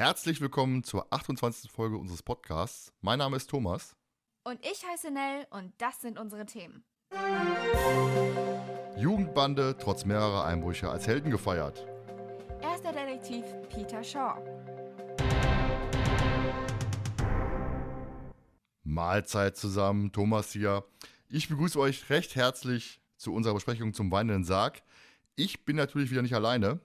Herzlich willkommen zur 28. Folge unseres Podcasts. Mein Name ist Thomas. Und ich heiße Nell und das sind unsere Themen. Jugendbande trotz mehrerer Einbrüche als Helden gefeiert. Erster Detektiv Peter Shaw. Mahlzeit zusammen, Thomas hier. Ich begrüße euch recht herzlich zu unserer Besprechung zum weinenden Sarg. Ich bin natürlich wieder nicht alleine.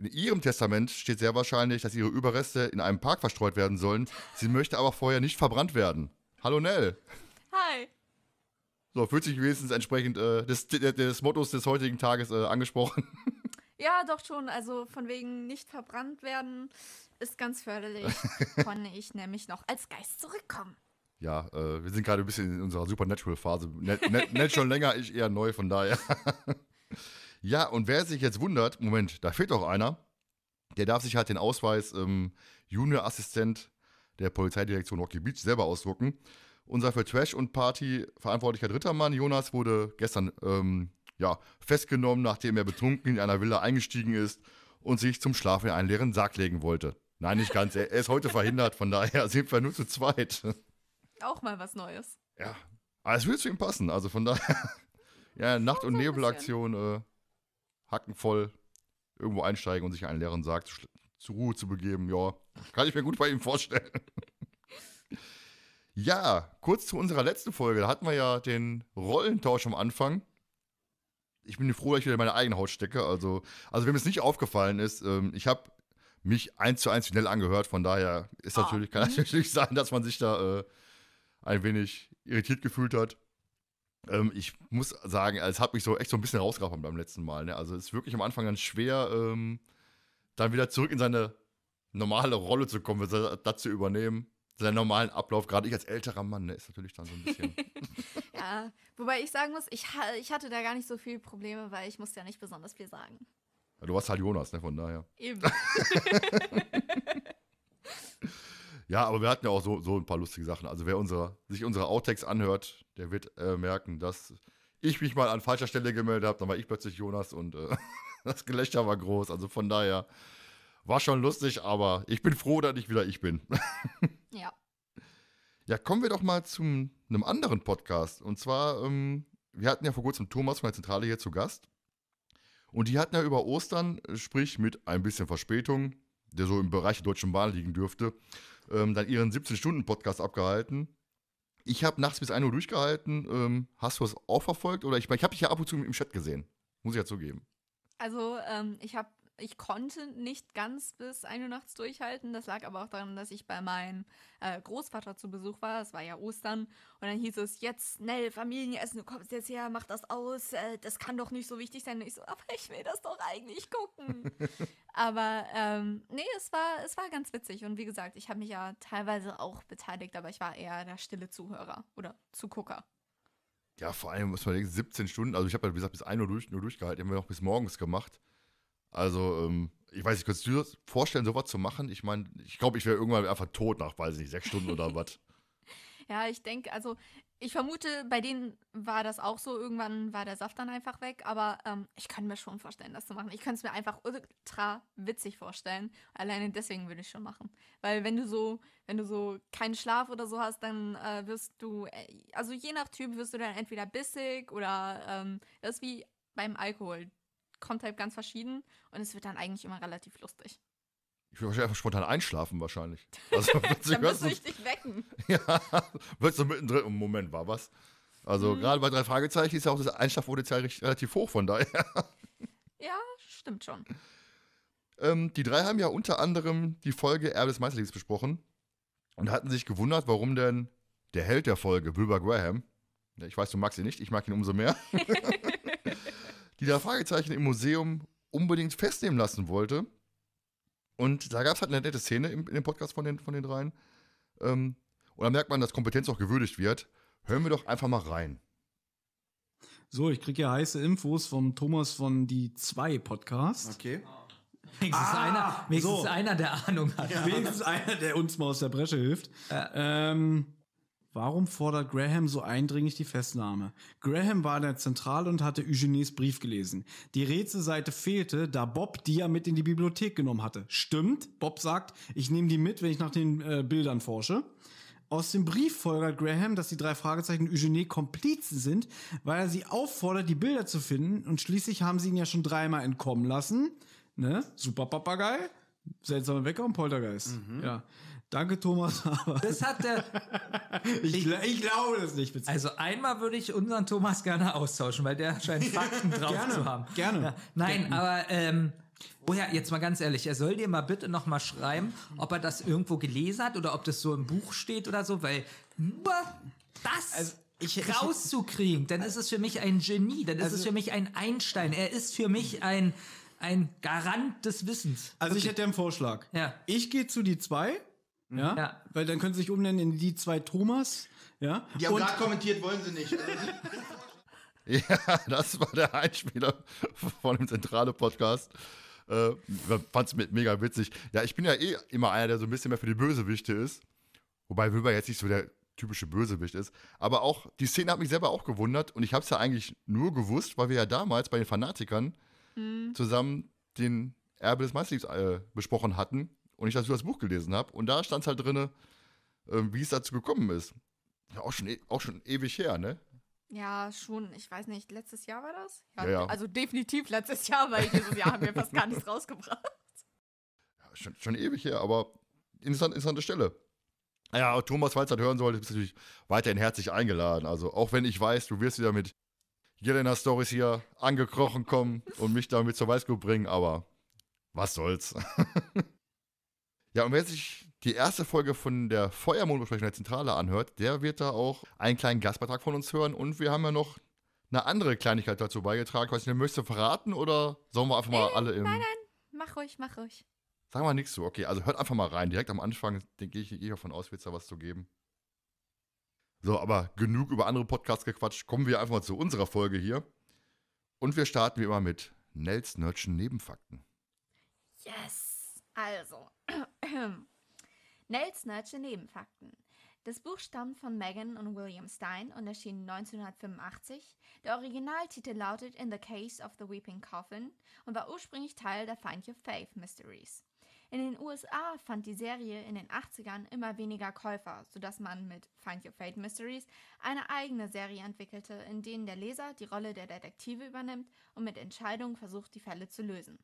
In ihrem Testament steht sehr wahrscheinlich, dass ihre Überreste in einem Park verstreut werden sollen. Sie möchte aber vorher nicht verbrannt werden. Hallo Nell. Hi. So, fühlt sich wenigstens entsprechend äh, des, des, Mottos des heutigen Tages äh, angesprochen. Ja, doch schon. Also von wegen nicht verbrannt werden ist ganz förderlich. Konnte ich nämlich noch als Geist zurückkommen. Ja, äh, wir sind gerade ein bisschen in unserer Supernatural-Phase. Nett, nett, nett schon länger, ich eher neu, von daher. Ja, und wer sich jetzt wundert, Moment, da fehlt doch einer, der darf sich halt den Ausweis ähm, Junior-Assistent der Polizeidirektion Rocky Beach selber ausdrucken. Unser für Trash und Party verantwortlicher dritter Mann, Jonas, wurde gestern ähm, ja, festgenommen, nachdem er betrunken in einer Villa eingestiegen ist und sich zum Schlafen in einen leeren Sarg legen wollte. Nein, nicht ganz. Er ist heute verhindert, von daher sind wir nur zu zweit. Auch mal was Neues. Ja, aber es würde zu ihm passen. Also von daher, ja, Nacht- und Nebelaktion, äh, Hacken voll irgendwo einsteigen und sich einen leeren Sarg zu, zur Ruhe zu begeben. Ja, kann ich mir gut bei ihm vorstellen. ja, kurz zu unserer letzten Folge. Da hatten wir ja den Rollentausch am Anfang. Ich bin froh, dass ich wieder in meine eigene Haut stecke. Also, also wem es nicht aufgefallen ist, ähm, ich habe mich eins zu eins schnell angehört. Von daher ist ah. natürlich, kann natürlich sein, dass man sich da äh, ein wenig irritiert gefühlt hat. Ähm, ich muss sagen, es hat mich so echt so ein bisschen rausgehauen beim letzten Mal. Ne? Also es ist wirklich am Anfang ganz schwer, ähm, dann wieder zurück in seine normale Rolle zu kommen, das zu übernehmen. Seinen normalen Ablauf, gerade ich als älterer Mann, ne, ist natürlich dann so ein bisschen. ja, wobei ich sagen muss, ich, ich hatte da gar nicht so viele Probleme, weil ich musste ja nicht besonders viel sagen. Ja, du warst halt Jonas, ne, von daher. Eben. Ja, aber wir hatten ja auch so, so ein paar lustige Sachen. Also wer unsere, sich unsere Outtakes anhört, der wird äh, merken, dass ich mich mal an falscher Stelle gemeldet habe. Dann war ich plötzlich Jonas und äh, das Gelächter war groß. Also von daher war schon lustig, aber ich bin froh, dass ich wieder ich bin. ja. Ja, kommen wir doch mal zu einem anderen Podcast. Und zwar, ähm, wir hatten ja vor kurzem Thomas von der Zentrale hier zu Gast. Und die hatten ja über Ostern, sprich mit ein bisschen Verspätung, der so im Bereich der Deutschen Bahn liegen dürfte, ähm, dann ihren 17-Stunden-Podcast abgehalten. Ich habe nachts bis 1 Uhr durchgehalten. Ähm, hast du es auch verfolgt? Oder ich, ich habe dich ja ab und zu im Chat gesehen. Muss ich ja zugeben. Also, ähm, ich habe ich konnte nicht ganz bis 1 Uhr nachts durchhalten. Das lag aber auch daran, dass ich bei meinem äh, Großvater zu Besuch war. Es war ja Ostern. Und dann hieß es, jetzt schnell Familienessen, du kommst jetzt her, mach das aus. Äh, das kann doch nicht so wichtig sein. Und ich so, aber ich will das doch eigentlich gucken. aber ähm, nee, es war, es war ganz witzig. Und wie gesagt, ich habe mich ja teilweise auch beteiligt, aber ich war eher der stille Zuhörer oder Zugucker. Ja, vor allem muss man denken, 17 Stunden. Also ich habe ja, wie gesagt, bis 1 Uhr durch, nur durchgehalten. Haben wir noch bis morgens gemacht. Also, ähm, ich weiß nicht, könntest du dir vorstellen, sowas zu machen? Ich meine, ich glaube, ich wäre irgendwann einfach tot nach, weiß ich nicht, sechs Stunden oder was. Ja, ich denke, also ich vermute, bei denen war das auch so. Irgendwann war der Saft dann einfach weg. Aber ähm, ich kann mir schon vorstellen, das zu machen. Ich könnte es mir einfach ultra witzig vorstellen. Alleine deswegen würde ich schon machen. Weil wenn du so, wenn du so keinen Schlaf oder so hast, dann äh, wirst du, äh, also je nach Typ wirst du dann entweder bissig oder ähm, das ist wie beim Alkohol kommt halt ganz verschieden und es wird dann eigentlich immer relativ lustig. Ich würde wahrscheinlich einfach spontan einschlafen wahrscheinlich. Also, dann wirst du dich wecken. ja, wird so mittendrin. Im Moment war was. Also mhm. gerade bei drei Fragezeichen ist ja auch das Einschlafpotenzial relativ hoch, von daher. ja, stimmt schon. Ähm, die drei haben ja unter anderem die Folge Erbe des Meisterlings besprochen und hatten sich gewundert, warum denn der Held der Folge, Wilbur Graham, ich weiß, du magst ihn nicht, ich mag ihn umso mehr, die da Fragezeichen im Museum unbedingt festnehmen lassen wollte. Und da gab es halt eine nette Szene in, in dem Podcast von den, von den dreien. Ähm, Und dann merkt man, dass Kompetenz auch gewürdigt wird. Hören wir doch einfach mal rein. So, ich kriege ja heiße Infos vom Thomas von die 2 Podcast. Okay. Wenigstens, Ah, einer, wenigstens so. einer, der Ahnung hat. Wenigstens einer, der uns mal aus der Bresche hilft. Ähm, warum fordert Graham so eindringlich die Festnahme? Graham war in der Zentrale und hatte Eugenies Brief gelesen. Die Rätselseite fehlte, da Bob die ja mit in die Bibliothek genommen hatte. Stimmt, Bob sagt, ich nehme die mit, wenn ich nach den äh, Bildern forsche. Aus dem Brief folgert Graham, dass die drei Fragezeichen Eugenie Komplizen sind, weil er sie auffordert, die Bilder zu finden und schließlich haben sie ihn ja schon dreimal entkommen lassen. Ne? Super Papagei, seltsamer Wecker und Poltergeist. Ja. Danke, Thomas, aber Das hat der. ich, gla- ich glaube das nicht. Also einmal würde ich unseren Thomas gerne austauschen, weil der scheint Fakten drauf Gerne, zu haben. gerne. Ja, nein, aber ähm, oh ja, jetzt mal ganz ehrlich, er soll dir mal bitte noch mal schreiben, ob er das irgendwo gelesen hat oder ob das so im Buch steht oder so, weil nur das Also, ich- ich- rauszukriegen, dann ist es für mich ein Genie, dann ist Also- es für mich ein Einstein. Er ist für mich ein ein Garant des Wissens. Also ich hätte einen Vorschlag. Ja. Ich gehe zu die zwei, ja, Ja. weil dann können sie sich umnennen in die zwei Thomas, ja. Die haben Und- gerade kommentiert, wollen sie nicht. Ja, das war der Einspieler von dem Zentrale-Podcast. Äh, fand's mit mega witzig. Ja, ich bin ja eh immer einer, der so ein bisschen mehr für die Bösewichte ist. Wobei Wilber jetzt nicht so der typische Bösewicht ist. Aber auch, die Szene hat mich selber auch gewundert. Und ich habe es ja eigentlich nur gewusst, weil wir ja damals bei den Fanatikern zusammen den Erbe des Meisterliebs äh, besprochen hatten. Und ich dazu das Buch gelesen habe. Und da stand es halt drin, äh, wie es dazu gekommen ist. Ja, auch schon, e auch schon ewig her, ne? Ja, schon. Ich weiß nicht, letztes Jahr war das? Ja, ja. Also definitiv letztes Jahr, weil dieses Jahr haben wir fast gar nichts rausgebracht. schon, schon ewig her, aber interessant, interessante Stelle. Ja, Thomas, falls du das hören solltest, bist du natürlich weiterhin herzlich eingeladen. Also, auch wenn ich weiß, du wirst wieder mit Jelena Stories hier angekrochen kommen und mich damit zur Weißglut bringen, aber was soll's. ja, und wer sich die erste Folge von der Feuermondbesprechung der Zentrale anhört, der wird da auch einen kleinen Gastbeitrag von uns hören und wir haben ja noch eine andere Kleinigkeit dazu beigetragen. Weiß nicht, möchtest du verraten oder sollen wir einfach mal alle im. Nein, nein, mach ruhig, mach ruhig. Sagen wir nichts so. Okay, also hört einfach mal rein. Direkt am Anfang, denke ich, gehe ich davon aus, wird es da was zu geben. So, aber genug über andere Podcasts gequatscht. Kommen wir einfach mal zu unserer Folge hier. Und wir starten wie immer mit Nels Nerdschen Nebenfakten. Yes! Also, Nels Nerdsche Nebenfakten. Das Buch stammt von Megan und William Stein und erschien 1985. Der Originaltitel lautet In the Case of the Weeping Coffin und war ursprünglich Teil der Find Your Faith Mysteries. In den USA fand die Serie in den 80ern immer weniger Käufer, sodass man mit Find Your Fate Mysteries eine eigene Serie entwickelte, in denen der Leser die Rolle der Detektive übernimmt und mit Entscheidungen versucht, die Fälle zu lösen.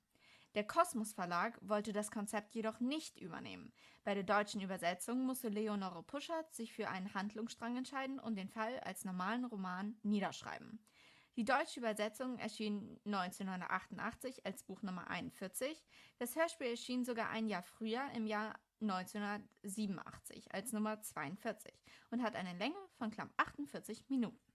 Der Kosmos Verlag wollte das Konzept jedoch nicht übernehmen. Bei der deutschen Übersetzung musste Leonore Puschert sich für einen Handlungsstrang entscheiden und den Fall als normalen Roman niederschreiben. Die deutsche Übersetzung erschien 1988 als Buch Nummer 41. Das Hörspiel erschien sogar ein Jahr früher, im Jahr 1987, als Nummer 42 und hat eine Länge von knapp 48 Minuten.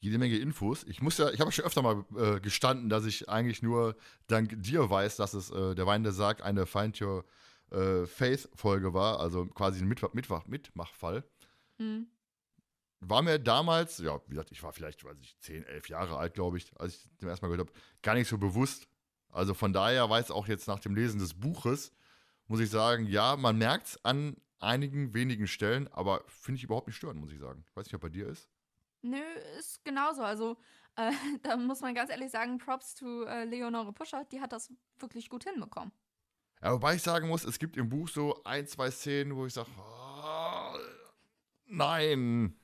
Jede Menge Infos. Ich muss ja, ich habe schon öfter mal äh, gestanden, dass ich eigentlich nur dank dir weiß, dass es äh, der Wein, der sagt, eine Find Your äh, Faith-Folge war, also quasi ein Mitmach Mitmach Mitmachfall. Hm. war mir damals, ja, wie gesagt, ich war vielleicht, weiß ich, 10, 11 Jahre alt, glaube ich, als ich den ersten Mal gehört habe, gar nicht so bewusst. Also von daher weiß auch jetzt nach dem Lesen des Buches, muss ich sagen, ja, man merkt es an einigen wenigen Stellen, aber finde ich überhaupt nicht störend, muss ich sagen. Ich weiß nicht, ob bei dir ist. Nö, ist genauso. Also, äh, da muss man ganz ehrlich sagen, Props to äh, Leonore Puschert, die hat das wirklich gut hinbekommen. Ja, wobei ich sagen muss, es gibt im Buch so ein, zwei Szenen, wo ich sage, oh, nein,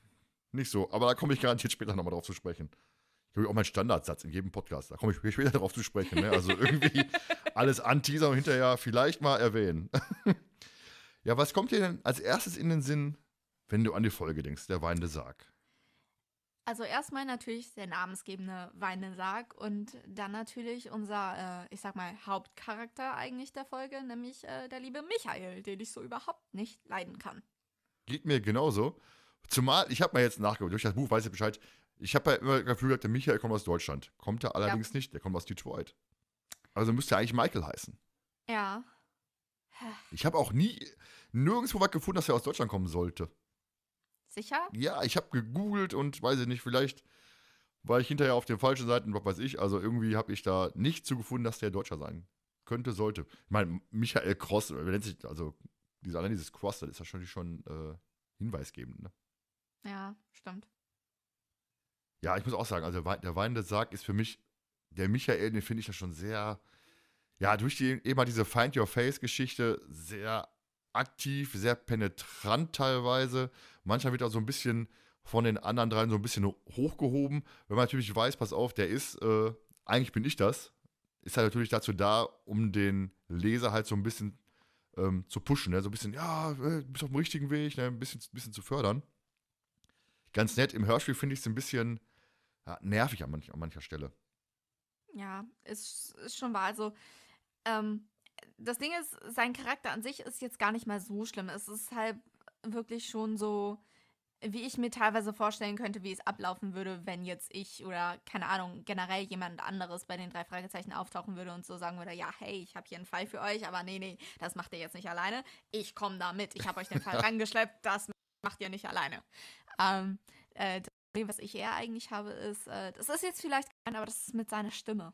nicht so. Aber da komme ich garantiert später nochmal drauf zu sprechen. Ich glaube, auch mein Standardsatz in jedem Podcast. Da komme ich später drauf zu sprechen. Ne? Also irgendwie alles anteasern und hinterher vielleicht mal erwähnen. ja, was kommt dir denn als erstes in den Sinn, wenn du an die Folge denkst, der weinende Sarg? Also erstmal natürlich der namensgebende weinende Sarg und dann natürlich unser, äh, ich sag mal, Hauptcharakter eigentlich der Folge, nämlich äh, der liebe Michael, den ich so überhaupt nicht leiden kann. Geht mir genauso. Zumal, ich habe mir jetzt nachgeguckt, durch das Buch weiß ich Bescheid. Ich habe ja immer das Gefühl gehabt, der Michael kommt aus Deutschland. Kommt er allerdings nicht, der kommt aus Detroit. Also müsste er eigentlich Michael heißen. Ja. Ich habe auch nie, nirgendwo was gefunden, dass er aus Deutschland kommen sollte. Sicher? Ja, ich habe gegoogelt und weiß ich nicht, vielleicht war ich hinterher auf den falschen Seiten, was weiß ich. Also irgendwie habe ich da nicht zu gefunden, dass der Deutscher sein könnte, sollte. Ich meine, Michael Cross, nennt sich, also diese, allein dieses Cross, das ist ja schon, schon äh, hinweisgebend, ne? Ja, stimmt. Ja, ich muss auch sagen, also der weinende Sarg ist für mich, der Michael, den finde ich ja schon sehr, ja, durch die, eben diese Find Your Face-Geschichte sehr aktiv, sehr penetrant teilweise. Manchmal wird er so ein bisschen von den anderen dreien so ein bisschen hochgehoben. Wenn man natürlich weiß, pass auf, der ist, äh, eigentlich bin ich das, ist halt natürlich dazu da, um den Leser halt so ein bisschen ähm, zu pushen, ne? so ein bisschen, ja, äh, du bist auf dem richtigen Weg, ne? ein bisschen, bisschen zu fördern. Ganz nett, im Hörspiel finde ich es ein bisschen ja, nervig an, manch, an mancher Stelle. Ja, ist, ist schon wahr. Also, ähm, das Ding ist, sein Charakter an sich ist jetzt gar nicht mal so schlimm. Es ist halt wirklich schon so, wie ich mir teilweise vorstellen könnte, wie es ablaufen würde, wenn jetzt ich oder keine Ahnung, generell jemand anderes bei den drei Fragezeichen auftauchen würde und so sagen würde, ja, hey, ich habe hier einen Fall für euch, aber nee, nee, das macht ihr jetzt nicht alleine. Ich komme da mit. Ich habe euch den Fall rangeschleppt, das macht ihr nicht alleine. Ähm, äh, das Problem, was ich eher eigentlich habe, ist, äh, das ist jetzt vielleicht kein, aber das ist mit seiner Stimme.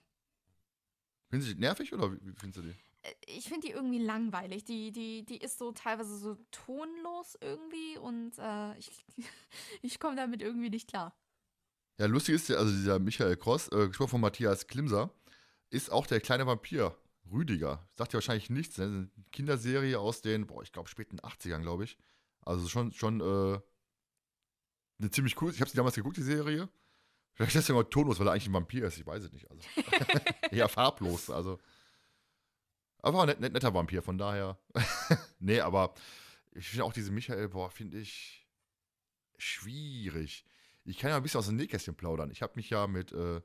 Findest du die nervig oder wie findest du die? Äh, ich finde die irgendwie langweilig. Die, die, die ist so teilweise so tonlos irgendwie und äh, ich, ich komme damit irgendwie nicht klar. Ja, lustig ist ja, also dieser Michael Cross, äh, gesprochen von Matthias Klimser, ist auch der kleine Vampir, Rüdiger. Sagt ja wahrscheinlich nichts, ne? Eine Kinderserie aus den, boah, ich glaube, späten 80ern, glaube ich. Also schon, schon, äh, eine ziemlich cool. Ich habe sie damals geguckt, die Serie. Vielleicht ist er immer tonlos, weil er eigentlich ein Vampir ist. Ich weiß es nicht. Also, eher farblos. Also. Aber ein net, net, netter Vampir, von daher. nee, aber ich finde auch diese Michael, boah, finde ich schwierig. Ich kann ja ein bisschen aus dem Nähkästchen plaudern. Ich habe mich ja mit äh,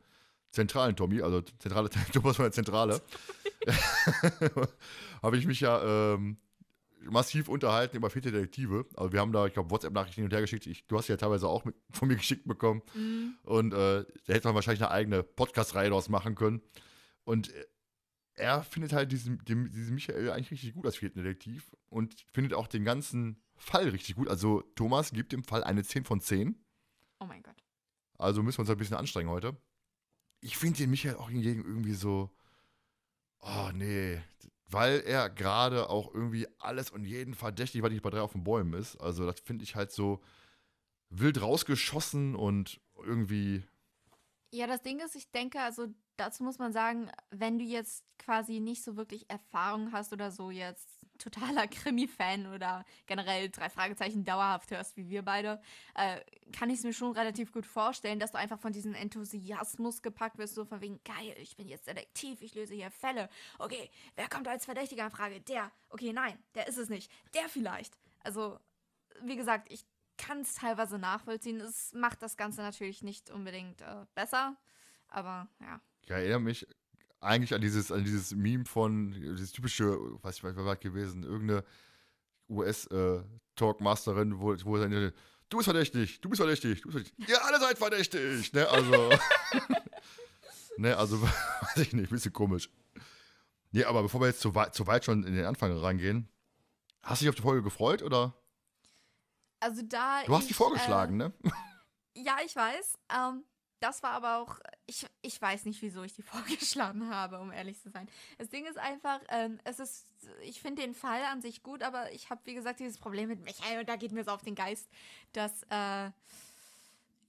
zentralen Tommy, also zentrale Thomas von der Zentrale, habe ich mich ja ähm, massiv unterhalten über vierte Detektive. Also wir haben da, ich glaube, WhatsApp-Nachrichten hin und her geschickt. Ich, du hast ja teilweise auch mit, von mir geschickt bekommen. Mhm. Und äh, da hätte man wahrscheinlich eine eigene Podcast-Reihe daraus machen können. Und äh, er findet halt diesen, den, diesen Michael eigentlich richtig gut als vierten Detektiv und findet auch den ganzen Fall richtig gut. Also Thomas gibt dem Fall eine 10 von 10. Oh mein Gott. Also müssen wir uns ein bisschen anstrengen heute. Ich finde den Michael auch hingegen irgendwie so, oh nee, weil er gerade auch irgendwie alles und jeden verdächtig, weil ich bei drei auf den Bäumen ist. Also das finde ich halt so wild rausgeschossen und irgendwie. Ja, das Ding ist, ich denke, also dazu muss man sagen, wenn du jetzt quasi nicht so wirklich Erfahrung hast oder so jetzt totaler Krimi-Fan oder generell drei Fragezeichen dauerhaft hörst, wie wir beide, äh, kann ich es mir schon relativ gut vorstellen, dass du einfach von diesem Enthusiasmus gepackt wirst, so von wegen, geil, ich bin jetzt Detektiv, ich löse hier Fälle. Okay, wer kommt als Verdächtiger in Frage? Der. Okay, nein, der ist es nicht. Der vielleicht. Also, wie gesagt, ich kann es teilweise nachvollziehen. Es macht das Ganze natürlich nicht unbedingt äh, besser, aber ja. Ich erinnere mich eigentlich an dieses, an dieses Meme von, dieses typische, was ich weiß, wer war gewesen, irgendeine US-Talkmasterin, äh, wo, wo seine, du bist verdächtig, du bist verdächtig, du bist verdächtig. Ja, alle seid verdächtig, ne, also, ne, also, weiß ich nicht, ein bisschen komisch. Nee, aber bevor wir jetzt zu weit, zu weit schon in den Anfang reingehen, hast du dich auf die Folge gefreut, oder? Also da. Du hast ich, die vorgeschlagen, äh, ne? Ja, ich weiß. Ähm, das war aber auch, ich, ich weiß nicht, wieso ich die vorgeschlagen habe, um ehrlich zu sein. Das Ding ist einfach, ähm, es ist, ich finde den Fall an sich gut, aber ich habe, wie gesagt, dieses Problem mit Michael und da geht mir so auf den Geist, dass, äh,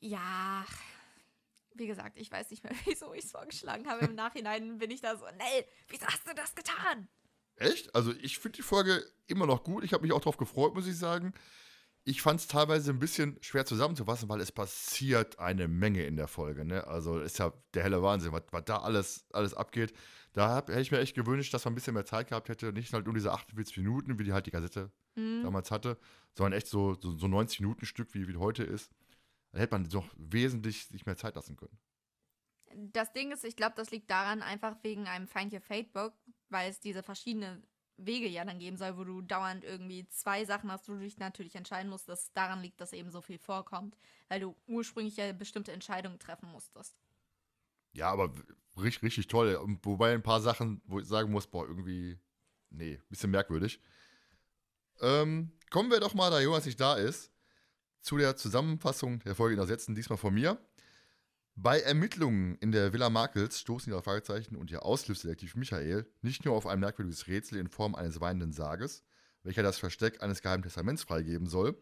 ja, wie gesagt, ich weiß nicht mehr, wieso ich es vorgeschlagen habe. Im Nachhinein bin ich da so, nee, wieso hast du das getan? Echt? Also ich finde die Folge immer noch gut. Ich habe mich auch darauf gefreut, muss ich sagen ich fand es teilweise ein bisschen schwer zusammenzufassen, weil es passiert eine Menge in der Folge. Ne? Also ist ja der helle Wahnsinn, was, was da alles, alles abgeht. Da hätte ich mir echt gewünscht, dass man ein bisschen mehr Zeit gehabt hätte. Nicht halt nur diese 48 Minuten, wie die halt die Kassette mhm. damals hatte, sondern echt so, so, so 90 Minuten Stück, wie, wie heute ist. Dann hätte man doch wesentlich sich mehr Zeit lassen können. Das Ding ist, ich glaube, das liegt daran, einfach wegen einem Find Your Fate Book, weil es diese verschiedenen Wege ja dann geben soll, wo du dauernd irgendwie zwei Sachen hast, wo du dich natürlich entscheiden musst, dass daran liegt, dass eben so viel vorkommt, weil du ursprünglich ja bestimmte Entscheidungen treffen musstest. Ja, aber richtig, richtig toll. Wobei ein paar Sachen, wo ich sagen muss, boah, irgendwie, nee, bisschen merkwürdig. Ähm, kommen wir doch mal, da Jonas nicht da ist, zu der Zusammenfassung der Folge in der Sätzen, diesmal von mir. Bei Ermittlungen in der Villa Markels stoßen ihre Fragezeichen und ihr Aushilfsdetektiv Michael nicht nur auf ein merkwürdiges Rätsel in Form eines weinenden Sarges, welcher das Versteck eines geheimen Testaments freigeben soll,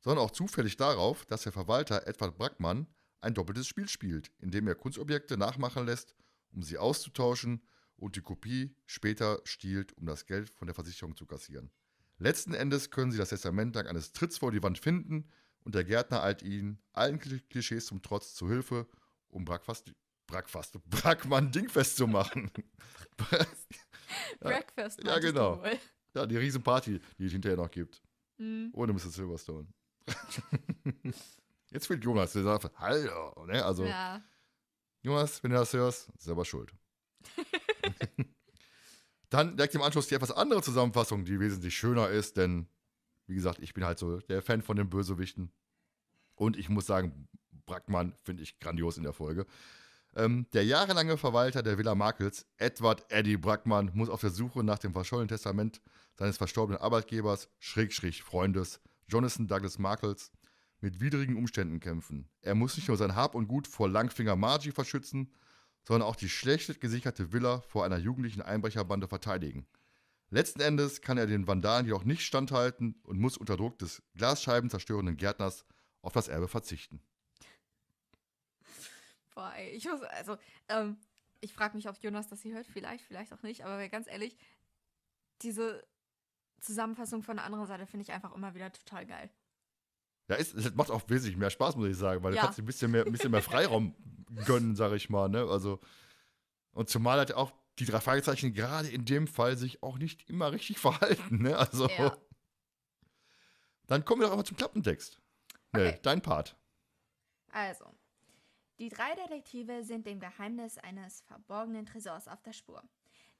sondern auch zufällig darauf, dass der Verwalter Edward Brackmann ein doppeltes Spiel spielt, indem er Kunstobjekte nachmachen lässt, um sie auszutauschen und die Kopie später stiehlt, um das Geld von der Versicherung zu kassieren. Letzten Endes können sie das Testament dank eines Tritts vor die Wand finden und der Gärtner eilt ihnen, allen Klischees zum Trotz, zu Hilfe, um Brackfast, Brackfast, Brackmann dingfest zu machen. Breakfast. ja, du genau. ja, die Riesenparty, die es hinterher noch gibt. Hm. Ohne Mr. Silverstone. Jetzt fehlt Jonas, der sagt, hallo, ne? Also, Ja. Jonas, wenn du das hörst, selber schuld. Dann direkt im Anschluss die etwas andere Zusammenfassung, die wesentlich schöner ist, denn, wie gesagt, ich bin halt so der Fan von den Bösewichten. Und ich muss sagen, Brackmann finde ich grandios in der Folge. Ähm, der jahrelange Verwalter der Villa Markels, Edward Eddie Brackmann, muss auf der Suche nach dem verschollenen Testament seines verstorbenen Arbeitgebers, Schrägstrich Freundes, Jonathan Douglas Markels, mit widrigen Umständen kämpfen. Er muss nicht nur sein Hab und Gut vor Langfinger Margie verschützen, sondern auch die schlecht gesicherte Villa vor einer jugendlichen Einbrecherbande verteidigen. Letzten Endes kann er den Vandalen jedoch nicht standhalten und muss unter Druck des Glasscheiben zerstörenden Gärtners auf das Erbe verzichten. Boah, ey, ich muss, also, ähm, ich frage mich, ob Jonas das hier hört, vielleicht, vielleicht auch nicht, aber ganz ehrlich, diese Zusammenfassung von der anderen Seite finde ich einfach immer wieder total geil. Ja, ist, es macht auch wesentlich mehr Spaß, muss ich sagen, weil Ja. du kannst dir ein bisschen mehr, ein bisschen mehr Freiraum gönnen, sag ich mal. Ne? Also, und zumal halt auch die drei Fragezeichen gerade in dem Fall sich auch nicht immer richtig verhalten. Ne? Also, Ja. dann kommen wir doch aber zum Klappentext. Okay. dein Part. Also, die drei Detektive sind dem Geheimnis eines verborgenen Tresors auf der Spur.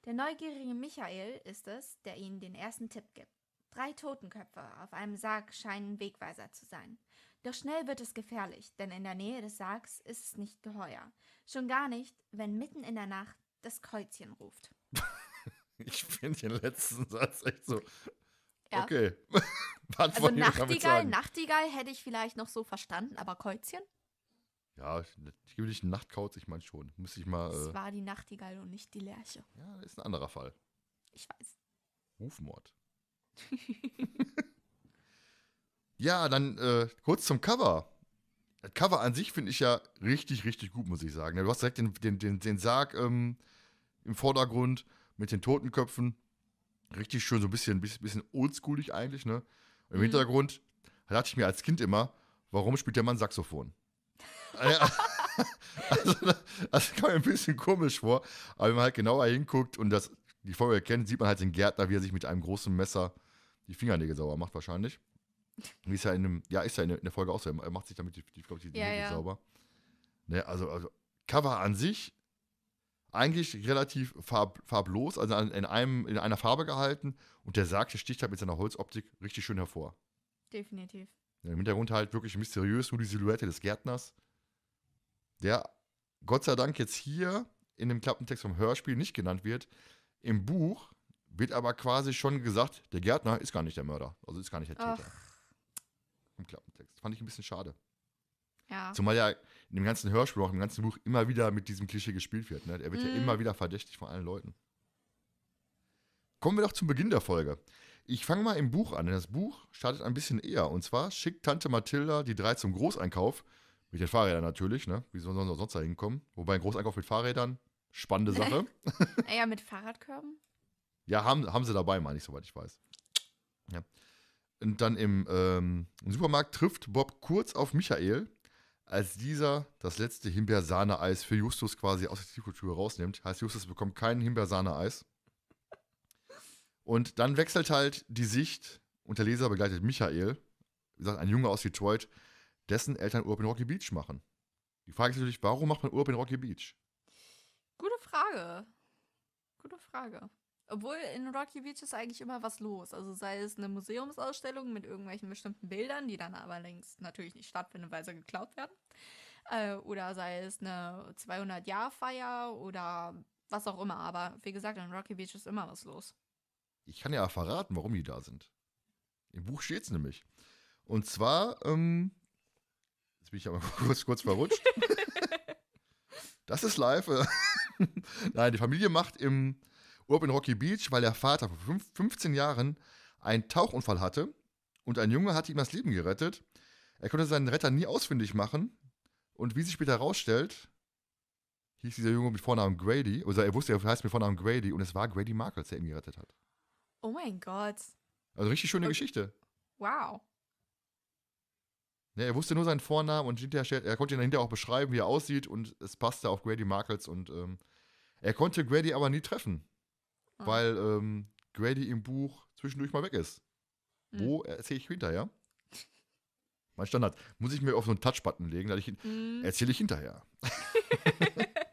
Der neugierige Michael ist es, der ihnen den ersten Tipp gibt. Drei Totenköpfe auf einem Sarg scheinen Wegweiser zu sein. Doch schnell wird es gefährlich, denn in der Nähe des Sargs ist es nicht geheuer. Schon gar nicht, wenn mitten in der Nacht das Käuzchen ruft. Ich finde den letzten Satz echt so. Ja. Okay. Also Nachtigall? Nachtigall hätte ich vielleicht noch so verstanden, aber Käuzchen? Ja, ich, gebe dich einen Nachtkauz, ich meine schon. Muss ich mal. Es Äh, war die Nachtigall und nicht die Lerche. ja, ist ein anderer Fall. Ich weiß. Rufmord. ja, dann äh, kurz zum Cover. Das Cover an sich finde ich ja richtig, richtig gut, muss ich sagen. Du hast direkt den, den, den, den Sarg ähm, im Vordergrund mit den Totenköpfen. Richtig schön, so ein bisschen, bisschen, oldschoolig eigentlich, ne? Im Mhm. Hintergrund da dachte ich mir als Kind immer, warum spielt der Mann Saxophon? Ja, also, das kam mir ein bisschen komisch vor, aber wenn man halt genauer hinguckt und das, die Folge kennt, sieht man halt den Gärtner, wie er sich mit einem großen Messer die Fingernägel sauber macht, wahrscheinlich. Wie ist ja in dem, ja, ist ja in der, Folge auch so. Er macht sich damit die, die, glaub ich, die Ja, Nägel ja. sauber. Ne, also, also, Cover an sich eigentlich relativ farb, farblos, also in, einem, in einer Farbe gehalten und der Sarg, der sticht halt mit seiner Holzoptik richtig schön hervor. Definitiv. Im Hintergrund halt wirklich mysteriös nur die Silhouette des Gärtners, der Gott sei Dank jetzt hier in dem Klappentext vom Hörspiel nicht genannt wird. Im Buch wird aber quasi schon gesagt, der Gärtner ist gar nicht der Mörder, also ist gar nicht der Ach. Täter. Im Klappentext. Fand ich ein bisschen schade. Ja. Zumal ja in dem ganzen Hörspiel, auch im ganzen Buch, immer wieder mit diesem Klischee gespielt wird. Ne? Er wird ja Mhm. immer wieder verdächtig von allen Leuten. Kommen wir doch zum Beginn der Folge. Ich fange mal im Buch an, denn das Buch startet ein bisschen eher. Und zwar schickt Tante Mathilda die drei zum Großeinkauf. Mit den Fahrrädern natürlich, ne? Wie sollen sie sonst da hinkommen? Wobei ein Großeinkauf mit Fahrrädern, spannende Sache. Naja, mit Fahrradkörben? Ja, haben, haben sie dabei, meine ich, soweit ich weiß. Ja. Und dann im, ähm, im Supermarkt trifft Bob kurz auf Michael, als dieser das letzte Himbeersahne-Eis für Justus quasi aus der Tiefkultur rausnimmt. Heißt, Justus bekommt kein Himbeersahne-Eis. Und dann wechselt halt die Sicht und der Leser begleitet Michael, wie gesagt, ein Junge aus Detroit, dessen Eltern Urlaub in Rocky Beach machen. Die Frage ist natürlich, warum macht man Urlaub in Rocky Beach? Gute Frage. Gute Frage. Obwohl in Rocky Beach ist eigentlich immer was los. Also sei es eine Museumsausstellung mit irgendwelchen bestimmten Bildern, die dann aber längst natürlich nicht stattfinden, weil sie geklaut werden. Äh, oder sei es eine 200-Jahr-Feier oder was auch immer. Aber wie gesagt, in Rocky Beach ist immer was los. Ich kann ja verraten, warum die da sind. Im Buch steht es nämlich. Und zwar, ähm, jetzt bin ich aber kurz, kurz verrutscht. das ist live. äh. Nein, die Familie macht im Urlaub in Rocky Beach, weil der Vater vor fünf- 15 Jahren einen Tauchunfall hatte und ein Junge hat ihm das Leben gerettet. Er konnte seinen Retter nie ausfindig machen und wie sich später herausstellt, hieß dieser Junge mit Vornamen Grady, oder er wusste, er heißt mit Vornamen Grady und es war Grady Markles, der ihn gerettet hat. Oh mein Gott. Also richtig schöne Okay. Geschichte. Wow. Ja, er wusste nur seinen Vornamen und hinterher, er konnte ihn hinterher auch beschreiben, wie er aussieht und es passte auf Grady Markles und ähm, er konnte Grady aber nie treffen, Ah. weil ähm, Grady im Buch zwischendurch mal weg ist. Hm. Wo erzähle ich hinterher? Mein Standard. Muss ich mir auf so einen Touch-Button legen, dass ich ihn, Hm. erzähle ich hinterher.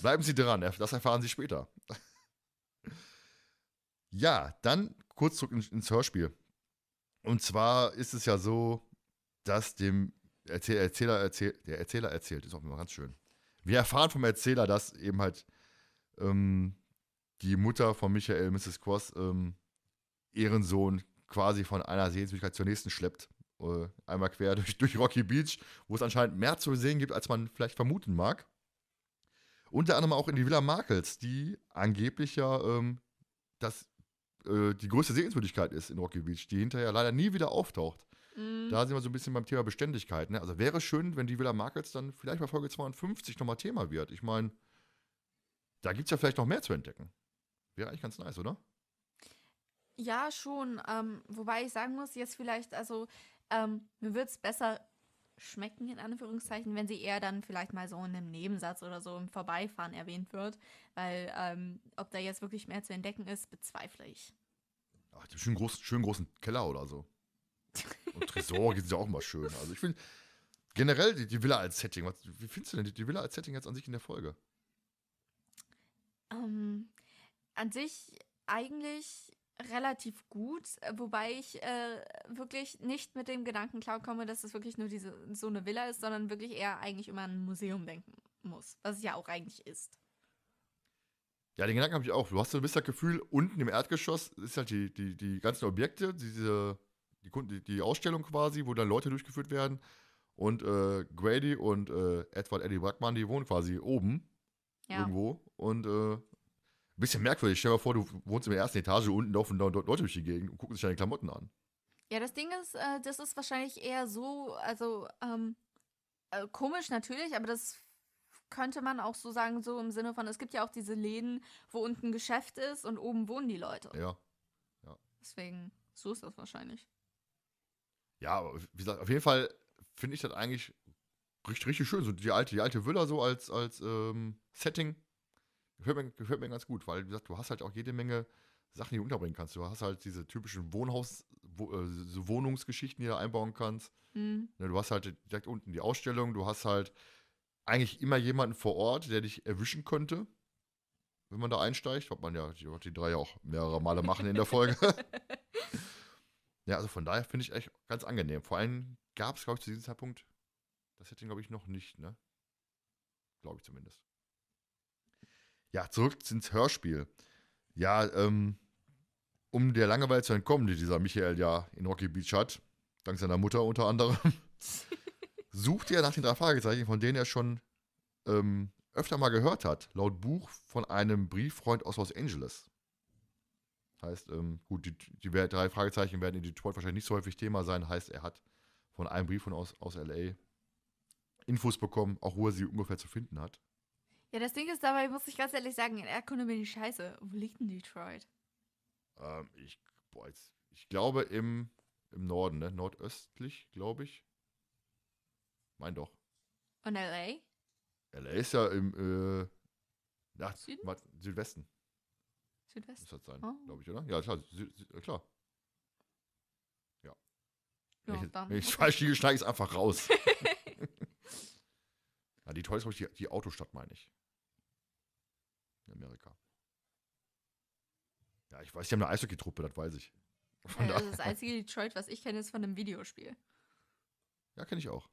Bleiben Sie dran, das erfahren Sie später. ja, dann kurz zurück ins Hörspiel. Und zwar ist es ja so, dass dem Erzähl Erzähler erzählt, der Erzähler erzählt, ist auch immer ganz schön. Wir erfahren vom Erzähler, dass eben halt ähm, die Mutter von Michael, Mrs. Cross, ähm, ihren Sohn quasi von einer Sehenswürdigkeit zur nächsten schleppt. Äh, einmal quer durch, durch Rocky Beach, wo es anscheinend mehr zu sehen gibt, als man vielleicht vermuten mag. Unter anderem auch in die Villa Markels, die angeblich ja ähm, das, äh, die größte Sehenswürdigkeit ist in Rocky Beach, die hinterher leider nie wieder auftaucht. Hm. Da sind wir so ein bisschen beim Thema Beständigkeit. Ne? Also wäre schön, wenn die Villa Markets dann vielleicht bei Folge 52 nochmal Thema wird. Ich meine, da gibt es ja vielleicht noch mehr zu entdecken. Wäre eigentlich ganz nice, oder? Ja, schon. Ähm, wobei ich sagen muss, jetzt vielleicht, also, ähm, mir würde es besser schmecken, in Anführungszeichen, wenn sie eher dann vielleicht mal so in einem Nebensatz oder so im Vorbeifahren erwähnt wird. Weil, ähm, ob da jetzt wirklich mehr zu entdecken ist, bezweifle ich. Ach, die schönen großen, schönen großen Keller oder so. Und Tresor sind ja auch immer schön. Also ich finde generell die, die Villa als Setting, was, wie findest du denn die, die Villa als Setting jetzt an sich in der Folge? Ähm, an sich eigentlich relativ gut, wobei ich äh, wirklich nicht mit dem Gedanken klarkomme, dass es wirklich nur diese so eine Villa ist, sondern wirklich eher eigentlich immer an ein Museum denken muss, was es ja auch eigentlich ist. Ja, den Gedanken habe ich auch. Du hast so ein bisschen das Gefühl, unten im Erdgeschoss ist halt die, die, die ganzen Objekte, diese, die, die, die Ausstellung quasi, wo dann Leute durchgeführt werden. Und äh, Grady und äh, Edward Eddie Brackmann, die wohnen quasi oben Ja. irgendwo. Und äh, ein bisschen merkwürdig. Stell dir mal vor, du wohnst in der ersten Etage, unten laufen da Leute durch die Gegend und gucken sich deine Klamotten an. Ja, das Ding ist, äh, das ist wahrscheinlich eher so, also ähm, äh, komisch natürlich, aber das könnte man auch so sagen, so im Sinne von, es gibt ja auch diese Läden, wo unten ein Geschäft ist und oben wohnen die Leute. Ja. Deswegen, so ist das wahrscheinlich. Ja, aber wie gesagt, auf jeden Fall finde ich das eigentlich richtig, richtig schön. So die alte, die alte Villa so als, als ähm, Setting gefällt mir, gefällt mir ganz gut, weil wie gesagt, du hast halt auch jede Menge Sachen, die du unterbringen kannst. Du hast halt diese typischen Wohnhaus, wo, äh, so Wohnungsgeschichten, die du einbauen kannst. Hm. Ne, du hast halt direkt unten die Ausstellung, du hast halt eigentlich immer jemanden vor Ort, der dich erwischen könnte, wenn man da einsteigt. Hat man ja die, die drei ja auch mehrere Male machen in der Folge. ja, also von daher finde ich echt ganz angenehm. Vor allem gab es, glaube ich, zu diesem Zeitpunkt das Setting, glaube ich, noch nicht, ne? Glaube ich zumindest. Ja, zurück ins Hörspiel. Ja, ähm, um der Langeweile zu entkommen, die dieser Michael ja in Rocky Beach hat, dank seiner Mutter unter anderem, sucht er nach den drei Fragezeichen, von denen er schon ähm, öfter mal gehört hat, laut Buch von einem Brieffreund aus Los Angeles. Heißt, ähm, gut, die, die drei Fragezeichen werden in Detroit wahrscheinlich nicht so häufig Thema sein. Heißt, er hat von einem Brief von aus, aus LA Infos bekommen, auch wo er sie ungefähr zu finden hat. Ja, das Ding ist dabei, muss ich ganz ehrlich sagen, in Erkunde mir die Scheiße. Wo liegt denn Detroit? Ähm, ich, boah, jetzt, ich glaube im, im Norden, ne? Nordöstlich, glaube ich. Mein doch. Und L.A.? LA ist ja im äh, ja, Süden? was, Südwesten, muss Südwest? das sein, Oh. glaube ich, oder? Ja, klar. Sü äh, klar. Ja, wenn ich, dann. wenn ich falsch liege, schneide ich es einfach raus. ja, Detroit ist, glaube ich, die, die Autostadt, meine ich. In Amerika. Ja, ich weiß, die haben eine Eishockey-Truppe, das weiß ich. Von Äh, da, also das einzige Detroit, was ich kenne, ist von einem Videospiel. ja, kenne ich auch.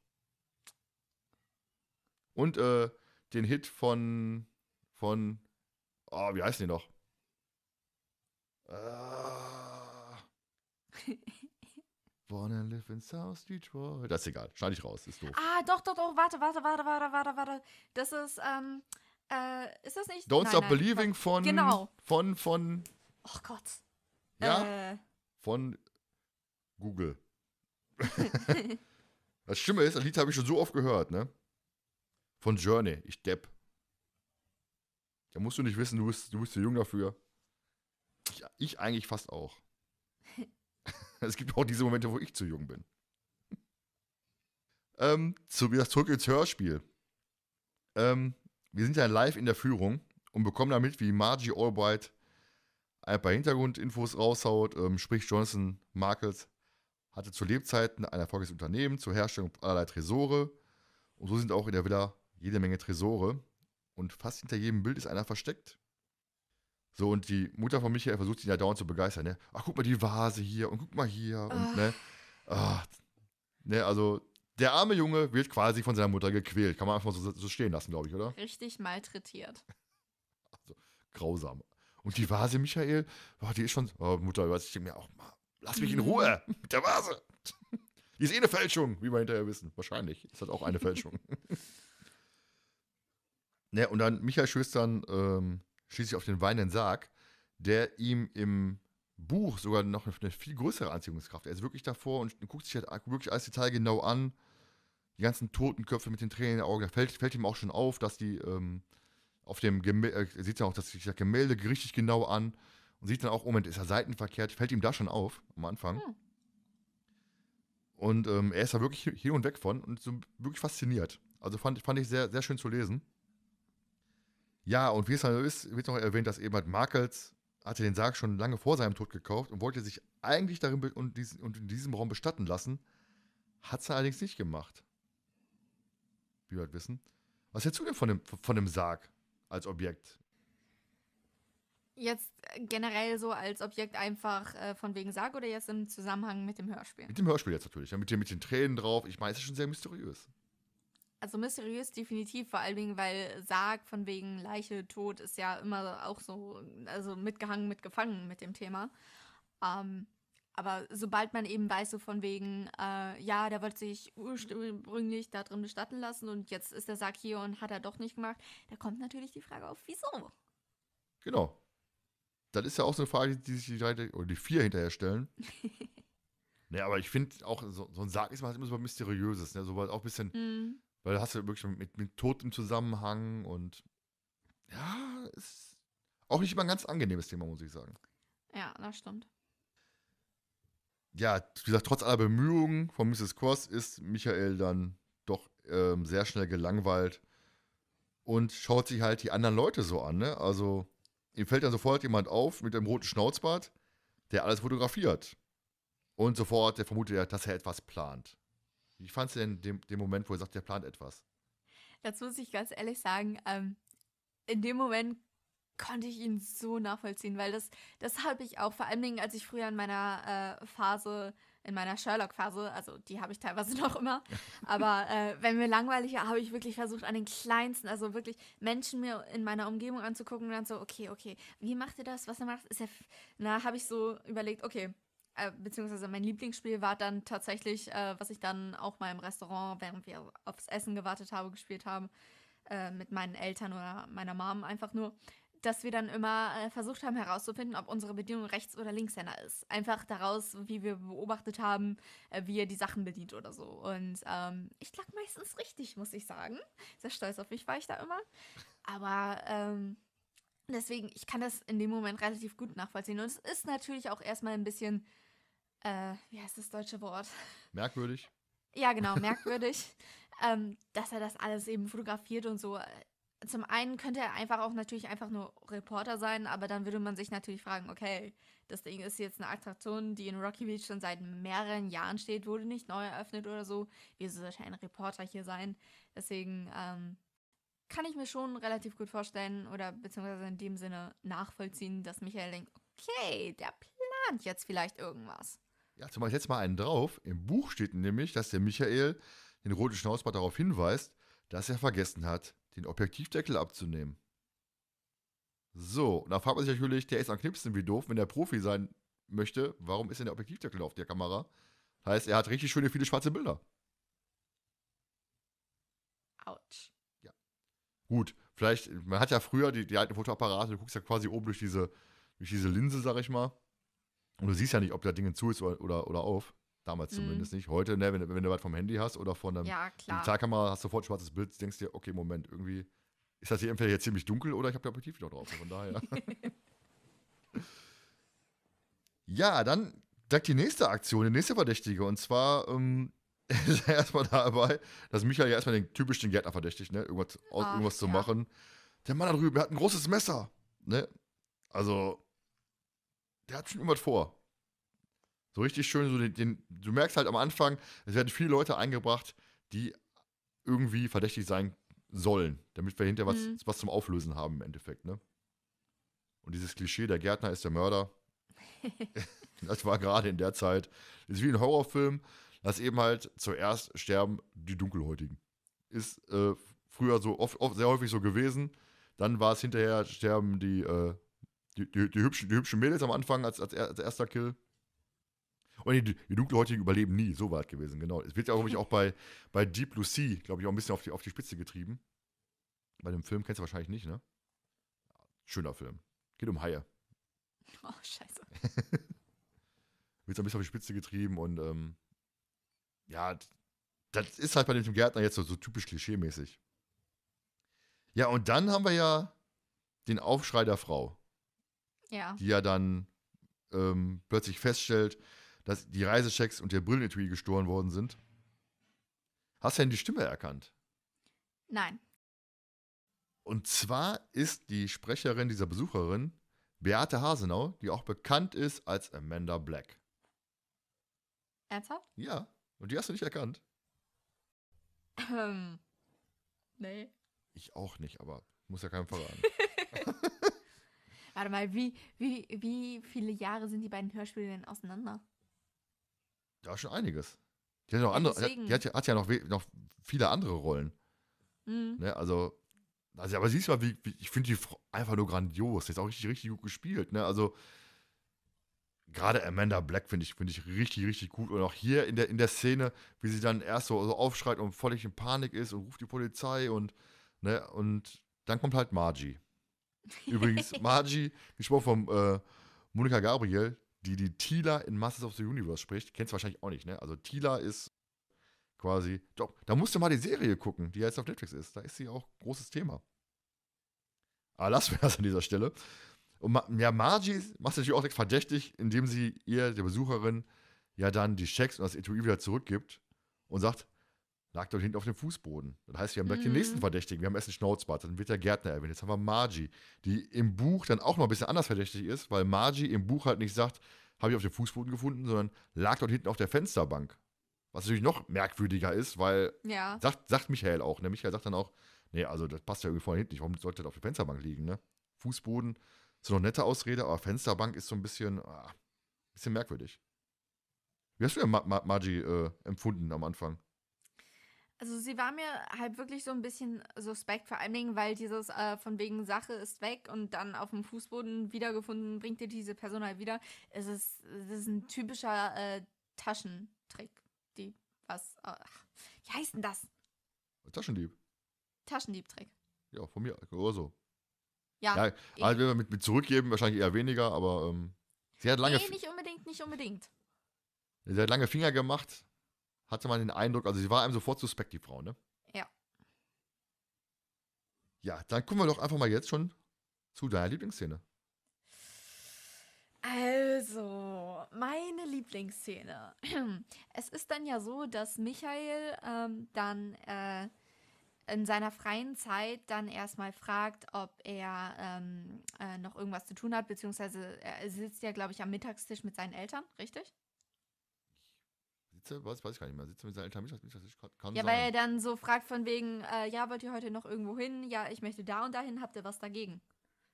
Und äh, den Hit von, von, oh, wie heißt die noch? Äh, born and live in South Detroit. Das ist egal, schneide ich raus, ist doof. Ah, doch, doch, doch, warte, warte, warte, warte, warte, warte. Das ist, ähm, äh, ist das nicht? Don't Nein, Stop nein, Believing von, Genau. von, von, Oh Gott. ja, Äh, von Google. das Schlimme ist, das Lied habe ich schon so oft gehört, ne? Von Journey, ich depp. Da musst du nicht wissen, du bist, du bist zu jung dafür. Ich, ich eigentlich fast auch. es gibt auch diese Momente, wo ich zu jung bin. ähm, zurück ins Hörspiel. Ähm, wir sind ja live in der Führung und bekommen damit, wie Margie Albright ein paar Hintergrundinfos raushaut. Ähm, sprich, Jonathan Markles hatte zu Lebzeiten ein erfolgreiches Unternehmen zur Herstellung allerlei Tresore. Und so sind auch in der Villa jede Menge Tresore. Und fast hinter jedem Bild ist einer versteckt. So, und die Mutter von Michael versucht ihn ja dauernd zu begeistern. Ne? Ach, guck mal die Vase hier und guck mal hier. Und, Ah. ne? Ah, ne, also, der arme Junge wird quasi von seiner Mutter gequält. Kann man einfach so, so stehen lassen, glaube ich, oder? richtig malträtiert. Grausam. Und die Vase, Michael, oh, die ist schon. Oh, Mutter, was ich denke mir auch mal, lass mich in Mhm. Ruhe mit der Vase. Die ist eh eine Fälschung, wie wir hinterher wissen. Wahrscheinlich ist das auch eine Fälschung. ne, und dann Michael stößt dann ähm, schließlich auf den weinenden Sarg, der ihm im Buch sogar noch eine, viel größere Anziehungskraft. Er ist wirklich davor und guckt sich halt wirklich alles Detail genau an. Die ganzen Totenköpfe mit den Tränen in den Augen. Da fällt, fällt ihm auch schon auf, dass die ähm, auf dem Gemälde, äh, sieht ja auch dass sich das Gemälde richtig genau an und sieht dann auch, oh Moment, ist er seitenverkehrt, fällt ihm da schon auf am Anfang. Hm. Und ähm, er ist da wirklich hin und weg von und so wirklich fasziniert. Also fand, fand ich sehr, sehr schön zu lesen. Ja, und wie es so ist, wird noch erwähnt, dass eben halt Markels hatte den Sarg schon lange vor seinem Tod gekauft und wollte sich eigentlich darin und, diesen, und in diesem Raum bestatten lassen. Hat es allerdings nicht gemacht. Wie wir halt wissen. Was hältst du denn von dem, von dem Sarg als Objekt? Jetzt äh, generell so als Objekt einfach äh, von wegen Sarg oder jetzt im Zusammenhang mit dem Hörspiel? Mit dem Hörspiel jetzt natürlich. Ja, mit, den, mit den Tränen drauf. Ich meine, es ist schon sehr mysteriös. Also mysteriös definitiv, vor allen Dingen, weil Sarg von wegen Leiche, Tod ist ja immer auch so, also mitgehangen, mitgefangen mit dem Thema. Ähm, aber sobald man eben weiß, so von wegen, äh, ja, der wollte sich ursprünglich da drin bestatten lassen und jetzt ist der Sarg hier und hat er doch nicht gemacht, da kommt natürlich die Frage auf, wieso? Genau. Das ist ja auch so eine Frage, die sich die drei oder die vier hinterher stellen. ne, aber ich finde auch, so, so ein Sarg ist halt immer so was Mysteriöses, ne? So was auch ein bisschen, Hm, weil da hast du wirklich mit, mit Tod im Zusammenhang und ja, ist auch nicht immer ein ganz angenehmes Thema, muss ich sagen. ja, das stimmt. Ja, wie gesagt, trotz aller Bemühungen von Mrs. Cross ist Michael dann doch ähm, sehr schnell gelangweilt und schaut sich halt die anderen Leute so an, ne? Also, ihm fällt dann sofort jemand auf mit einem roten Schnauzbart, der alles fotografiert. Und sofort, der vermutet er, dass er etwas plant. Wie fandst du denn den, den Moment, wo er sagt, der plant etwas? Dazu muss ich ganz ehrlich sagen, ähm, in dem Moment konnte ich ihn so nachvollziehen, weil das, das habe ich auch, vor allen Dingen, als ich früher in meiner äh, Phase, in meiner Sherlock-Phase, also die habe ich teilweise noch immer, aber äh, wenn mir langweilig war, habe ich wirklich versucht, an den kleinsten, also wirklich Menschen mir in meiner Umgebung anzugucken und dann so, okay, okay, wie macht ihr das, was er macht, ist f- na, habe ich so überlegt, okay, äh, beziehungsweise mein Lieblingsspiel war dann tatsächlich, äh, was ich dann auch mal im Restaurant, während wir aufs Essen gewartet haben, gespielt haben, äh, mit meinen Eltern oder meiner Mom einfach nur, dass wir dann immer äh, versucht haben herauszufinden, ob unsere Bedienung Rechts- oder Linkshänder ist. Einfach daraus, wie wir beobachtet haben, äh, wie er die Sachen bedient oder so. Und ähm, ich lag meistens richtig, muss ich sagen. Sehr stolz auf mich war ich da immer. Aber ähm, deswegen, ich kann das in dem Moment relativ gut nachvollziehen. Und es ist natürlich auch erstmal ein bisschen, äh, wie heißt das deutsche Wort? Merkwürdig. Ja, genau, merkwürdig, ähm, dass er das alles eben fotografiert und so. Zum einen könnte er einfach auch natürlich einfach nur Reporter sein, aber dann würde man sich natürlich fragen, okay, das Ding ist jetzt eine Attraktion, die in Rocky Beach schon seit mehreren Jahren steht, wurde nicht neu eröffnet oder so. Wieso sollte ein Reporter hier sein? Deswegen ähm, kann ich mir schon relativ gut vorstellen oder beziehungsweise in dem Sinne nachvollziehen, dass Michael denkt, okay, der plant jetzt vielleicht irgendwas. Ja, zumal ich jetzt mal einen drauf. Im Buch steht nämlich, dass der Michael den roten Schnauzbart darauf hinweist, dass er vergessen hat, den Objektivdeckel abzunehmen. So, und da fragt man sich natürlich, der ist am knipsen wie doof, wenn der Profi sein möchte, warum ist denn der Objektivdeckel auf der Kamera? Heißt, er hat richtig schöne, viele schwarze Bilder. Autsch. Gut, vielleicht, man hat ja früher die, die alten Fotoapparate, du guckst ja quasi oben durch diese, durch diese Linse, sag ich mal. Und du siehst ja nicht, ob das Ding zu ist oder, oder, oder auf. Damals Mhm. zumindest nicht. Heute, ne, wenn, du- wenn du was vom Handy hast oder von einem Ja. Digitalkamera, hast du sofort ein schwarzes Bild, denkst dir, okay, Moment, irgendwie ist das hier entweder jetzt ziemlich dunkel oder ich habe der Objektiv noch drauf. Von daher. ja, dann direkt die nächste Aktion, die nächste Verdächtige. Und zwar ähm, ist er erstmal dabei, dass Michael ja erstmal den typischen Gärtner verdächtigt, ne? Irgendwas, Ach, irgendwas zu ja. machen. Der Mann da drüben, der hat ein großes Messer. Ne? Also, der hat schon irgendwas vor. So richtig schön, so den, den, du merkst halt am Anfang, es werden viele Leute eingebracht, die irgendwie verdächtig sein sollen, damit wir hinterher was, Mhm. was zum Auflösen haben im Endeffekt, ne? Und dieses Klischee, der Gärtner ist der Mörder, das war gerade in der Zeit, ist wie ein Horrorfilm, dass eben halt zuerst sterben die Dunkelhäutigen. Ist äh, früher so oft, oft, sehr häufig so gewesen. Dann war es hinterher, sterben die, äh, die, die, die, hübschen, die hübschen Mädels am Anfang als, als, als erster Kill. Und die, die Dunkelhäutigen überleben nie, so es gewesen, genau. Es wird ja, glaube ich, auch bei, bei Deep Blue Sea, glaube ich, auch ein bisschen auf die, auf die Spitze getrieben. Bei dem Film kennst du wahrscheinlich nicht, ne? Schöner Film. Geht um Haie. Oh, scheiße. wird so ein bisschen auf die Spitze getrieben und ähm, ja, das ist halt bei dem Gärtner jetzt so, so typisch klischeemäßig. Ja, und dann haben wir ja den Aufschrei der Frau, Ja. die ja dann ähm, plötzlich feststellt, dass die Reisechecks und ihr Brillenetui gestohlen worden sind. Hast du denn die Stimme erkannt? Nein. Und zwar ist die Sprecherin dieser Besucherin Beate Hasenau, die auch bekannt ist als Amanda Black. Ernsthaft? Ja, und die hast du nicht erkannt. Ähm. Nee. Ich auch nicht, aber muss ja keinem verraten. Warte mal, wie, wie, wie viele Jahre sind die beiden Hörspiele denn auseinander? Da schon einiges. Die hat, noch Ja, andere, die hat, deswegen. die hat, ja, hat ja noch, noch viele andere Rollen. Hm. Ne? Also, also, aber siehst du mal, wie, wie ich finde die einfach nur grandios. Die ist auch richtig, richtig gut gespielt. Ne? Also, gerade Amanda Black finde ich, finde ich richtig, richtig gut. Und auch hier in der, in der Szene, wie sie dann erst so, so aufschreit und völlig in Panik ist und ruft die Polizei und, ne, und dann kommt halt Margie. Übrigens, Margie, gesprochen von äh, Monika Gabriel, die die Tila in Masters of the Universe spricht. Kennst du wahrscheinlich auch nicht, ne? Also Tila ist quasi, doch, da musst du mal die Serie gucken, die jetzt auf Netflix ist. Da ist sie auch großes Thema. Aber lassen wir das an dieser Stelle. Und ja, Margie macht natürlich auch verdächtig, indem sie ihr, der Besucherin, ja dann die Schecks und das Etui wieder zurückgibt und sagt, lag dort hinten auf dem Fußboden. Das heißt, wir haben direkt den Mhm. nächsten Verdächtigen. Wir haben erst einen Schnauzbart, dann wird der Gärtner erwähnt. Jetzt haben wir Margie, die im Buch dann auch noch ein bisschen anders verdächtig ist, weil Margie im Buch halt nicht sagt, habe ich auf dem Fußboden gefunden, sondern lag dort hinten auf der Fensterbank. Was natürlich noch merkwürdiger ist, weil Ja. Sagt, sagt Michael auch, ne? Michael sagt dann auch, nee, also das passt ja irgendwie vorne hinten nicht. Warum sollte das auf der Fensterbank liegen, ne? Fußboden ist so noch eine nette Ausrede, aber Fensterbank ist so ein bisschen, ah, bisschen merkwürdig. Wie hast du denn Ma Ma Margie äh, empfunden am Anfang? Also sie war mir halt wirklich so ein bisschen suspekt, vor allen Dingen, weil dieses äh, von wegen Sache ist weg und dann auf dem Fußboden wiedergefunden, bringt dir diese Person halt wieder. Es ist, es ist ein typischer äh, Taschentrick. Die, was, ach, wie heißt denn das? Taschendieb. Taschendiebtrick. Ja, von mir oder so. Ja, Ja, also mit, mit zurückgeben wahrscheinlich eher weniger, aber ähm, sie hat lange, nee, nicht unbedingt, nicht unbedingt. sie hat lange Finger gemacht, hatte man den Eindruck, also sie war einem sofort suspekt, die Frau, ne? Ja. Ja, dann kommen wir doch einfach mal jetzt schon zu deiner Lieblingsszene. Also, meine Lieblingsszene. Es ist dann ja so, dass Michael ähm, dann äh, in seiner freien Zeit dann erstmal fragt, ob er ähm, äh, noch irgendwas zu tun hat, beziehungsweise er sitzt ja, glaube ich, am Mittagstisch mit seinen Eltern, richtig? Sitze, was weiß ich gar nicht mehr. Sitze mit seinen Eltern mit, das kann, kann Ja, sein. weil er dann so fragt von wegen, äh, ja, wollt ihr heute noch irgendwo hin? Ja, ich möchte da und dahin, habt ihr was dagegen?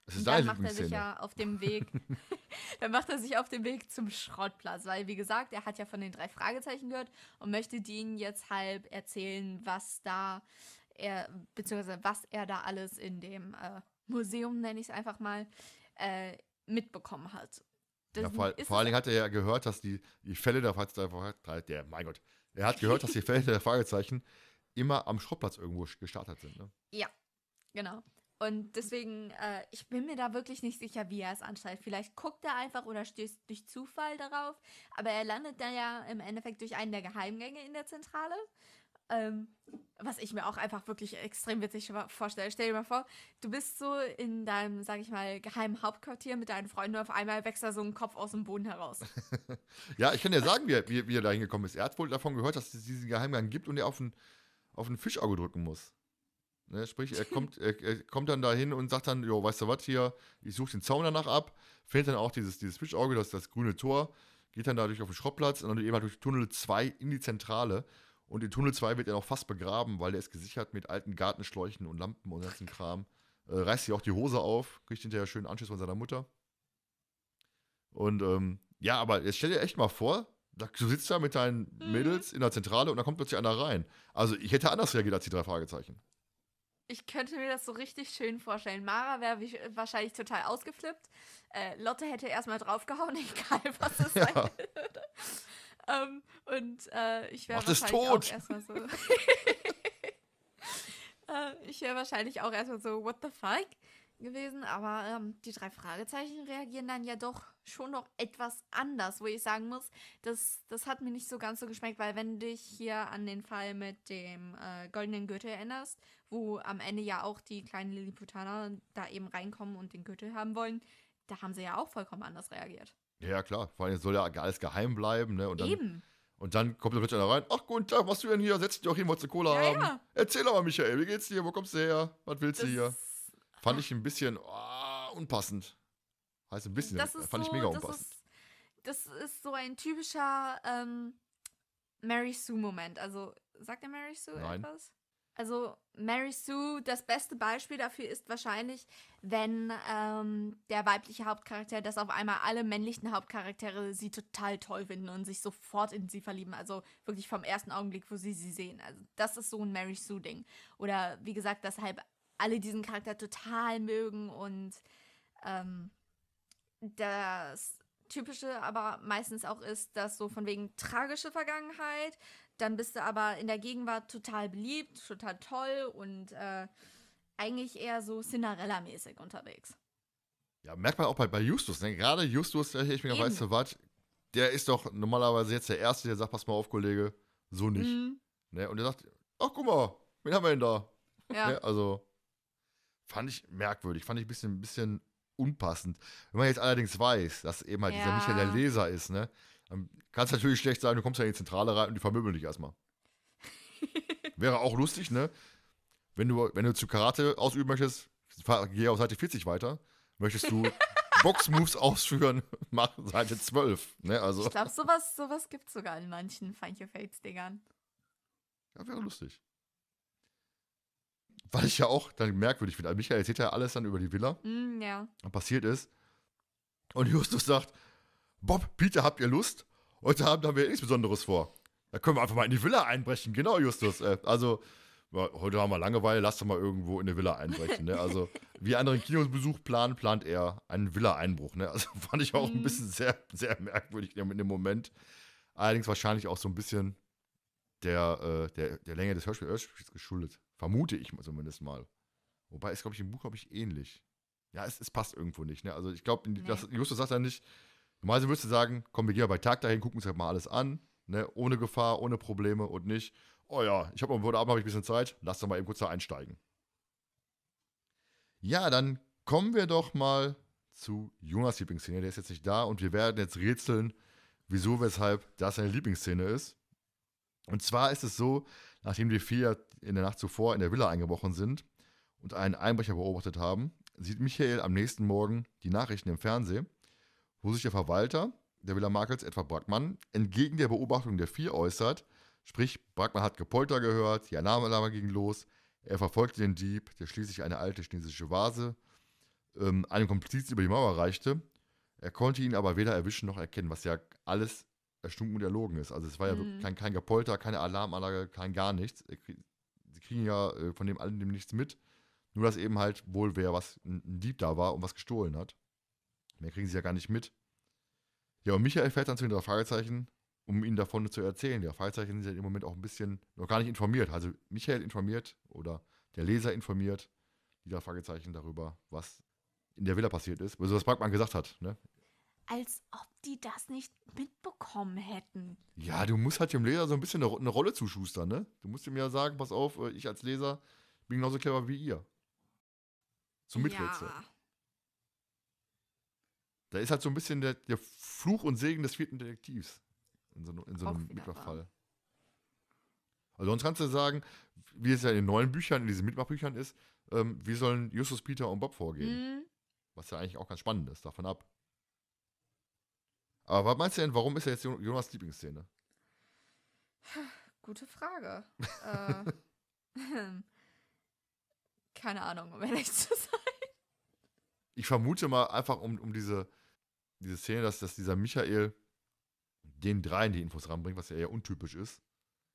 das ist Und dann macht er sich ja auf dem Weg, dann macht er sich auf dem Weg zum Schrottplatz, weil wie gesagt, er hat ja von den drei Fragezeichen gehört und möchte denen jetzt halb erzählen, was da er, beziehungsweise was er da alles in dem äh, Museum, nenne ich es einfach mal, äh, mitbekommen hat. Ja, vor, vor allen Dingen hat er ja gehört, dass die, die Fälle der Fragezeichen, der, mein Gott, er hat gehört, dass die Fälle der Fragezeichen immer am Schrottplatz irgendwo gestartet sind. Ne? Genau. Und deswegen, äh, ich bin mir da wirklich nicht sicher, wie er es anstellt. Vielleicht guckt er einfach oder stößt durch Zufall darauf. Aber er landet dann ja im Endeffekt durch einen der Geheimgänge in der Zentrale. Ähm, was ich mir auch einfach wirklich extrem witzig vorstelle. Stell dir mal vor, du bist so in deinem, sag ich mal, geheimen Hauptquartier mit deinen Freunden und auf einmal wächst da so ein Kopf aus dem Boden heraus. Ja, ich kann dir sagen, wie er, wie, wie er da hingekommen ist. Er hat wohl davon gehört, dass es diesen Geheimgang gibt und er auf ein, auf ein Fischauge drücken muss. Ne, sprich, er kommt, er, er kommt dann dahin und sagt dann, jo, weißt du was hier, ich suche den Zaun danach ab, findet dann auch dieses, dieses Fischauge, das, das grüne Tor, geht dann dadurch auf den Schrottplatz und dann eben halt durch Tunnel 2 in die Zentrale. Und in Tunnel 2 wird er noch fast begraben, weil der ist gesichert mit alten Gartenschläuchen und Lampen und ganzen Kram. Äh, reißt sich auch die Hose auf, kriegt hinterher schönen Anschluss von seiner Mutter. Und ähm, ja, aber jetzt stell dir echt mal vor, da- du sitzt da mit deinen Mhm. Mädels in der Zentrale und da kommt plötzlich einer rein. Also ich hätte anders reagiert als die drei Fragezeichen. Ich könnte mir das so richtig schön vorstellen. Mara wäre wahrscheinlich total ausgeflippt. Äh, Lotte hätte erstmal draufgehauen, egal was es sein Ja. würde. Ähm, und äh, ich wäre wahrscheinlich tot. auch erstmal so. äh, ich wäre wahrscheinlich auch erstmal so, what the fuck gewesen. Aber ähm, die drei Fragezeichen reagieren dann ja doch schon noch etwas anders, wo ich sagen muss, das, das hat mir nicht so ganz so geschmeckt, weil wenn du dich hier an den Fall mit dem äh, goldenen Gürtel erinnerst, wo am Ende ja auch die kleinen Lilliputaner da eben reinkommen und den Gürtel haben wollen, da haben sie ja auch vollkommen anders reagiert. Ja, klar. Vor allem soll ja alles geheim bleiben, ne? Und dann, eben. Und dann kommt da plötzlich einer rein. Ach, guten Tag, was du denn hier? Setz dich doch hin, wolltest du Cola Ja, haben? ja. Erzähl doch mal, Michael, wie geht's dir? Wo kommst du her? Was willst du Das, hier? Fand ich ein bisschen oh, unpassend. Heißt ein bisschen, das ist fand so, ich mega das unpassend. ist, das ist so ein typischer ähm, Mary Sue-Moment. Also, sagt der Mary Sue Nein. etwas? Also, Mary Sue, das beste Beispiel dafür ist wahrscheinlich, wenn ähm, der weibliche Hauptcharakter, dass auf einmal alle männlichen Hauptcharaktere sie total toll finden und sich sofort in sie verlieben. Also wirklich vom ersten Augenblick, wo sie sie sehen. Also, das ist so ein Mary Sue-Ding. Oder wie gesagt, deshalb alle diesen Charakter total mögen und ähm, das Typische aber meistens auch ist, dass so von wegen tragische Vergangenheit, dann bist du aber in der Gegenwart total beliebt, total toll und äh, eigentlich eher so Cinderella-mäßig unterwegs. Ja, merkt man auch bei, bei Justus, ne? Gerade Justus, der ich mir weißt du was, der ist doch normalerweise jetzt der Erste, der sagt, pass mal auf, Kollege, so nicht. Mhm. Ne? Und der sagt, ach guck mal, wen haben wir denn da? Ja. Ne? Also, fand ich merkwürdig, fand ich ein bisschen, ein bisschen unpassend. Wenn man jetzt allerdings weiß, dass eben halt dieser Ja. Michael der Leser ist, ne? Dann kann es natürlich schlecht sein, du kommst ja in die Zentrale rein und die vermöbeln dich erstmal. Wäre auch lustig, ne? Wenn du, wenn du zu Karate ausüben möchtest, geh auf Seite 40 weiter. Möchtest du Boxmoves ausführen, mach Seite 12. Ne? Also, Ich glaube, sowas, sowas gibt es sogar in manchen Your Fates-Dingern. ja, wäre lustig. Weil ich ja auch dann merkwürdig finde. Also Michael erzählt ja alles dann über die Villa, Mm, ja. was passiert ist. Und Justus sagt: Bob, Peter, habt ihr Lust? Heute Abend haben wir nichts Besonderes vor. Da können wir einfach mal in die Villa einbrechen. Genau, Justus. Äh, also, heute haben wir Langeweile, lass doch mal irgendwo in eine Villa einbrechen. Ne? Also, wie anderen Kinobesuch planen, plant er einen Villa-Einbruch. Ne? Also, fand ich auch ein Mhm. bisschen sehr, sehr merkwürdig in dem Moment. Allerdings wahrscheinlich auch so ein bisschen der, äh, der, der Länge des Hörspiels geschuldet. Vermute ich zumindest mal. Wobei ist, glaube ich, im Buch, glaube ich, ähnlich. Ja, es, es passt irgendwo nicht. Ne? Also ich glaube, Nee. Justus sagt ja nicht, normalerweise würdest du sagen, komm, wir gehen mal bei Tag dahin, gucken uns halt mal alles an, ne? ohne Gefahr, ohne Probleme und nicht, oh ja, ich habe heute Abend habe ich ein bisschen Zeit, lass doch mal eben kurz da einsteigen. Ja, dann kommen wir doch mal zu Jonas Lieblingsszene. Der ist jetzt nicht da und wir werden jetzt rätseln, wieso, weshalb das seine Lieblingsszene ist. Und zwar ist es so, nachdem die vier in der Nacht zuvor in der Villa eingebrochen sind und einen Einbrecher beobachtet haben, sieht Michael am nächsten Morgen die Nachrichten im Fernsehen, wo sich der Verwalter der Villa Markels, etwa Brackmann, entgegen der Beobachtung der vier äußert. Sprich, Brackmann hat Gepolter gehört, die Alarmanlage ging los, er verfolgte den Dieb, der schließlich eine alte chinesische Vase ähm, einem Komplizen über die Mauer reichte. Er konnte ihn aber weder erwischen noch erkennen, was ja alles erstunken und erlogen ist. Also es war ja Mhm. wirklich kein, kein Gepolter, keine Alarmanlage, kein gar nichts. Sie kriegen ja äh, von dem allen dem nichts mit. Nur, dass eben halt wohl wer was, ein Dieb da war und was gestohlen hat. Mehr kriegen sie ja gar nicht mit. Ja, und Michael fährt dann zu den drei Fragezeichen, um ihnen davon zu erzählen. Die drei Fragezeichen sind ja im Moment auch ein bisschen noch gar nicht informiert. Also Michael informiert oder der Leser informiert die drei Fragezeichen darüber, was in der Villa passiert ist. Also was Brackmann gesagt hat. Ne? Als ob die das nicht mitbekommen hätten. Ja, du musst halt dem Leser so ein bisschen eine, eine Rolle zuschustern. Ne? Du musst ihm ja sagen, pass auf, äh, ich als Leser bin genauso clever wie ihr. Zum Miträtsel. Ja. Da ist halt so ein bisschen der, der Fluch und Segen des vierten Detektivs in so, in so einem Mitmachfall. Also sonst kannst du sagen, wie es ja in den neuen Büchern, in diesen Mitmachbüchern ist, ähm, wie sollen Justus, Peter und Bob vorgehen? Hm, Was ja eigentlich auch ganz spannend ist, davon ab. Aber was meinst du denn, warum ist er jetzt Jo- Jonas Lieblingsszene? gute Frage. äh, keine Ahnung, um ehrlich zu sein. Ich vermute mal einfach um, um diese, diese Szene, dass, dass dieser Michael den dreien die Infos ranbringt, was ja eher untypisch ist.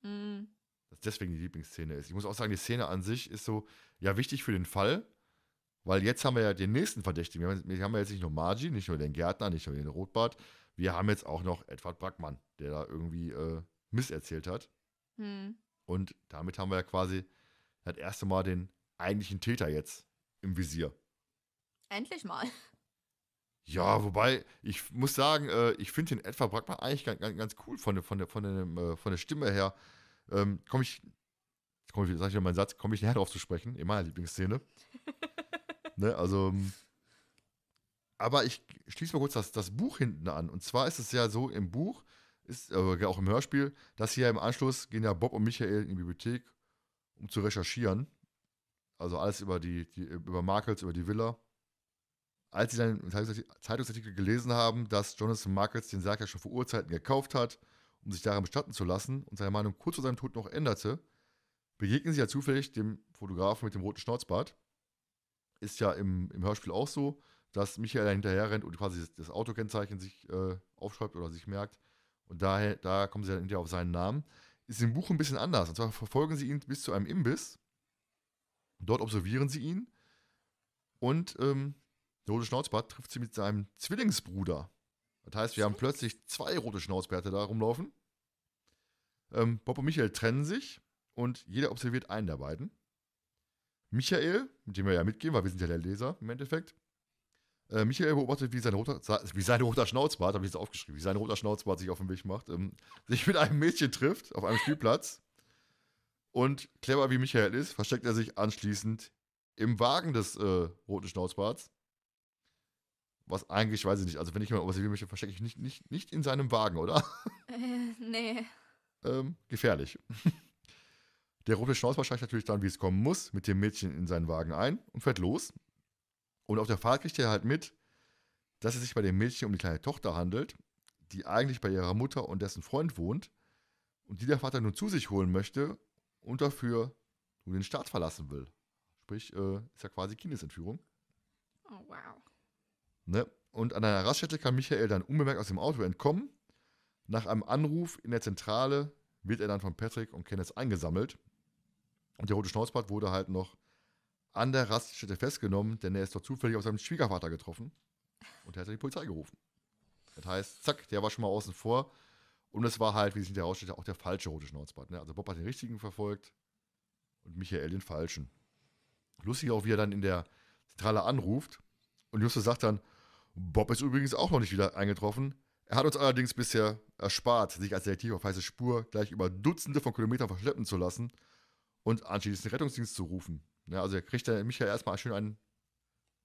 Hm, dass deswegen die Lieblingsszene ist. Ich muss auch sagen, die Szene an sich ist so, ja, wichtig für den Fall, weil jetzt haben wir ja den nächsten Verdächtigen. Wir haben, wir haben ja jetzt nicht nur Margie, nicht nur den Gärtner, nicht nur den Rotbart, wir haben jetzt auch noch Edward Brackmann, der da irgendwie äh, Mist erzählt hat. hm. Und damit haben wir ja quasi das erste Mal den eigentlichen Täter jetzt im Visier. Endlich mal. Ja, wobei, ich muss sagen, äh, ich finde den Edward Brackmann eigentlich ganz, ganz, ganz cool von, der- von, von, dem, äh, von der Stimme her. Ähm, komme ich, komm ich, sag ich wieder meinen Satz, komme ich näher drauf zu sprechen, in meiner Lieblingsszene. ne, also, ähm, aber ich schließe mal kurz das, das Buch hinten an. Und zwar ist es ja so im Buch, ist äh, auch im Hörspiel, dass hier im Anschluss gehen ja Bob und Michael in die Bibliothek, um zu recherchieren. Also alles über die, die über Markels, über die Villa als sie dann im Zeitungsarti- Zeitungsartikel gelesen haben, dass Jonathan Markets den Sarg ja schon vor Urzeiten gekauft hat, um sich daran bestatten zu lassen und seine Meinung kurz vor seinem Tod noch änderte, begegnen sie ja zufällig dem Fotografen mit dem roten Schnauzbart. Ist ja im, im Hörspiel auch so, dass Michael da hinterher rennt und quasi das, das Autokennzeichen sich äh, aufschreibt oder sich merkt. Und daher, da kommen sie dann hinterher auf seinen Namen. Ist im Buch ein bisschen anders. Und zwar verfolgen sie ihn bis zu einem Imbiss. Dort observieren sie ihn. Und ähm, der rote Schnauzbart trifft sie mit seinem Zwillingsbruder. Das heißt, wir haben plötzlich zwei rote Schnauzbärte da rumlaufen. Ähm, Bob und Michael trennen sich und jeder observiert einen der beiden. Michael, mit dem wir ja mitgehen, weil wir sind ja der Leser im Endeffekt. Äh, Michael beobachtet, wie sein roter, wie sein roter Schnauzbart, habe ich jetzt aufgeschrieben, wie sein roter Schnauzbart sich auf den Weg macht, ähm, sich mit einem Mädchen trifft auf einem Spielplatz. Und clever wie Michael ist, versteckt er sich anschließend im Wagen des äh, roten Schnauzbarts. Was eigentlich, weiß ich nicht, also wenn ich mal observieren möchte, verstecke ich nicht, nicht, nicht in seinem Wagen, oder? Äh, nee. ähm, gefährlich. Der rote Schnauzbart steigt natürlich dann, wie es kommen muss, mit dem Mädchen in seinen Wagen ein und fährt los. Und auf der Fahrt kriegt er halt mit, dass es sich bei dem Mädchen um die kleine Tochter handelt, die eigentlich bei ihrer Mutter und dessen Freund wohnt und die der Vater nun zu sich holen möchte und dafür nun den Staat verlassen will. Sprich, äh, ist ja quasi Kindesentführung. Oh, wow. Ne? Und an einer Raststätte kann Michael dann unbemerkt aus dem Auto entkommen. Nach einem Anruf in der Zentrale wird er dann von Patrick und Kenneth eingesammelt. Und der rote Schnauzbart wurde halt noch an der Raststätte festgenommen, denn er ist dort zufällig auf seinen Schwiegervater getroffen. Und er hat die Polizei gerufen. Das heißt, zack, der war schon mal außen vor. Und es war halt, wie sich hinterher herausstellt, auch der falsche rote Schnauzbart. Ne? Also Bob hat den richtigen verfolgt und Michael den falschen. Lustig auch, wie er dann in der Zentrale anruft. Und Justus sagt dann, Bob ist übrigens auch noch nicht wieder eingetroffen. Er hat uns allerdings bisher erspart, sich als Detektiv auf heiße Spur gleich über Dutzende von Kilometern verschleppen zu lassen und anschließend den Rettungsdienst zu rufen. Ja, also er kriegt der Michael erstmal schön einen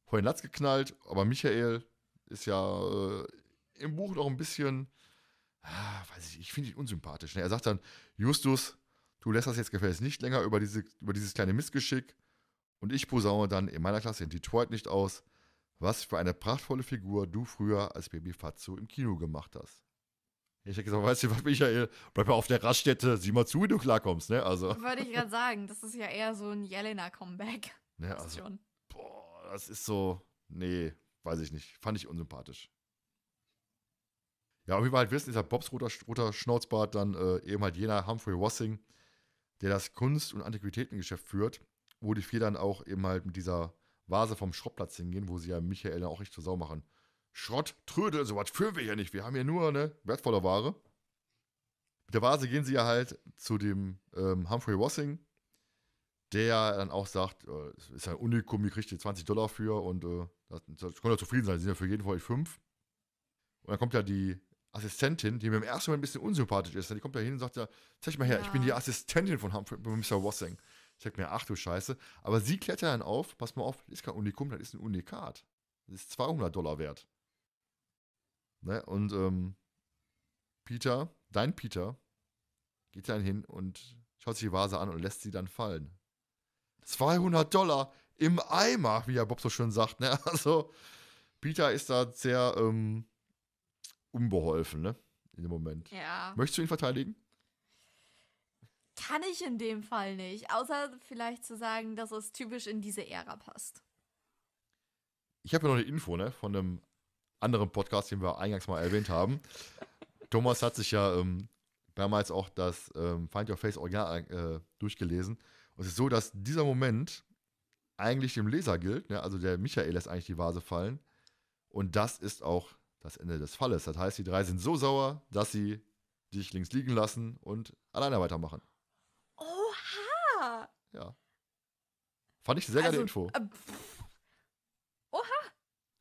vor den Latz geknallt, aber Michael ist ja äh, im Buch noch ein bisschen, ah, weiß ich, ich finde ihn unsympathisch. Ne? Er sagt dann, Justus, du lässt das jetzt gefälligst nicht länger über, diese, über dieses kleine Missgeschick und ich posaune dann in meiner Klasse in Detroit nicht aus, was für eine prachtvolle Figur du früher als Baby Fatso im Kino gemacht hast. Ich hätte gesagt, weißt du was, Michael, bleib mal auf der Raststätte, sieh mal zu, wie du klarkommst, ne? Also, Wollte ich gerade sagen, das ist ja eher so ein Jelena-Comeback. ne, also schon. boah, das ist so, nee, weiß ich nicht, fand ich unsympathisch. Ja, wie wir halt wissen, ist ja Bobs roter, roter Schnauzbart dann äh, eben halt jener Humphrey Wassing, der das Kunst- und Antiquitätengeschäft führt, wo die vier dann auch eben halt mit dieser Vase vom Schrottplatz hingehen, wo sie ja Michael auch richtig zur Sau machen. Schrott, Trödel, sowas führen wir ja nicht. Wir haben ja nur ne, wertvolle Ware. Mit der Vase gehen sie ja halt zu dem ähm, Humphrey Wassing, der dann auch sagt, äh, es ist ein Unikum, ihr kriegt hier 20 Dollar für und äh, das, das könnt ihr zufrieden sein, die sind ja für jeden von euch fünf. Und dann kommt ja die Assistentin, die mir im ersten Moment ein bisschen unsympathisch ist. Die kommt da hin und sagt ja, zeig mal her, ich bin die Ja. Assistentin von Humphrey, Mr. Wassing. Ich sag mir, ach du Scheiße. Aber sie dann auf, pass mal auf, das ist kein Unikum, das ist ein Unikat. Das ist 200 Dollar wert. Ne? Und ähm, Peter, dein Peter, geht dann hin und schaut sich die Vase an und lässt sie dann fallen. 200 Dollar im Eimer, wie ja Bob so schön sagt. Ne? Also, Peter ist da sehr ähm, unbeholfen, ne? In dem Moment. Ja. Möchtest du ihn verteidigen? Kann ich in dem Fall nicht. Außer vielleicht zu sagen, dass es typisch in diese Ära passt. Ich habe ja noch eine Info, ne? Von einem anderen Podcast, den wir eingangs mal erwähnt haben. Thomas hat sich ja ähm, damals auch das ähm, Find Your Face Original äh, durchgelesen. Und es ist so, dass dieser Moment eigentlich dem Leser gilt. Ne? Also der Michael lässt eigentlich die Vase fallen. Und das ist auch das Ende des Falles. Das heißt, die drei sind so sauer, dass sie dich links liegen lassen und alleine weitermachen. Oha! Ja. Fand ich eine sehr geile Info. äh, pff,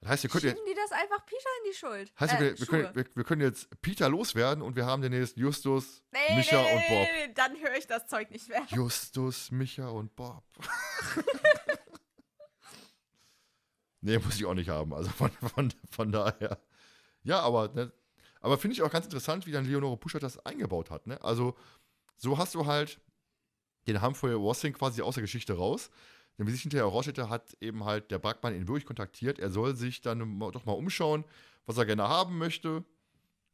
Das heißt, könnt jetzt, schieben die das einfach Peter in die Schuld? heißt, äh, wir, wir, können, wir, wir können jetzt Peter loswerden und wir haben demnächst Justus, nee, Micha nee, und Bob. Nee, nee, dann höre ich das Zeug nicht mehr. Justus, Micha und Bob. nee, muss ich auch nicht haben. Also von, von, von daher. Ja, aber, ne, aber finde ich auch ganz interessant, wie dann Leonore Puschert das eingebaut hat. Ne? Also, so hast du halt den Humphrey Wassing quasi aus der Geschichte raus. Denn wie sich hinterher herausstellte, hat eben halt der Brackmann ihn wirklich kontaktiert. Er soll sich dann doch mal umschauen, was er gerne haben möchte.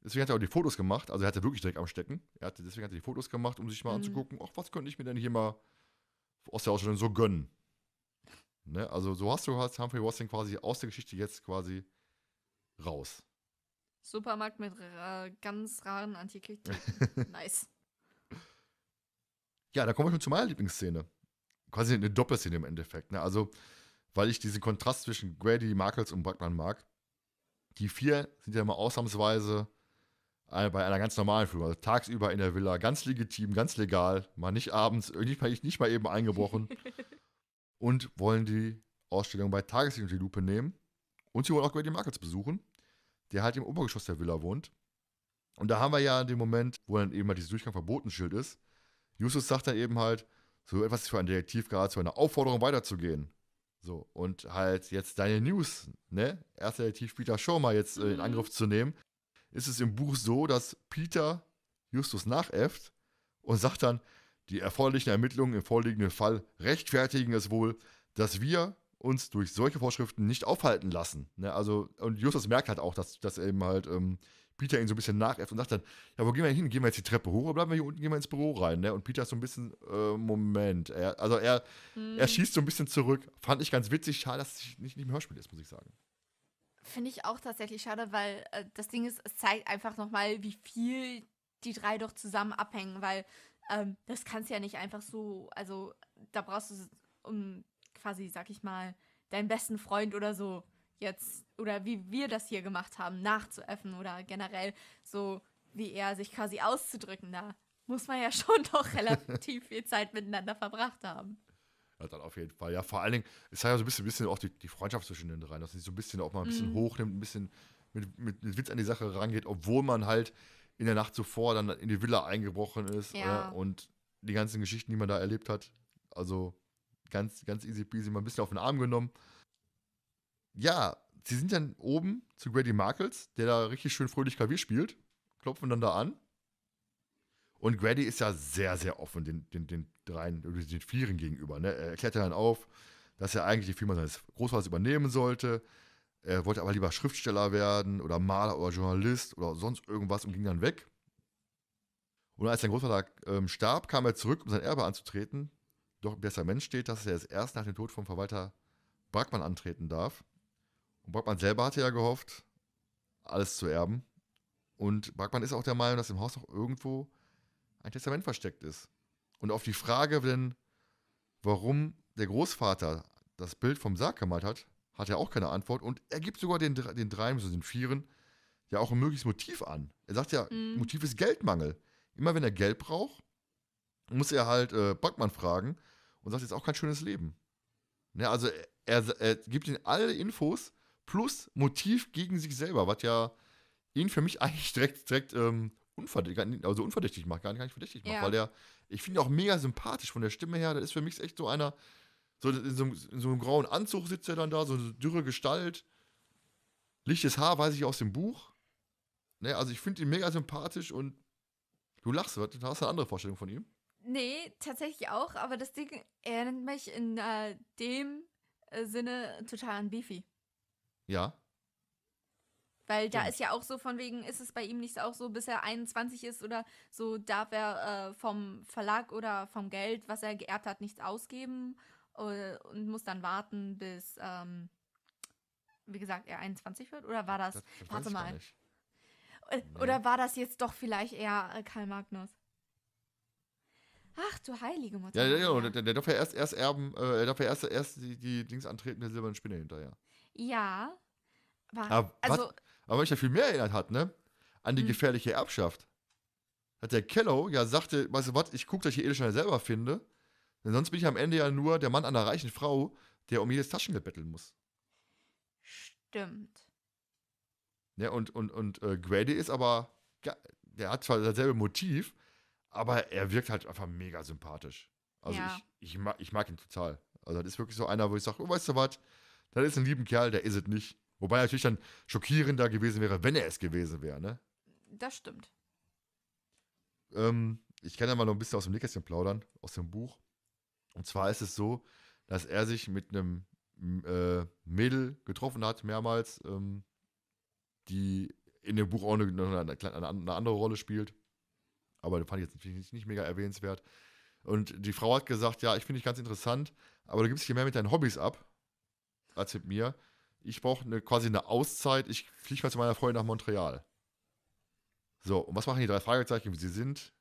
Deswegen hat er auch die Fotos gemacht. Also er hatte wirklich Dreck am Stecken. Er hatte, deswegen hat er die Fotos gemacht, um sich mal Mhm. anzugucken, ach, was könnte ich mir denn hier mal aus der Ausstellung so gönnen. Ne? Also so hast du hast Humphrey Wassing quasi aus der Geschichte jetzt quasi raus. Supermarkt mit äh, ganz raren Antiquitäten. nice. Ja, da kommen wir schon zu meiner Lieblingsszene. Quasi eine Doppelszene im Endeffekt. Ne? Also, weil ich diesen Kontrast zwischen Grady, Markels und Brackmann mag. Die vier sind ja immer ausnahmsweise bei einer ganz normalen Führung. Also tagsüber in der Villa, ganz legitim, ganz legal. Mal nicht abends, äh, nicht mal, nicht mal eben eingebrochen. und wollen die Ausstellung bei Tageslicht unter die Lupe nehmen. Und sie wollen auch Grady Markels besuchen, der halt im Obergeschoss der Villa wohnt. Und da haben wir ja den Moment, wo dann eben mal dieses Durchgang Verbotenschild ist. Justus sagt dann eben halt, so etwas ist für einen Detektiv gerade zu einer Aufforderung weiterzugehen. So, und halt jetzt deine News, ne? Erster Detektiv Peter mal jetzt äh, in Mhm. Angriff zu nehmen, ist es im Buch so, dass Peter Justus nachäfft und sagt dann, die erforderlichen Ermittlungen im vorliegenden Fall rechtfertigen es wohl, dass wir uns durch solche Vorschriften nicht aufhalten lassen. Ne? Also, und Justus merkt halt auch, dass, dass eben halt ähm, Peter ihn so ein bisschen nachäfft und sagt dann, ja, wo gehen wir hin? Gehen wir jetzt die Treppe hoch oder bleiben wir hier unten, gehen wir ins Büro rein? Ne? Und Peter ist so ein bisschen, äh, Moment, er, also er, Hm. er schießt so ein bisschen zurück. Fand ich ganz witzig, schade, dass es nicht, nicht im Hörspiel ist, muss ich sagen. Finde ich auch tatsächlich schade, weil äh, das Ding ist, es zeigt einfach nochmal, wie viel die drei doch zusammen abhängen, weil ähm, das kannst du ja nicht einfach so, also da brauchst du, um quasi, sag ich mal, deinen besten Freund oder so jetzt, oder wie wir das hier gemacht haben, nachzuäffen oder generell so, wie er sich quasi auszudrücken, da muss man ja schon doch relativ viel Zeit miteinander verbracht haben. Ja, dann auf jeden Fall. Ja, vor allen Dingen, es zeigt ja so ein bisschen, bisschen auch die, die Freundschaft zwischen den dreien, dass sie so ein bisschen auch mal ein bisschen Mhm. hochnimmt, ein bisschen mit, mit, mit Witz an die Sache rangeht, obwohl man halt in der Nacht zuvor dann in die Villa eingebrochen ist Ja. äh, und die ganzen Geschichten, die man da erlebt hat. Also ganz, ganz easy peasy, mal ein bisschen auf den Arm genommen. Ja, sie sind dann oben zu Grady Markles, der da richtig schön fröhlich Klavier spielt, klopfen dann da an. Und Grady ist ja sehr, sehr offen den, den, den dreien, den Vieren gegenüber. Ne? Er erklärt dann auf, dass er eigentlich die Firma seines Großvaters übernehmen sollte. Er wollte aber lieber Schriftsteller werden oder Maler oder Journalist oder sonst irgendwas und ging dann weg. Und als sein Großvater ähm, starb, kam er zurück, um sein Erbe anzutreten. Doch im Testament steht, dass er erst nach dem Tod vom Verwalter Brackmann antreten darf. Und Brackmann selber hatte ja gehofft, alles zu erben. Und Brackmann ist auch der Meinung, dass im Haus noch irgendwo ein Testament versteckt ist. Und auf die Frage, denn, warum der Großvater das Bild vom Sarg gemalt hat, hat er auch keine Antwort. Und er gibt sogar den, den dreien, also den vieren, ja auch ein mögliches Motiv an. Er sagt ja, Mhm. Motiv ist Geldmangel. Immer wenn er Geld braucht, muss er halt äh, Backmann fragen und sagt, jetzt auch kein schönes Leben. Ne, also er, er, er gibt ihm alle Infos plus Motiv gegen sich selber, was ja ihn für mich eigentlich direkt, direkt ähm, unverdächtig, also unverdächtig macht, gar nicht, gar nicht verdächtig macht, Ja. weil der, ich finde ihn auch mega sympathisch von der Stimme her, das ist für mich echt so einer, so in so, einem- in so einem grauen Anzug sitzt er dann da, so eine dürre Gestalt, lichtes Haar, weiß ich aus dem Buch. Ne, also ich finde ihn mega sympathisch und du lachst, was? hast du eine andere Vorstellung von ihm? Nee, tatsächlich auch, aber das Ding erinnert mich in äh, dem äh, Sinne total an Beefy. Ja. Weil da Stimmt. ist ja auch so von wegen, ist es bei ihm nicht auch so, bis er 21 ist oder so, darf er äh, vom Verlag oder vom Geld, was er geerbt hat, nichts ausgeben äh, und muss dann warten, bis, ähm, wie gesagt, er 21 wird? Oder war das, Das, das warte mal. äh, oder war das jetzt doch vielleicht eher äh, Karl Magnus? Ach du heilige Mutter. Ja, ja, ja, der, der darf ja erst, erst erben, äh, er darf ja erst, erst die, die Dings antreten, der silbernen Spinne hinterher. Ja. Aber, Aber, also, was, aber was ich ja viel mehr erinnert hat, ne? An die Hm. gefährliche Erbschaft. Hat der Kello ja sagte, weißt du was, ich gucke, dass ich die Edelsteine selber finde. Denn sonst bin ich am Ende ja nur der Mann einer reichen Frau, der um jedes Taschengeld betteln muss. stimmt. Ja, und und, und äh, Grady ist aber, der hat zwar dasselbe Motiv, aber er wirkt halt einfach mega sympathisch. Also Ja. ich, ich, mag, ich mag ihn total. Also das ist wirklich so einer, wo ich sage, oh, weißt du was, das ist ein lieben Kerl, der ist es nicht. Wobei natürlich dann schockierender gewesen wäre, wenn er es gewesen wäre, ne? Das stimmt. Ähm, ich kann ja mal noch ein bisschen aus dem Nähkästchen plaudern, aus dem Buch. Und zwar ist es so, dass er sich mit einem äh, Mädel getroffen hat, mehrmals, ähm, die in dem Buch auch eine, eine, eine, andere Rolle spielt. Aber das fand ich jetzt natürlich nicht, nicht mega erwähnenswert. Und die Frau hat gesagt, ja, ich finde dich ganz interessant, aber du gibst dich hier mehr mit deinen Hobbys ab, mit mir. Ich brauche eine, quasi eine Auszeit. Ich fliege mal zu meiner Freundin nach Montreal. So, und was machen die drei Fragezeichen, wie sie sind?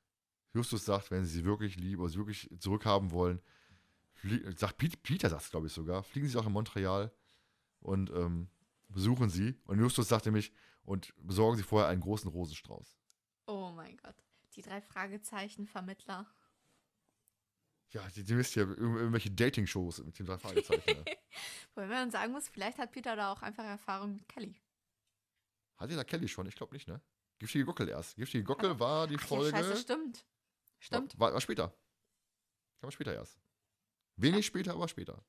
Justus sagt, wenn sie sie wirklich lieben oder sie wirklich zurückhaben wollen, sagt Piet, Peter sagt es, glaube ich, sogar, fliegen sie auch in Montreal und ähm, besuchen sie. Und Justus sagt nämlich, und besorgen sie vorher einen großen Rosenstrauß. Oh mein Gott. Die drei Fragezeichen Vermittler. Ja, die, die wisst ja, ir- irgendwelche Dating-Shows mit den drei Fragezeichen. ne? Wobei man sagen muss, vielleicht hat Peter da auch einfach Erfahrung mit Kelly. Hatte da Kelly schon? Ich glaube nicht, ne? Giftige Gockel erst. Giftige Gockel war die Ach ja, Folge. scheiße, stimmt. Stimmt. War, war später. Kam später erst. Wenig später, aber später.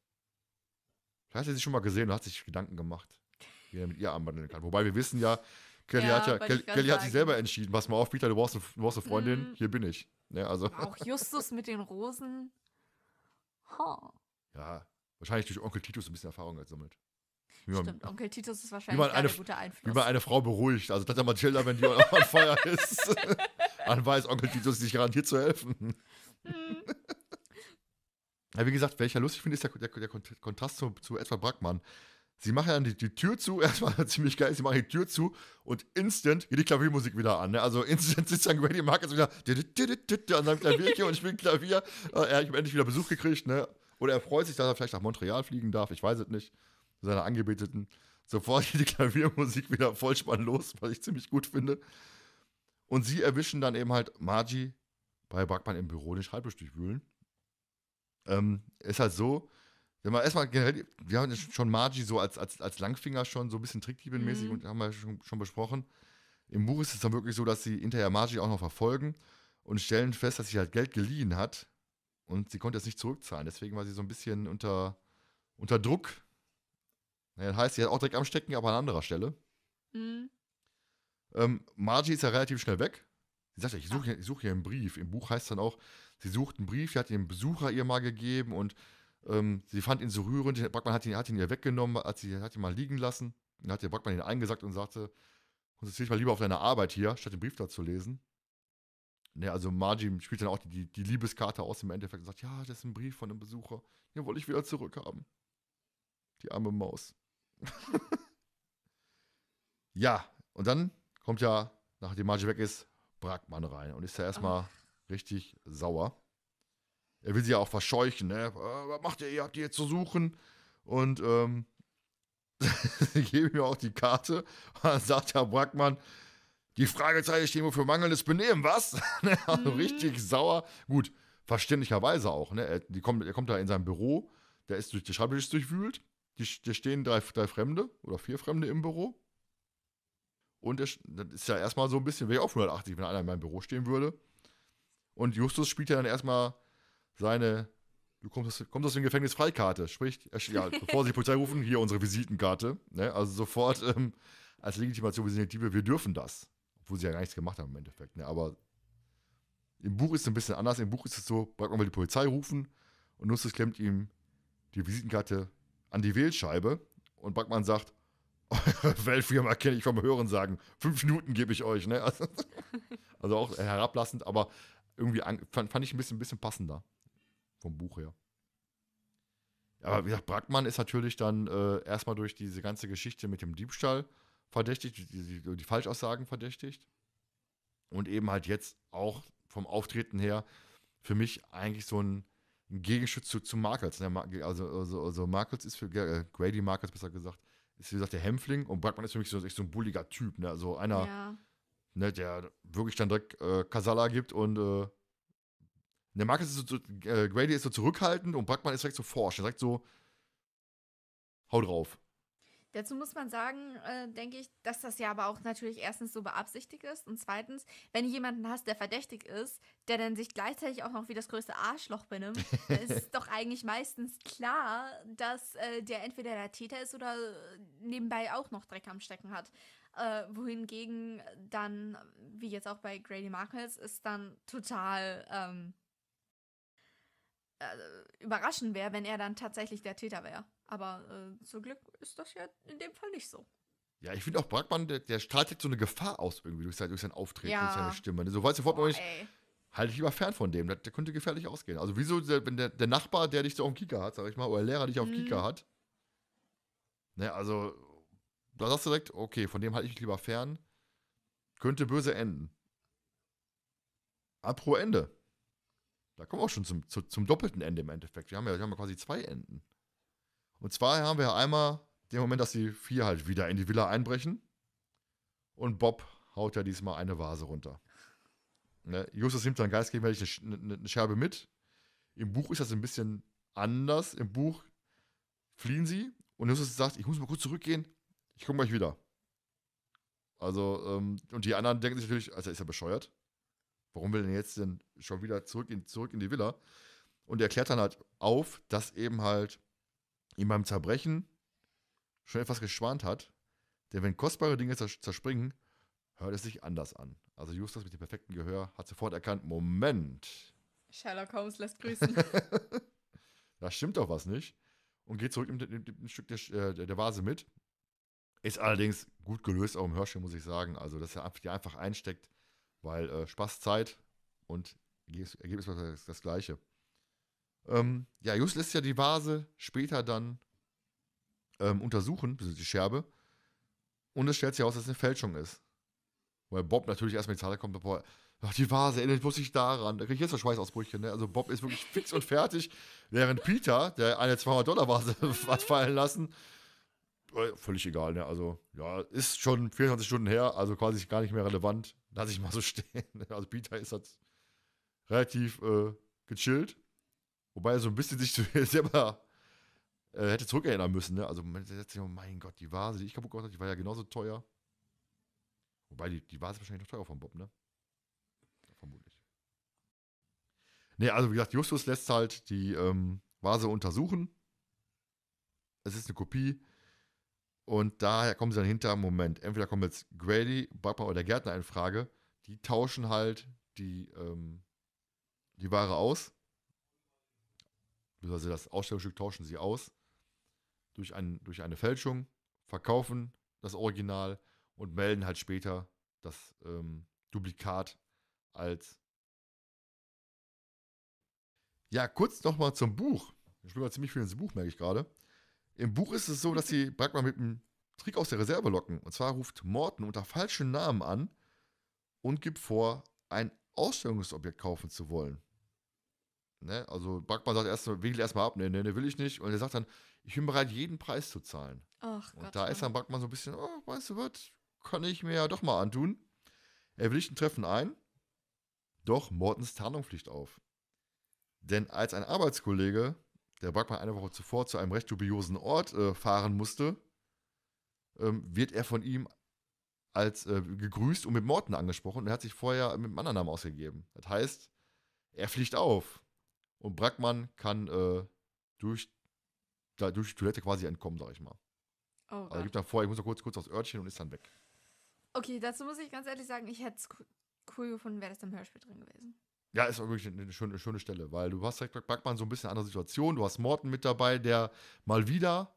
Vielleicht hat er sie schon mal gesehen und hat sich Gedanken gemacht, wie er mit ihr anwandeln kann. Wobei wir wissen ja, Kelly Ja, hat ja, Kelly, Kelly hat sich selber entschieden. Pass mal auf, Peter, du brauchst, eine- du brauchst eine Freundin, Mhm. hier bin ich. Ja, also, Auch Justus mit den Rosen. Huh. ja, wahrscheinlich durch Onkel Titus ein bisschen Erfahrung gesammelt. Wie man, Stimmt, Onkel Titus ist wie wahrscheinlich eine, der gute wie Einfluss. man eine Frau beruhigt. Also Tante Matilda, wenn die on Feuer ist, dann weiß Onkel Titus sich garantiert zu helfen. Hm. Ja, wie gesagt, welcher lustig finde, ist der, der, der Kont- Kontrast zu, zu Edward Brackmann. Sie machen dann die, die Tür zu, erstmal ziemlich geil, sie machen die Tür zu und instant geht die Klaviermusik wieder an. Ne? Also instant sitzt dann Grady Marcus wieder an seinem Klavierchen und spielt Klavier. Äh, Er hat endlich wieder Besuch gekriegt, ne? Oder er freut sich, dass er vielleicht nach Montreal fliegen darf, ich weiß es nicht. Zu seiner Angebeteten. Sofort geht die Klaviermusik wieder vollspann los, was ich ziemlich gut finde. Und sie erwischen dann eben halt Margie bei Brackmann im Büro den Schreibtisch durchwühlen. Ähm, ist halt so, wenn man erstmal generell, wir haben ja schon Margie so als, als, als Langfinger schon so ein bisschen Trickdieben-mäßig Mhm. und haben wir schon, schon besprochen. Im Buch ist es dann wirklich so, dass sie hinterher Margie auch noch verfolgen und stellen fest, dass sie halt Geld geliehen hat und sie konnte es nicht zurückzahlen. Deswegen war sie so ein bisschen unter, unter Druck. Naja, das heißt, sie hat auch Dreck am Stecken, aber an anderer Stelle. Hm. Ähm, Margie ist ja relativ schnell weg. Sie sagt ja, ich Ja. suche hier, ich suche hier einen Brief. Im Buch heißt dann auch, sie sucht einen Brief, die hat den Besucher ihr mal gegeben und ähm, sie fand ihn so rührend. Brackmann hat ihn, hat ihn ihr weggenommen, hat, sie, hat ihn mal liegen lassen. Dann hat ihr Brackmann ihn eingesackt und sagte, konzentriere dich mal lieber auf deine Arbeit hier, statt den Brief da zu lesen. Ne, also Margie spielt dann auch die, die, Liebeskarte aus im Endeffekt und sagt, ja, das ist ein Brief von einem Besucher. Den wollte ich wieder zurückhaben. Die arme Maus. ja, und dann kommt ja, nachdem Margie weg ist, Brackmann rein und ist ja erstmal richtig sauer. Er will sie ja auch verscheuchen, ne? Äh, Was macht ihr? Ihr habt die jetzt zu suchen. Und ähm, geben mir auch die Karte. Und dann sagt Herr Brackmann, die Fragezeichen stehen wohl für mangelndes Benehmen, was? also Mhm. richtig sauer. Gut, verständlicherweise auch. Ne? Er, die kommt, er kommt da in sein Büro, der ist durch die Schreibtisch durchwühlt. Die, da stehen drei, drei Fremde oder vier Fremde im Büro. Und er, das ist ja erstmal so ein bisschen, wäre ich auch 180, wenn einer in meinem Büro stehen würde. Und Justus spielt ja dann erstmal seine, du kommst, aus- kommst aus dem Gefängnis Freikarte. Sprich, ja, bevor sie die Polizei rufen, hier unsere Visitenkarte. Ne? Also sofort ähm, als Legitimation, wir sind die Diebe, wir dürfen das. Obwohl sie ja gar nichts gemacht haben im Endeffekt. Ne? Aber im Buch ist es ein bisschen anders. Im Buch ist es so, Brackmann will die Polizei rufen und Justus klemmt ihm die Visitenkarte an die Wählscheibe und Brackmann sagt, eure Weltfirma kenne ich vom Hören sagen. Fünf Minuten gebe ich euch, ne? Also, also auch herablassend, aber irgendwie an, fand, fand ich ein bisschen, ein bisschen passender vom Buch her. Aber wie gesagt, Brackmann ist natürlich dann äh, erstmal durch diese ganze Geschichte mit dem Diebstahl verdächtigt, die, die, die Falschaussagen verdächtigt. Und eben halt jetzt auch vom Auftreten her für mich eigentlich so ein, ein Gegenschutz zu, zu Markels. Ne? Also, also, also Markels ist für äh, Grady Markels besser gesagt, ist wie gesagt der Hämpfling und Brackmann ist für mich so, so ein bulliger Typ. Ne? Also einer, Ja. ne, der wirklich dann direkt äh, Kasala gibt und äh, der Marcus ist so, äh, Grady ist so zurückhaltend und Brackmann ist direkt so forsch. Er sagt so, hau drauf. Dazu muss man sagen, äh, denke ich, dass das ja aber auch natürlich erstens so beabsichtigt ist und zweitens, wenn du jemanden hast, der verdächtig ist, der dann sich gleichzeitig auch noch wie das größte Arschloch benimmt, dann ist doch eigentlich meistens klar, dass äh, der entweder der Täter ist oder nebenbei auch noch Dreck am Stecken hat. Äh, wohingegen dann, wie jetzt auch bei Grady Markles, ist dann total ähm, äh, überraschend wäre, wenn er dann tatsächlich der Täter wäre. Aber äh, zum Glück ist das ja in dem Fall nicht so. Ja, ich finde auch Brackmann, der, der strahlt jetzt so eine Gefahr aus irgendwie durch sein, durch sein Auftreten, Ja. durch seine Stimme. So weißt du sofort Boah, nicht, ey. halte ich lieber fern von dem. Der, der könnte gefährlich ausgehen. Also wieso, wenn der, der Nachbar, der dich so auf dem Kieker hat, sag ich mal, oder der Lehrer dich auf dem Mhm. Kieker hat, ne, also da sagst du direkt, okay, von dem halte ich mich lieber fern. Könnte böse enden. Apro Ende. Da kommen wir auch schon zum, zu, zum doppelten Ende im Endeffekt. Wir haben, ja, wir haben ja quasi zwei Enden. Und zwar haben wir ja einmal den Moment, dass die vier halt wieder in die Villa einbrechen. Und Bob haut ja diesmal eine Vase runter. Ne? Justus nimmt seinen Geist gegen eine, eine, eine Scherbe mit. Im Buch ist das ein bisschen anders. Im Buch fliehen sie und Justus sagt, ich muss mal kurz zurückgehen, ich komme gleich wieder. Also, ähm, und die anderen denken sich natürlich, also ist er bescheuert. Warum will er denn jetzt denn schon wieder zurück in, zurück in die Villa? Und er klärt dann halt auf, dass eben halt ihm beim Zerbrechen schon etwas geschwant hat. Denn wenn kostbare Dinge zers zerspringen, hört es sich anders an. Also Justus mit dem perfekten Gehör hat sofort erkannt, Moment, Sherlock Holmes lässt grüßen. da stimmt doch was nicht. Und geht zurück, nimmt ein Stück der, äh, der, der Vase mit. Ist allerdings gut gelöst, auch im Hörspiel, muss ich sagen. Also, dass er die einfach einsteckt, weil äh, Spaß, Zeit und Ergebnis war das, das gleiche. Ähm, ja, Just lässt ja die Vase später dann ähm, untersuchen, also die Scherbe. Und es stellt sich heraus, dass es eine Fälschung ist. Weil Bob natürlich erstmal in die Zahl kommt, boah, ach, die Vase erinnert muss ich daran. Da kriege ich jetzt so Schweißausbrüche. Ne? Also Bob ist wirklich fix und fertig, während Peter, der eine 200-Dollar-Vase hat fallen lassen, äh, völlig egal. Ne? Also ja, ist schon 24 Stunden her, also quasi gar nicht mehr relevant. Lass ich mal so stehen. Also Peter ist halt relativ äh, gechillt. Wobei er so ein bisschen sich selber äh, hätte zurückerinnern müssen. Ne? Also man sagt sich, oh mein Gott, die Vase, die ich kaputt gemacht habe, die war ja genauso teuer. Wobei die, die Vase wahrscheinlich noch teurer von Bob, ne? Vermutlich. Ne, also wie gesagt, Justus lässt halt die ähm, Vase untersuchen. Es ist eine Kopie. Und daher kommen sie dann hinter, Moment, entweder kommen jetzt Grady, Brackmann oder der Gärtner in Frage. Die tauschen halt die, ähm, die Ware aus. Also das Ausstellungsstück tauschen sie aus. Durch, ein, durch eine Fälschung, verkaufen das Original und melden halt später das ähm, Duplikat als. Ja, kurz nochmal zum Buch. Ich spiele mal ziemlich viel ins Buch, merke ich gerade. Im Buch ist es so, dass sie Brackmann mit einem Trick aus der Reserve locken. Und zwar ruft Morton unter falschen Namen an und gibt vor, ein Ausstellungsobjekt kaufen zu wollen. Ne? Also Brackmann sagt erst, wiegelt erstmal ab, ne, ne, ne, will ich nicht. Und er sagt dann, ich bin bereit, jeden Preis zu zahlen. Ach Und Gott. da ist dann Brackmann so ein bisschen, oh, weißt du was, kann ich mir ja doch mal antun. Er willigt ein Treffen ein, doch Mortens Tarnung fliegt auf. Denn als ein Arbeitskollege, der Brackmann eine Woche zuvor zu einem recht dubiosen Ort äh, fahren musste, ähm, wird er von ihm als äh, gegrüßt und mit Morten angesprochen und er hat sich vorher mit einem anderen Namen ausgegeben. Das heißt, er fliegt auf und Brackmann kann äh, durch, da, durch die Toilette quasi entkommen, sag ich mal. Oh Also er Gott. gibt dann vor, ich muss noch kurz, kurz aufs Örtchen und ist dann weg. Okay, dazu muss ich ganz ehrlich sagen, ich hätte es cool gefunden, wäre das im Hörspiel drin gewesen. Ja, ist auch wirklich eine, schöne, eine schöne Stelle, weil du hast direkt Brackmann so ein bisschen eine andere Situation. Du hast Morten mit dabei, der mal wieder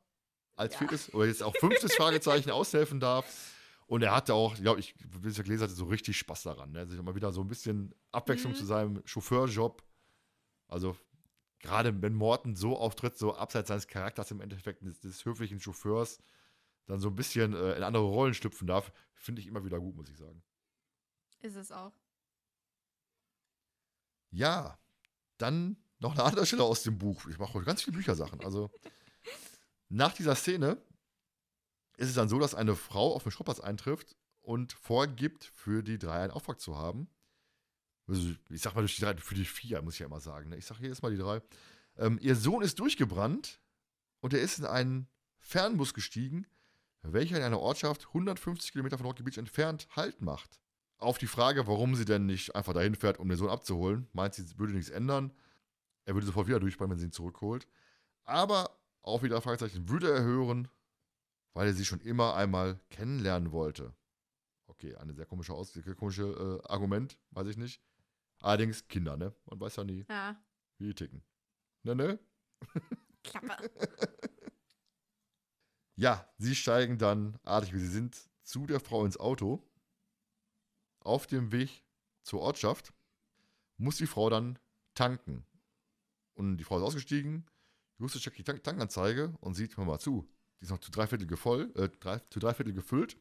als Ja. viertes oder jetzt auch fünftes Fragezeichen aushelfen darf. Und er hatte auch, glaube ich, wie ich ja gelesen hatte, so richtig Spaß daran. Ne? Sich mal wieder so ein bisschen Abwechslung Mhm. zu seinem Chauffeurjob. Also, gerade wenn Morten so auftritt, so abseits seines Charakters im Endeffekt des, des höflichen Chauffeurs, dann so ein bisschen äh, in andere Rollen schlüpfen darf, finde ich immer wieder gut, muss ich sagen. Ist es auch. Ja, dann noch eine andere Stelle aus dem Buch. Ich mache heute ganz viele Büchersachen. Also, nach dieser Szene ist es dann so, dass eine Frau auf den Schrottplatz eintrifft und vorgibt, für die drei einen Auftrag zu haben. Also, ich sag mal durch die drei, für die vier, muss ich ja immer sagen. Ne? Ich sage jedes Mal die drei. Ähm, ihr Sohn ist durchgebrannt und er ist in einen Fernbus gestiegen, welcher in einer Ortschaft 150 Kilometer von Rocky Beach entfernt Halt macht. Auf die Frage, warum sie denn nicht einfach dahin fährt, um den Sohn abzuholen, meint sie, es würde nichts ändern. Er würde sofort wieder durchbrennen, wenn sie ihn zurückholt. Aber auch wieder Fragezeichen würde er hören, weil er sie schon immer einmal kennenlernen wollte. Okay, eine sehr komische, Aus komische äh, Argument, weiß ich nicht. Allerdings Kinder, ne? Man weiß ja nie, Ja. wie die ticken. Ne, ne? Klappe. Ja, sie steigen dann, artig wie sie sind, zu der Frau ins Auto. Auf dem Weg zur Ortschaft muss die Frau dann tanken. Und die Frau ist ausgestiegen, Justus checkt die Tank Tankanzeige und sieht, hör mal zu, die ist noch zu drei Viertel, gevoll, äh, drei, zu drei Viertel gefüllt.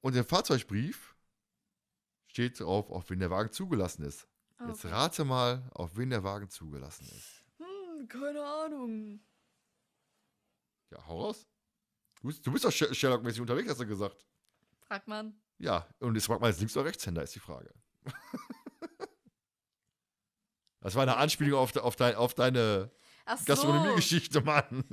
Und im Fahrzeugbrief steht drauf, auf wen der Wagen zugelassen ist. Jetzt Okay. rate mal, auf wen der Wagen zugelassen ist. Hm, keine Ahnung. Ja, hau raus. Du bist, du bist doch Sher- Sherlock-mäßig unterwegs, hast du gesagt. Fragt man. Ja, und jetzt fragt man jetzt Links- oder Rechtshänder, ist die Frage. das war eine Anspielung auf, de, auf, dein, auf deine so. Gastronomie-Geschichte, Mann.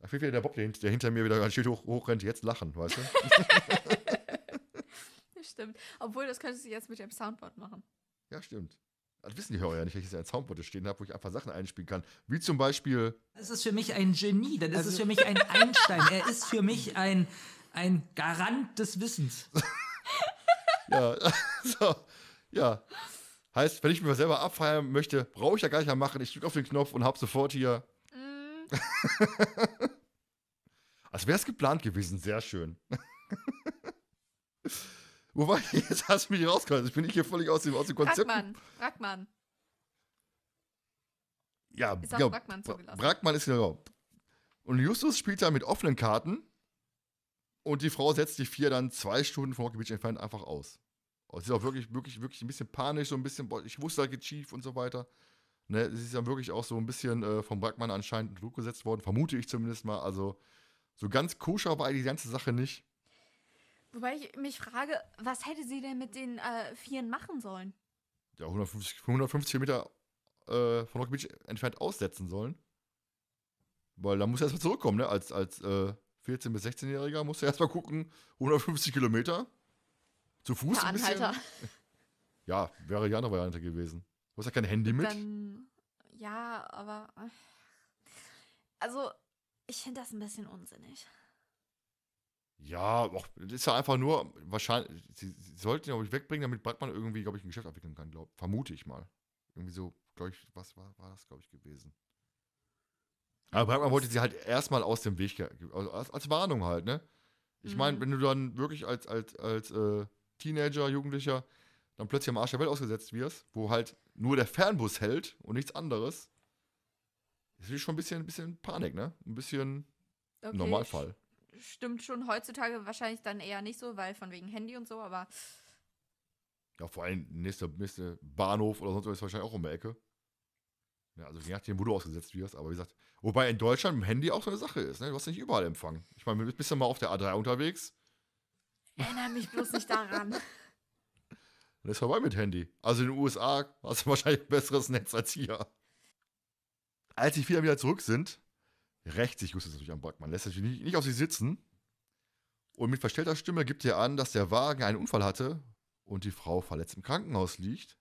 Da fehlt wieder der Bob, der, hint- der hinter mir wieder ein Schild hoch, hochrennt, jetzt lachen, weißt du? Stimmt. Obwohl, das könntest du jetzt mit dem Soundboard machen. ja, stimmt. Das wissen die Hörer ja nicht, dass ich ein Soundboard stehen habe, wo ich einfach Sachen einspielen kann. Wie zum Beispiel, Das ist für mich ein Genie, dann ist Also- es für mich ein Einstein. Er ist für mich ein, ein Garant des Wissens. ja, so, ja. Heißt, wenn ich mir selber abfeiern möchte, brauche ich ja gar nicht mehr machen. Ich drücke auf den Knopf und habe sofort hier Mm, Als wäre es geplant gewesen, sehr schön. Wobei, jetzt hast du mich rausgeholt. Jetzt bin ich hier völlig aus dem, aus dem Konzept. Brackmann. Brackmann. Ja, Ist auch ja, Brackmann zugelassen. Brackmann ist genau. Und Justus spielt da mit offenen Karten. Und die Frau setzt die vier dann zwei Stunden von Rocky Beach entfernt einfach aus. Und sie ist auch wirklich, wirklich, wirklich ein bisschen panisch, so ein bisschen, boah, ich wusste, da geht schief und so weiter. Ne, sie ist dann wirklich auch so ein bisschen äh, vom Brackmann anscheinend in Druck gesetzt worden, vermute ich zumindest mal. Also, so ganz koscher war die ganze Sache nicht. Wobei ich mich frage, was hätte sie denn mit den äh, Vieren machen sollen? ja, 150, 150 Kilometer äh, von Rocky Beach entfernt aussetzen sollen. Weil da muss er erstmal zurückkommen, ne? Als, als äh, 14- bis 16-Jähriger muss er erstmal gucken, 150 Kilometer. Zu Fuß ein bisschen. Anhalter. Ja, wäre ja eine Variante gewesen. Du hast ja kein Handy mit. Dann, ja, aber. äh, Also, ich finde das ein bisschen unsinnig. Ja, auch, das ist ja einfach nur, wahrscheinlich, sie, sie sollten ihn, glaube ich, wegbringen, damit Brackmann irgendwie, glaube ich, ein Geschäft abwickeln kann, glaub, vermute ich mal. Irgendwie so, glaube ich, was war, war das, glaube ich, gewesen. Aber Brackmann wollte sie halt erstmal aus dem Weg, also als, als Warnung halt, ne? Ich meine, Mhm. wenn du dann wirklich als, als, als äh, Teenager, Jugendlicher dann plötzlich am Arsch der Welt ausgesetzt wirst, wo halt nur der Fernbus hält und nichts anderes, ist schon ein bisschen, ein bisschen Panik, ne? Ein bisschen Okay, Normalfall. Stimmt schon heutzutage wahrscheinlich dann eher nicht so, weil von wegen Handy und so, aber Ja, vor allem nächster nächste Bahnhof oder sonst was ist wahrscheinlich auch um die Ecke. Ja, also je nachdem, wo du ausgesetzt wirst. Aber wie gesagt, wobei in Deutschland dem Handy auch so eine Sache ist. Ne? Du hast nicht überall Empfang. Ich meine, du bist ja mal auf der A3 unterwegs, Erinnere mich bloß nicht daran. dann ist vorbei mit Handy. Also in den USA hast du wahrscheinlich ein besseres Netz als hier. Als die vier wieder zurück sind, rächt sich Justus natürlich am Backmann, lässt sich nicht, nicht auf sie sitzen. Und mit verstellter Stimme gibt er an, dass der Wagen einen Unfall hatte und die Frau verletzt im Krankenhaus liegt.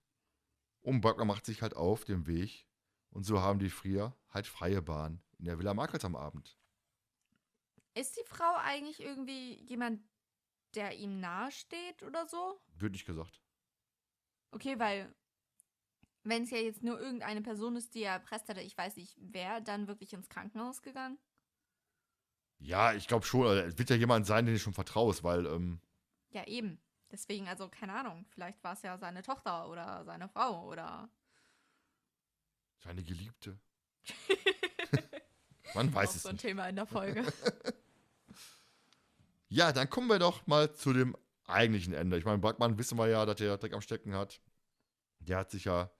Und Backmann macht sich halt auf den Weg. Und so haben die Frier halt freie Bahn in der Villa Markels am Abend. Ist die Frau eigentlich irgendwie jemand, der ihm nahesteht oder so? Wird nicht gesagt. Okay, weil wenn es ja jetzt nur irgendeine Person ist, die er erpresst hätte, ich weiß nicht, wer dann wirklich ins Krankenhaus gegangen? Ja, ich glaube schon. Es wird ja jemand sein, den du schon vertraust, weil, ähm, Ja, eben. Deswegen, also keine Ahnung. Vielleicht war es ja seine Tochter oder seine Frau oder. Seine Geliebte. Man weiß auch es so ein nicht. Thema in der Folge. Ja, dann kommen wir doch mal zu dem eigentlichen Ende. Ich meine, Backmann wissen wir ja, dass er Dreck am Stecken hat. Der hat sich ja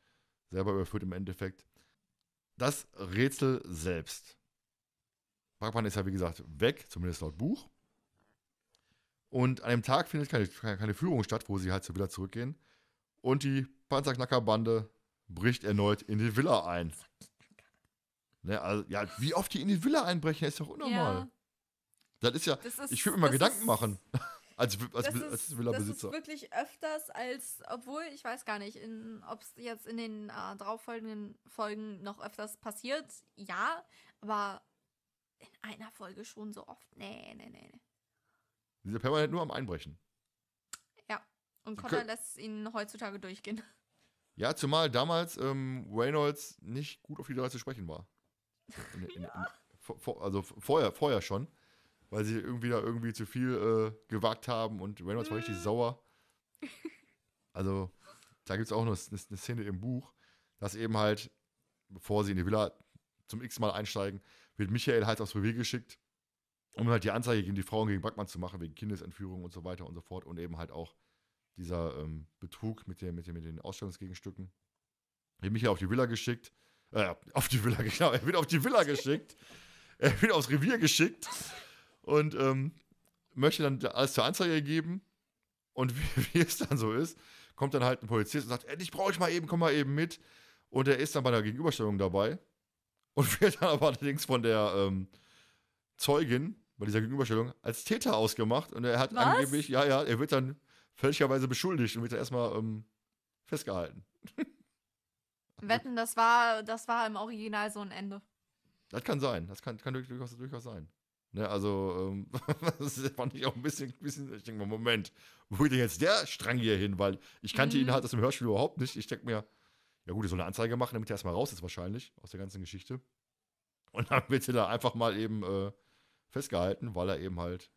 selber überführt im Endeffekt. Das Rätsel selbst. Backmann ist ja, wie gesagt, weg, zumindest laut Buch. Und an dem Tag findet keine, keine, Führung statt, wo sie halt zur Villa zurückgehen. Und die Panzerknackerbande bricht erneut in die Villa ein. Ne, also, ja, wie oft die in die Villa einbrechen, ist doch unnormal. ja, Das ist ja, das ist, ich würde mir mal Gedanken ist- machen. Als, als, Das als, ist, das Villa-Besitzer. ist wirklich öfters als, obwohl ich weiß gar nicht, ob es jetzt in den äh, darauffolgenden Folgen noch öfters passiert. Ja, aber in einer Folge schon so oft. Nee, nee, nee. nee. Die sind permanent nur am Einbrechen. Und Die Connor lässt ihn heutzutage durchgehen. Ja, zumal damals ähm, Reynolds nicht gut auf die drei zu sprechen war. In, in, in, vor- vor, also vorher, vorher schon. Weil sie irgendwie da irgendwie zu viel äh, gewagt haben und Reynolds war richtig sauer. Also, da gibt es auch noch eine, eine Szene im Buch, dass eben halt, bevor sie in die Villa zum x-Mal einsteigen, wird Michael halt aufs Revier geschickt, um halt die Anzeige gegen die Frauen gegen Backmann zu machen, wegen Kindesentführung und so weiter und so fort. Und eben halt auch dieser ähm, Betrug mit, der, mit, den, mit den Ausstellungsgegenstücken. Wird Michael auf die Villa geschickt. Äh, auf die Villa, genau. Er wird auf die Villa geschickt. Er wird aufs Revier geschickt. Und ähm, möchte dann alles zur Anzeige geben. Und wie, wie es dann so ist, kommt dann halt ein Polizist und sagt, ey, dich brauche ich mal eben, komm mal eben mit. Und er ist dann bei der Gegenüberstellung dabei. Und wird dann aber allerdings von der ähm, Zeugin bei dieser Gegenüberstellung als Täter ausgemacht. Und er hat Was? angeblich, ja, ja, er wird dann fälschlicherweise beschuldigt und wird dann erstmal ähm, festgehalten. Wetten, das war, das war im Original so ein Ende. Das kann sein, das kann, kann durchaus, durchaus sein. Ne, also, ähm, das fand ich auch ein bisschen, bisschen ich denke mal, Moment, wo geht denn jetzt der Strang hier hin? Weil ich kannte Mhm. ihn halt aus dem Hörspiel überhaupt nicht. Ich denke mir, ja gut, er soll eine Anzeige machen, damit er erstmal raus ist wahrscheinlich aus der ganzen Geschichte. Und dann wird er da einfach mal eben äh, festgehalten, weil er eben halt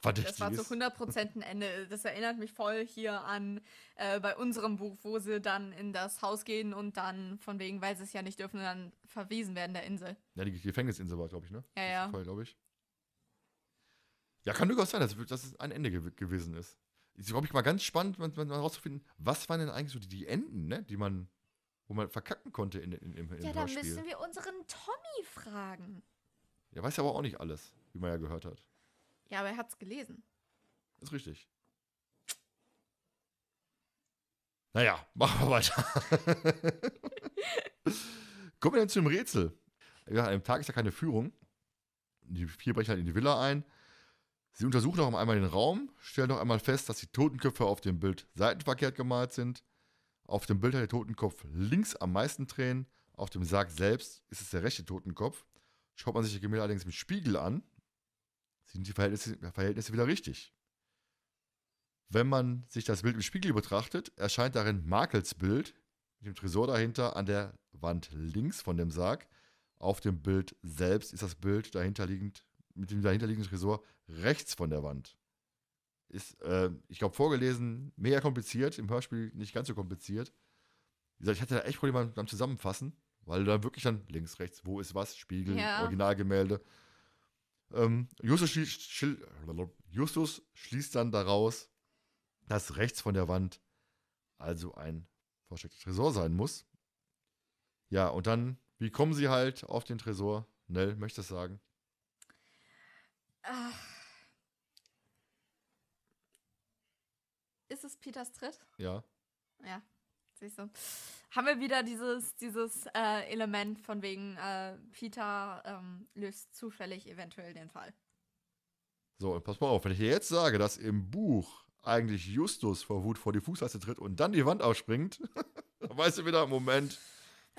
Das war zu ist. 100% ein Ende. Das erinnert mich voll hier an äh, bei unserem Buch, wo sie dann in das Haus gehen und dann von wegen, weil sie es ja nicht dürfen, dann verwiesen werden der Insel. Ja, die Gefängnisinsel war, glaube ich, ne? Ja, ja. glaube ich. Ja, kann durchaus sein, dass, dass es ein Ende gew gewesen ist. Ist, glaube ich, mal ganz spannend, man, man herauszufinden, was waren denn eigentlich so die, die Enden, ne, die man, wo man verkacken konnte in, in, im, im Ja, da müssen wir unseren Tommy fragen. Er weiß ja aber auch nicht alles, wie man ja gehört hat. Ja, aber er hat's gelesen. Ist richtig. Naja, machen wir weiter. Kommen wir dann zum Rätsel. Ja, an dem Tag ist ja keine Führung. Die vier brechen halt in die Villa ein. Sie untersuchen noch einmal den Raum, stellen noch einmal fest, dass die Totenköpfe auf dem Bild seitenverkehrt gemalt sind. Auf dem Bild hat der Totenkopf links am meisten Tränen. Auf dem Sarg selbst ist es der rechte Totenkopf. Schaut man sich die Gemälde allerdings mit Spiegel an, sind die Verhältnisse, Verhältnisse wieder richtig. Wenn man sich das Bild im Spiegel betrachtet, erscheint darin Markels Bild mit dem Tresor dahinter an der Wand links von dem Sarg. Auf dem Bild selbst ist das Bild dahinterliegend, mit dem dahinterliegenden Tresor rechts von der Wand. Ist, äh, ich glaube, vorgelesen mega kompliziert, im Hörspiel nicht ganz so kompliziert. Wie gesagt, ich hatte da echt Probleme beim- Zusammenfassen, weil da wirklich dann links, rechts, wo ist was, Spiegel, Ja. Originalgemälde. Ähm, Justus, schlie schil Justus schließt dann daraus, dass rechts von der Wand also ein versteckter Tresor sein muss. Ja, und dann Wie kommen sie halt auf den Tresor? Nell, möchtest du sagen? Ah. Ist es Peters Tritt? Ja. Ja, siehst du. Haben wir wieder dieses, dieses äh, Element von wegen, äh, Peter ähm, löst zufällig eventuell den Fall. So, und pass mal auf, wenn ich dir jetzt sage, dass im Buch eigentlich Justus vor Wut vor die Fußleiste tritt und dann die Wand ausspringt, dann weißt du wieder, Moment,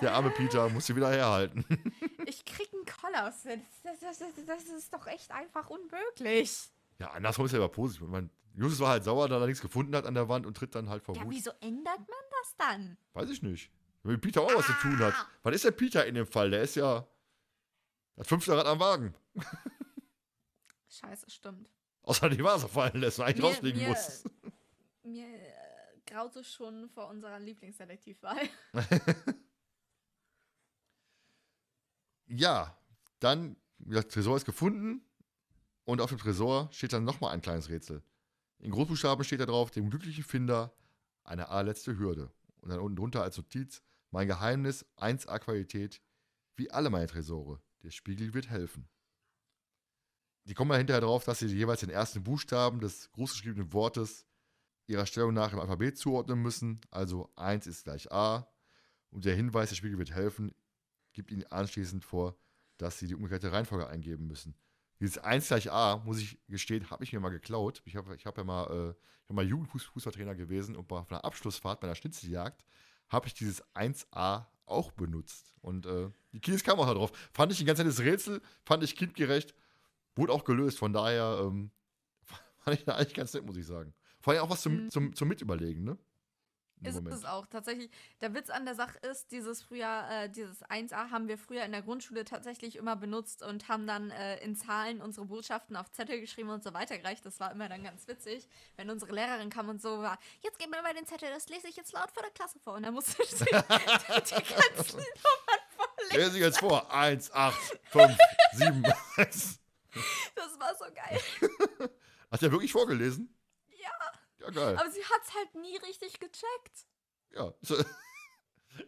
der arme Peter muss sie wieder herhalten. Ich krieg einen Kollaus. Das, das, das, das ist doch echt einfach unmöglich. Ja, andersrum ist ja aber positiv. Ich meine, Justus war halt sauer, da er nichts gefunden hat an der Wand und tritt dann halt vor Ja, Wut. wieso ändert man das dann? Weiß ich nicht. Wenn mit Peter auch was zu tun hat. Was ist der Peter in dem Fall? Der ist ja das fünfte Rad am Wagen. Scheiße, stimmt. Außer die Vase fallen lässt und eigentlich Mir- rausfliegen mir- muss. Mir äh, graut es schon vor unserer Lieblingsdetektivwahl. Ja, dann, wie gesagt, Tresor ist gefunden und auf dem Tresor steht dann nochmal ein kleines Rätsel. In Großbuchstaben steht da drauf, dem glücklichen Finder eine allerletzte Hürde. Und dann unten drunter als Notiz, mein Geheimnis, 1A-Qualität, wie alle meine Tresore. Der Spiegel wird helfen. Die kommen dann hinterher drauf, dass sie jeweils den ersten Buchstaben des großgeschriebenen Wortes ihrer Stellung nach im Alphabet zuordnen müssen. Also 1 ist gleich A. Und der Hinweis, der Spiegel wird helfen, gibt ihnen anschließend vor, dass sie die umgekehrte Reihenfolge eingeben müssen. Dieses 1 gleich A, muss ich gestehen, habe ich mir mal geklaut. Ich habe ich hab ja mal, äh, ich hab mal Jugendfußballtrainer gewesen und bei einer Abschlussfahrt bei einer Schnitzeljagd habe ich dieses 1A auch benutzt. Und äh, die Kies kam auch da drauf. Fand ich ein ganz nettes Rätsel, fand ich kindgerecht, wurde auch gelöst. Von daher ähm, fand ich eigentlich ganz nett, muss ich sagen. Vor allem auch was zum, Mhm. zum, zum Mitüberlegen, ne? Ist Moment. es auch. Tatsächlich, der Witz an der Sache ist, dieses früher, äh, dieses 1a haben wir früher in der Grundschule tatsächlich immer benutzt und haben dann äh, in Zahlen unsere Botschaften auf Zettel geschrieben und so weitergereicht. Das war immer dann ganz witzig, wenn unsere Lehrerin kam und so war, jetzt gib mir mal den Zettel, das lese ich jetzt laut vor der Klasse vor. Und dann musste ich die, die ganzen Nummern vorlesen. Lese ich jetzt vor. 1, 8, 5, 7. Das war so geil. Hat er wirklich vorgelesen? Ja, geil. aber sie hat es halt nie richtig gecheckt. Ja.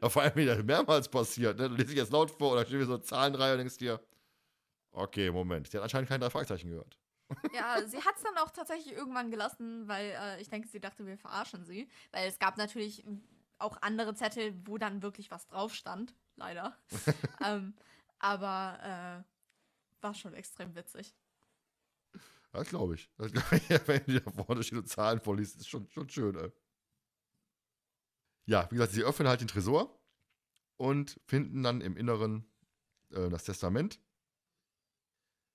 Ja, vor allem wieder mehrmals passiert. Ne? Du liest dich jetzt laut vor stehen wir so Zahlenreihe und denkst dir, okay, Moment, der hat anscheinend keine drei Fragezeichen gehört. Ja, sie hat es dann auch tatsächlich irgendwann gelassen, weil äh, ich denke, sie dachte, wir verarschen sie. Weil es gab natürlich auch andere Zettel, wo dann wirklich was drauf stand. Leider. ähm, aber äh, war schon extrem witzig. Das glaube ich. Das glaub ich. Wenn die da vorne steht und Zahlen vorliest, ist schon, schon schön, ey. Ja, wie gesagt, sie öffnen halt den Tresor und finden dann im Inneren äh, das Testament,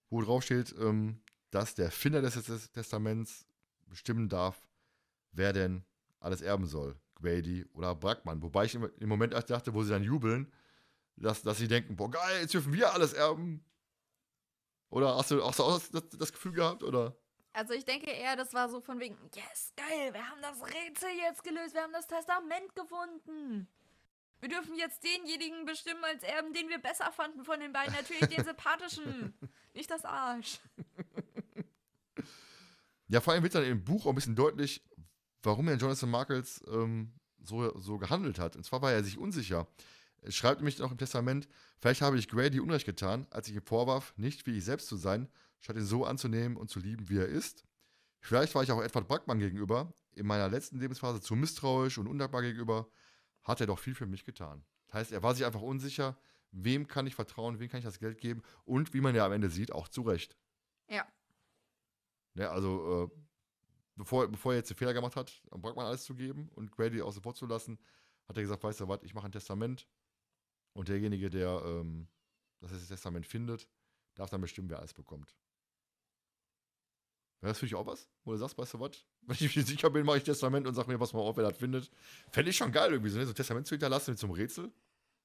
wo drauf steht, ähm, dass der Finder des Tes- Testaments bestimmen darf, wer denn alles erben soll. Grady oder Brackmann. Wobei ich im, im Moment erst dachte, wo sie dann jubeln, dass, dass sie denken, boah geil, jetzt dürfen wir alles erben. Oder hast du auch so das, das, Gefühl gehabt? Oder? Also ich denke eher, das war so von wegen, yes, geil, wir haben das Rätsel jetzt gelöst, wir haben das Testament gefunden. Wir dürfen jetzt denjenigen bestimmen als Erben, den wir besser fanden von den beiden. Natürlich den sympathischen, nicht das Arsch. Ja, vor allem wird dann im Buch auch ein bisschen deutlich, warum er Jonathan Markles ähm, so, so gehandelt hat. Und zwar war er sich unsicher. Er schreibt nämlich noch im Testament, vielleicht habe ich Grady Unrecht getan, als ich ihm vorwarf, nicht wie ich selbst zu sein, statt ihn so anzunehmen und zu lieben, wie er ist. Vielleicht war ich auch Edward Brackmann gegenüber, in meiner letzten Lebensphase zu misstrauisch und undankbar gegenüber, hat er doch viel für mich getan. Das heißt, er war sich einfach unsicher, wem kann ich vertrauen, wem kann ich das Geld geben und wie man ja am Ende sieht, auch zu Recht. Ja. Ne, also, äh, bevor, bevor er jetzt den Fehler gemacht hat, Brackmann alles zu geben und Grady außen vor zu lassen, hat er gesagt, weißt du was, ich mache ein Testament und derjenige, der ähm, das Testament findet, darf dann bestimmen, wer alles bekommt. Wäre das für dich auch was? Wo du sagst, weißt du was, wenn ich mir sicher bin, mache ich Testament und sag mir, was mal auf, wer das findet. Fände ich schon geil irgendwie, so, ne? ein Testament zu hinterlassen mit so einem Rätsel.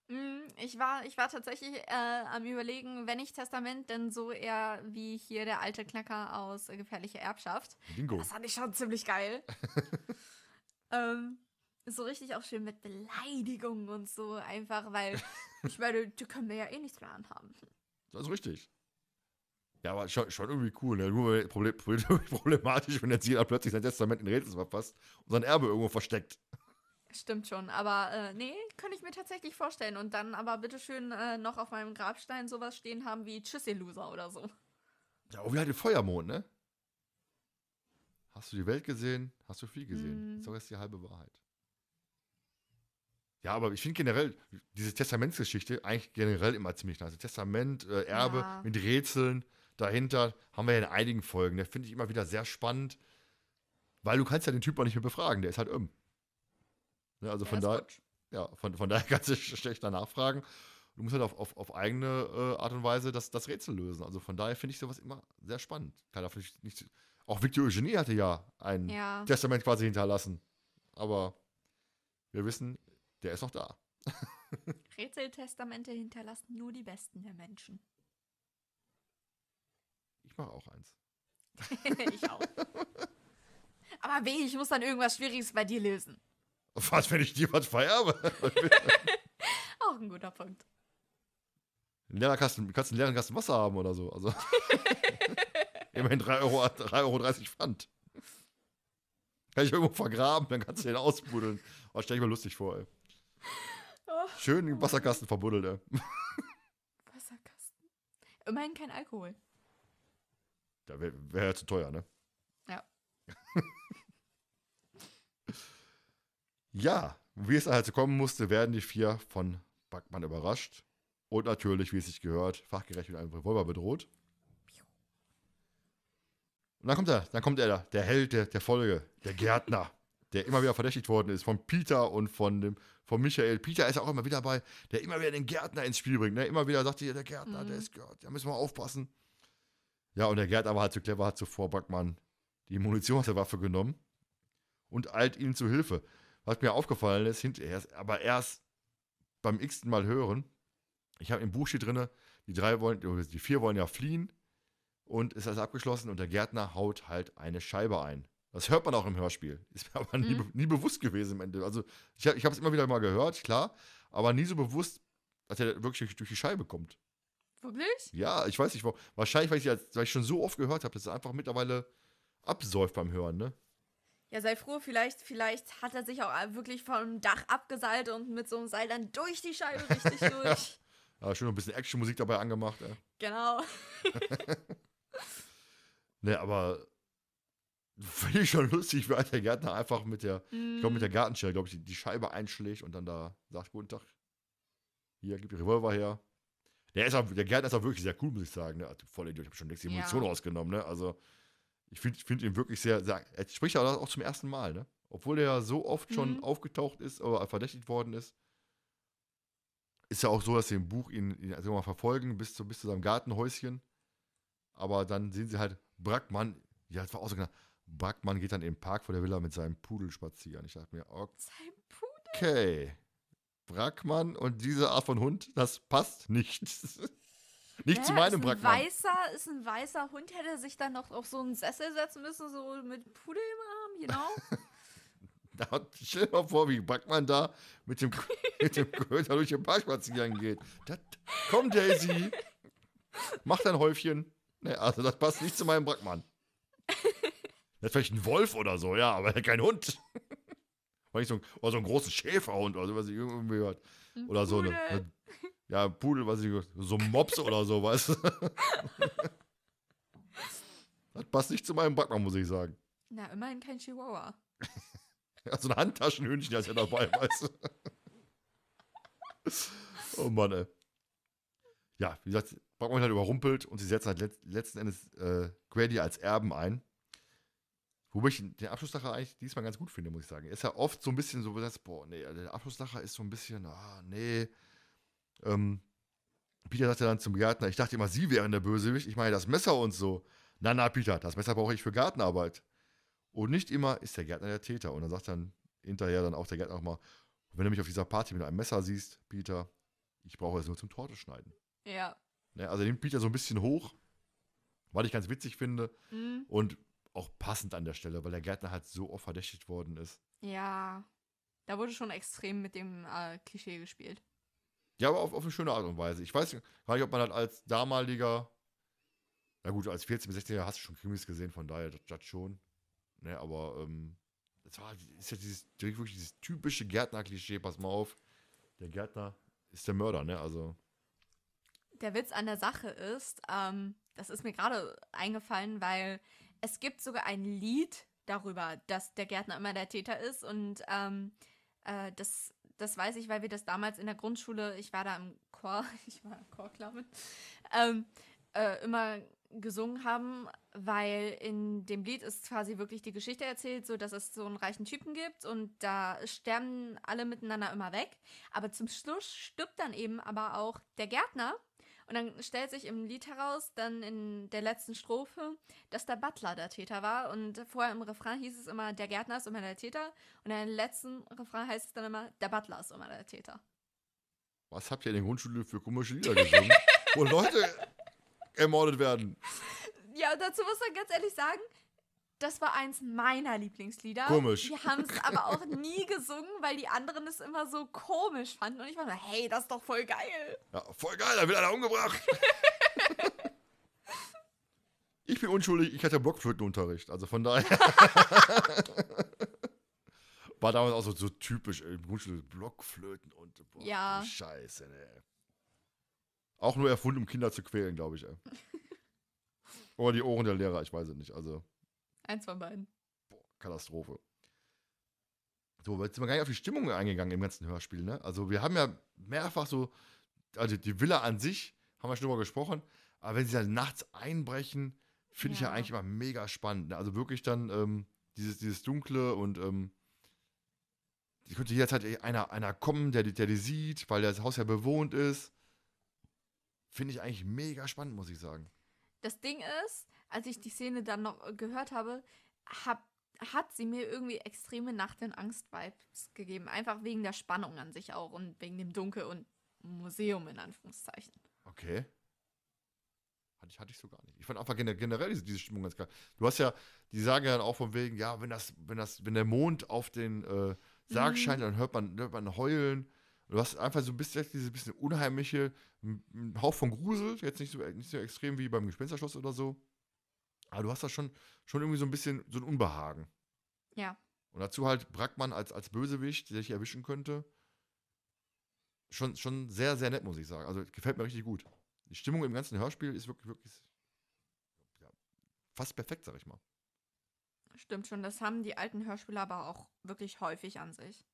Mm, Ich war, ich war tatsächlich äh, am überlegen, wenn ich Testament, dann so eher wie hier der alte Knacker aus äh, Gefährliche Erbschaft. Bingo. Das fand ich schon ziemlich geil. ähm, so richtig auch schön mit Beleidigungen und so einfach, weil ich meine, die können wir ja eh nichts mehr anhaben. Das ist richtig. Ja, aber schon, schon irgendwie cool. Ne? Nur Problem, Problem- problematisch, wenn jetzt jeder plötzlich sein Testament in Rätsel verfasst und sein Erbe irgendwo versteckt. Stimmt schon, aber äh, nee, könnte ich mir tatsächlich vorstellen. Und dann aber bitteschön äh, noch auf meinem Grabstein sowas stehen haben wie Tschüss, ihr Loser oder so. Ja, oh, wie halt den Feuermond, ne? Hast du die Welt gesehen? Hast du viel gesehen? Mm. So ist die halbe Wahrheit. Ja, aber ich finde generell diese Testamentsgeschichte eigentlich generell immer ziemlich nice. Testament, äh, Erbe Ja. mit Rätseln dahinter haben wir ja in einigen Folgen. Der finde ich immer wieder sehr spannend, weil du kannst ja den Typ auch nicht mehr befragen. Der ist halt um. Ne, also von futsch. ja, von, von daher kannst du sch- schlecht danach fragen. Du musst halt auf, auf, auf eigene äh, Art und Weise das, das Rätsel lösen. Also von daher finde ich sowas immer sehr spannend. Klar, darf ich nicht, auch Victor Eugenie hatte ja ein Ja. Testament quasi hinterlassen. Aber wir wissen, der ist noch da. Rätseltestamente hinterlassen nur die Besten der Menschen. Ich mache auch eins. ich auch. Aber weh, ich muss dann irgendwas Schwieriges bei dir lösen. Was, wenn ich dir was vererbe? Auch ein guter Punkt. Einen leeren Kasten, kannst einen leeren Kasten Wasser haben oder so. Also immerhin 3,30 Euro, 3,30 Euro Pfand. Kann ich irgendwo vergraben, dann kannst du den ausbuddeln. Oh, stell ich mir lustig vor, ey. Oh. Schön den Wasserkasten verbuddelt, ey. Wasserkasten. Immerhin kein Alkohol. Da wäre wär ja zu teuer, ne? Ja. Ja, wie es halt so kommen musste, werden die vier von Backmann überrascht. Und natürlich, wie es sich gehört, fachgerecht mit einem Revolver bedroht. Und dann kommt er, dann kommt er, der Held der, der Folge, der Gärtner, der immer wieder verdächtigt worden ist von Peter und von dem von Michael. Peter ist auch immer wieder dabei, der immer wieder den Gärtner ins Spiel bringt. Ne? Immer wieder sagt hier, der Gärtner, der ist gehört, da müssen wir aufpassen. Ja, und der Gärtner war halt so clever, hat zuvor Backmann die Munition aus der Waffe genommen und eilt ihnen zu Hilfe. Was mir aufgefallen ist, hinterher, aber erst beim x-ten Mal hören, ich habe im Buch steht drin, die drei wollen, die vier wollen ja fliehen und ist alles abgeschlossen und der Gärtner haut halt eine Scheibe ein. Das hört man auch im Hörspiel. Ist mir aber nie, Mhm. nie bewusst gewesen am Ende. Also ich, ich habe es immer wieder mal gehört, klar, aber nie so bewusst, dass er wirklich durch, die Scheibe kommt. Wirklich? Ja, ich weiß nicht, warum. wahrscheinlich, weil ich, weil ich schon so oft gehört habe, dass es einfach mittlerweile absäuft beim Hören, ne? Ja, sei froh, vielleicht, vielleicht hat er sich auch wirklich vom Dach abgeseilt und mit so einem Seil dann durch die Scheibe richtig durch. Ja, schön ein bisschen Actionmusik dabei angemacht. Ey. Genau. Ne, aber finde ich schon lustig, wie der Gärtner einfach mit der, ich glaube, mit der Gartenschere, glaube ich, die, die Scheibe einschlägt und dann da sagt, guten Tag, hier, gib die Revolver her. Der, ist auch, der Gärtner ist auch wirklich sehr cool, muss ich sagen. Ne? Also, voll Idiot, ich habe schon längst die Ja. Munition rausgenommen. Ne? Also, ich finde find ihn wirklich sehr, sehr, er spricht ja auch zum ersten Mal, ne? Obwohl er ja so oft schon Mhm. aufgetaucht ist oder verdächtigt worden ist. Ist ja auch so, dass sie im Buch ihn, ihn also mal verfolgen bis zu, bis zu seinem Gartenhäuschen. Aber dann sehen sie halt Brackmann, ja, das war auch so Brackmann geht dann im Park vor der Villa mit seinem Pudel spazieren. Ich dachte mir, Sein Pudel. okay, Brackmann und diese Art von Hund, das passt nicht. nicht zu Hä? meinem ist Brackmann. weißer, ist ein weißer Hund, hätte sich dann noch auf so einen Sessel setzen müssen, so mit Pudel im Arm, genau. Da, stell dir mal vor, wie Brackmann da mit dem, mit dem Köter durch den Park spazieren geht. Das, komm, Daisy, mach dein Häufchen. Ne, also das passt nicht zu meinem Brackmann. Das ist vielleicht ein Wolf oder so, ja, aber kein Hund. Oder, nicht so ein, oder so einen großen Schäferhund oder so, was ich irgendwie gehört. Ein Oder so eine, Pudel. eine ja, Pudel, was ich gehört so ein Mops oder so, weißt du. Das passt nicht zu meinem Brackmann, muss ich sagen. Na, immerhin kein Chihuahua. Ja, so ein Handtaschenhündchen, das ist ja dabei, weißt du. oh Mann, ey. Ja, wie gesagt, Brackmann hat überrumpelt und sie setzen halt let letzten Endes äh, Grady als Erben ein. Wobei ich den Abschlusslacher eigentlich diesmal ganz gut finde, muss ich sagen. Er ist ja oft so ein bisschen so, sagst, boah, nee, der Abschlusslacher ist so ein bisschen, ah, nee. Ähm, Peter sagte dann zum Gärtner, ich dachte immer, sie wären der Bösewicht. Ich meine, das Messer und so. Na, na, Peter, das Messer brauche ich für Gartenarbeit. Und nicht immer ist der Gärtner der Täter. Und dann sagt dann hinterher dann auch der Gärtner nochmal, wenn du mich auf dieser Party mit einem Messer siehst, Peter, ich brauche es nur zum Torte schneiden. Ja. Ne, also nimmt Peter so ein bisschen hoch, was ich ganz witzig finde Hm. und auch passend an der Stelle, weil der Gärtner halt so oft verdächtigt worden ist. Ja. Da wurde schon extrem mit dem äh, Klischee gespielt. Ja, aber auf, auf eine schöne Art und Weise. Ich weiß gar nicht, ob man halt als damaliger, na gut, als 14- bis 16-Jähriger hast du schon Krimis gesehen, von daher das, das schon. Ne, aber ähm, das war, ist ja dieses, wirklich dieses typische Gärtner-Klischee, pass mal auf. Der Gärtner ist der Mörder, ne? Also, Der Witz an der Sache ist, ähm, das ist mir gerade eingefallen, weil es gibt sogar ein Lied darüber, dass der Gärtner immer der Täter ist. Und ähm, äh, das, das weiß ich, weil wir das damals in der Grundschule, ich war da im Chor, ich war im Chor, glaube ich, ähm, äh, immer gesungen haben, weil in dem Lied ist quasi wirklich die Geschichte erzählt, so dass es so einen reichen Typen gibt und da sterben alle miteinander immer weg. Aber zum Schluss stirbt dann eben aber auch der Gärtner und dann stellt sich im Lied heraus, dann in der letzten Strophe, dass der Butler der Täter war. Und vorher im Refrain hieß es immer, der Gärtner ist immer der Täter. Und im letzten Refrain heißt es dann immer, der Butler ist immer der Täter. was habt ihr in der Grundschule für komische Lieder gesungen? wo Leute ermordet werden. Ja, und dazu muss man ganz ehrlich sagen, das war eins meiner Lieblingslieder. Komisch. Wir haben es aber auch nie gesungen, weil die anderen es immer so komisch fanden. Und ich war so, hey, das ist doch voll geil. Ja, voll geil, da wird einer umgebracht. ich bin unschuldig, ich hatte Blockflötenunterricht, also von daher. War damals auch so, so typisch, ey, Grundschule, Blockflöten und boah, Ja. Scheiße, ne. Auch nur erfunden, um Kinder zu quälen, glaube ich, ey. Oder die Ohren der Lehrer, ich weiß es nicht. Also, Eins von beiden. boah, Katastrophe. So, jetzt sind wir gar nicht auf die Stimmung eingegangen im ganzen Hörspiel, ne? Also, wir haben ja mehrfach so, also die Villa an sich, haben wir schon drüber gesprochen, aber wenn sie dann nachts einbrechen, finde ich ja Ja. eigentlich immer mega spannend. Ne? Also wirklich dann ähm, dieses, dieses Dunkle und ähm, die könnte jederzeit einer, einer kommen, der, der die sieht, weil das Haus ja bewohnt ist. Finde ich eigentlich mega spannend, muss ich sagen. Das Ding ist, als ich die Szene dann noch äh, gehört habe, hab, hat sie mir irgendwie extreme Nacht- und Angst-Vibes gegeben. Einfach wegen der Spannung an sich auch und wegen dem Dunkel und Museum in Anführungszeichen. Okay. Hatte ich, hatte ich so gar nicht. Ich fand einfach gener- generell diese, diese Stimmung ganz geil. Du hast ja, die sagen ja dann auch von wegen, ja, wenn das, wenn das, wenn der Mond auf den äh, Sarg Mhm. scheint, dann hört man, hört man heulen. Du hast einfach so ein bisschen dieses bisschen unheimliche, ein Hauch von Grusel, jetzt nicht so, nicht so extrem wie beim Gespensterschloss oder so. Aber du hast da schon, schon irgendwie so ein bisschen so ein Unbehagen. Ja. Und dazu halt Brackmann als, als Bösewicht, der dich erwischen könnte. Schon, schon sehr, sehr nett, muss ich sagen. Also gefällt mir richtig gut. Die Stimmung im ganzen Hörspiel ist wirklich, wirklich ja, fast perfekt, sag ich mal. Stimmt schon, das haben die alten Hörspiele aber auch wirklich häufig an sich.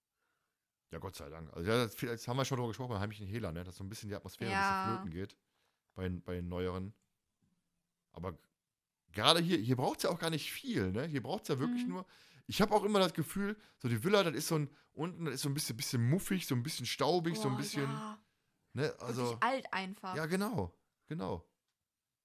Ja, Gott sei Dank. Also, ja, das, das haben wir schon drüber gesprochen bei Heimlichen Hehler, ne? dass so ein bisschen die Atmosphäre Ja. ein bisschen flöten geht bei, bei den neueren. Aber gerade hier, hier braucht es ja auch gar nicht viel, ne? Hier braucht es ja wirklich Mhm. nur. Ich habe auch immer das Gefühl, so die Villa, das ist so ein, unten, das ist so ein bisschen, bisschen muffig, so ein bisschen staubig, so ein bisschen, Ja, ne? Also. wirklich alt einfach. Ja, genau, genau.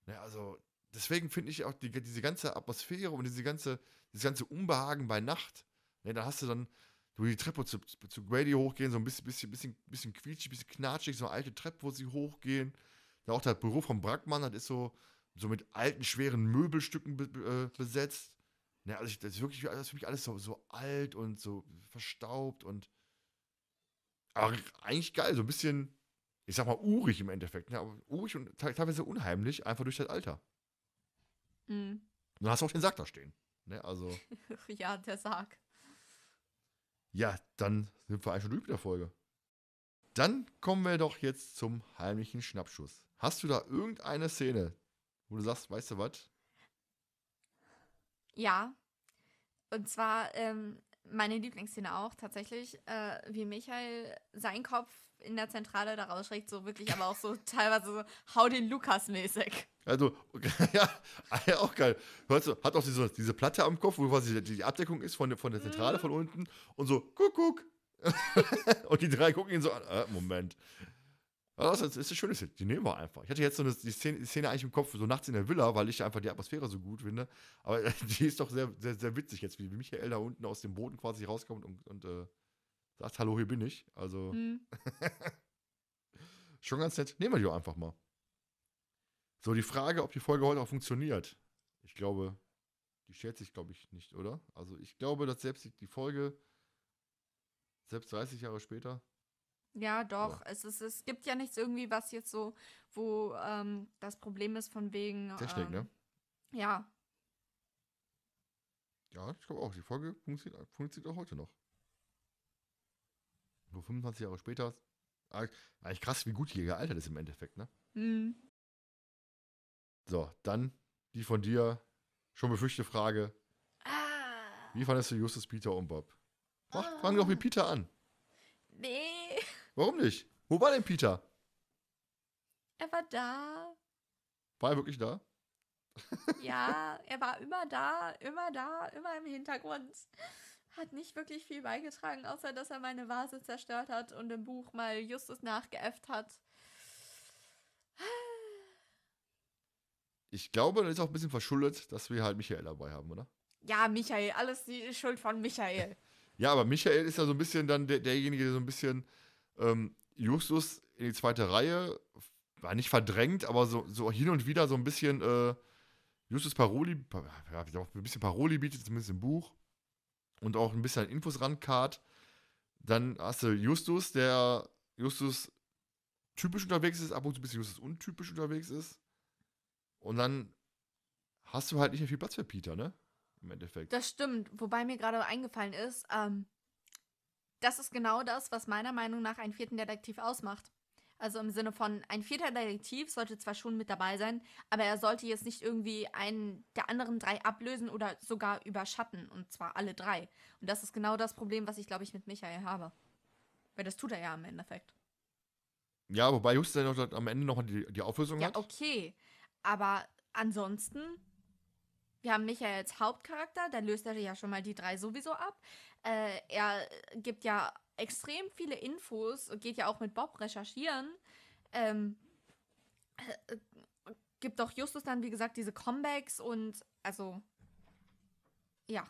Ja, also deswegen finde ich auch die, diese ganze Atmosphäre und diese ganze, dieses ganze Unbehagen bei Nacht. Ne, da hast du dann, du die Treppe zu, zu Grady hochgehen, so ein bisschen, bisschen, bisschen, bisschen quietschig, bisschen knatschig, so eine alte Treppe, wo sie hochgehen. Da auch das Büro vom Brackmann, das ist so, so mit alten, schweren Möbelstücken be, äh, besetzt. Ne, also ich, das ist wirklich, das ist für mich alles so, so alt und so verstaubt und aber eigentlich geil, so ein bisschen, ich sag mal, urig im Endeffekt. Ne? Aber urig und te- teilweise unheimlich, einfach durch das Alter. Mhm. Und dann hast du auch den Sack da stehen. Ne? Also, ja, der Sarg. ja, dann sind wir eigentlich schon durch mit der Folge. Dann kommen wir doch jetzt zum heimlichen Schnappschuss. Hast du da irgendeine Szene, wo du sagst, weißt du was? Ja. Und zwar ähm, meine Lieblingsszene auch tatsächlich, äh, wie Michael seinen Kopf in der Zentrale da rausschreckt, so wirklich, aber auch so teilweise so hau den Lukas mäßig. Also, ja, ja, auch geil. Hörst du, hat auch diese, diese Platte am Kopf, wo quasi die, Abdeckung ist von, der- von der Zentrale von unten und so, guck, guck. und die drei gucken ihn so an. Äh, Moment. Das ist, eine schöne Szene. Die nehmen wir einfach. Ich hatte jetzt so eine, die, Szene, die Szene eigentlich im Kopf, so nachts in der Villa, weil ich einfach die Atmosphäre so gut finde. Aber die ist doch sehr, sehr, sehr witzig jetzt, wie Michael da unten aus dem Boden quasi rauskommt und, und äh, sagt, hallo, hier bin ich. Also, Hm. schon ganz nett. Nehmen wir die doch einfach mal. So, die Frage, ob die Folge heute auch funktioniert. Ich glaube, die stellt sich, glaube ich, nicht, oder? Also, ich glaube, dass selbst die Folge, selbst 30 Jahre später, Ja, doch. Es, ist, es gibt ja nichts irgendwie, was jetzt so, wo ähm, das Problem ist von wegen. Technik, ähm, ne? Ja, Ja, ich glaube auch. Die Folge funktioniert, funktioniert auch heute noch. Nur 25 Jahre später. Ah, Eigentlich krass, wie gut die gealtert ist im Endeffekt, ne? Hm. So, dann die von dir schon befürchtete Frage. Ah. Wie fandest du Justus, Peter und Bob? Mach, fang doch mit Peter an. Nee, Warum nicht? Wo war denn Peter? er war da. War er wirklich da? Ja, er war immer da, immer da, immer im Hintergrund. Hat nicht wirklich viel beigetragen, außer dass er meine Vase zerstört hat und im Buch mal Justus nachgeäfft hat. Ich glaube, das ist auch ein bisschen verschuldet, dass wir halt Michael dabei haben, oder? Ja, Michael, alles die Schuld von Michael. Ja, aber Michael ist ja so ein bisschen dann der, derjenige, der so ein bisschen ähm, Justus in die zweite Reihe, war nicht verdrängt, aber so, so hin und wieder so ein bisschen äh, Justus Paroli, pa- ja, ein bisschen Paroli bietet, zumindest im Buch. Und auch ein bisschen Infos rankart. Dann hast du Justus, der Justus typisch unterwegs ist, ab und zu ein bisschen Justus untypisch unterwegs ist. Und dann hast du halt nicht mehr viel Platz für Peter, ne? Im Endeffekt. Das stimmt, wobei mir gerade eingefallen ist, ähm, das ist genau das, was meiner Meinung nach einen vierten Detektiv ausmacht. Also im Sinne von, ein vierter Detektiv sollte zwar schon mit dabei sein, aber er sollte jetzt nicht irgendwie einen der anderen drei ablösen oder sogar überschatten, und zwar alle drei. Und das ist genau das Problem, was ich, glaube ich, mit Michael habe. Weil das tut er ja im Endeffekt. Ja, wobei noch, am Ende noch die, die Auflösung Ja, hat. okay. Aber ansonsten, wir haben Michael als Hauptcharakter, da löst er ja schon mal die drei sowieso ab. Äh, er gibt ja extrem viele Infos, geht ja auch mit Bob recherchieren. Ähm, äh, gibt auch Justus dann, wie gesagt, diese Comebacks und also, ja.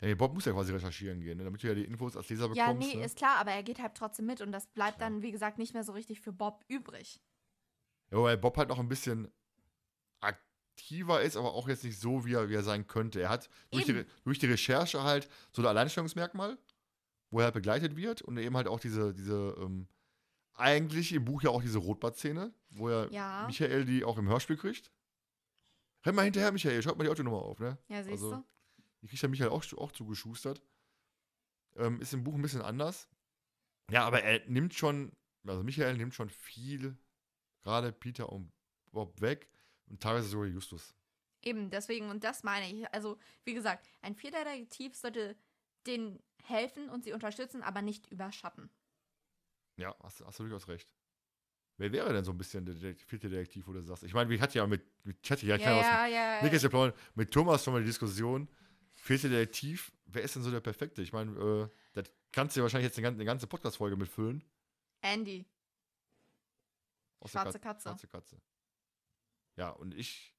Ja, nee, Bob muss ja quasi recherchieren gehen, ne, damit du ja die Infos als Leser bekommst. Ja, nee, ne? ist klar, aber er geht halt trotzdem mit und das bleibt Klar. dann, wie gesagt, nicht mehr so richtig für Bob übrig. ja, wobei Bob halt noch ein bisschen aktiver ist, aber auch jetzt nicht so, wie er, wie er sein könnte. Er hat durch die, durch die Recherche halt so ein Alleinstellungsmerkmal, wo er halt begleitet wird und eben halt auch diese, diese ähm, eigentlich im Buch ja auch diese Rotbart-Szene, wo er Ja. Michael die auch im Hörspiel kriegt. Renn mal hinterher, Michael, schreib mal die Autonummer auf, ne? Ja, siehst Also, du? Die kriegt ja Michael auch, auch zugeschustert. Ähm, ist im Buch ein bisschen anders. Ja, aber er nimmt schon, also Michael nimmt schon viel, gerade Peter und Bob weg und teilweise sogar Justus. Eben, deswegen, und das meine ich. Also, wie gesagt, ein vierter Detektiv sollte denen helfen und sie unterstützen, aber nicht überschatten. Ja, hast, du- hast du durchaus recht. Wer wäre denn so ein bisschen der vierte Detektiv, wo du sagst? Ich meine, ich hatte ja mit, mit ich hatte ja, Ja, ja, ja. Ist der Plan, mit Thomas schon mal die Diskussion. Vierte Detektiv, wer ist denn so der Perfekte? Ich meine, äh, das kannst du ja wahrscheinlich jetzt eine, ganze- eine ganze Podcast-Folge mitfüllen. Andy. Schwarze. Katze. Schwarze Katze. Ja, und ich,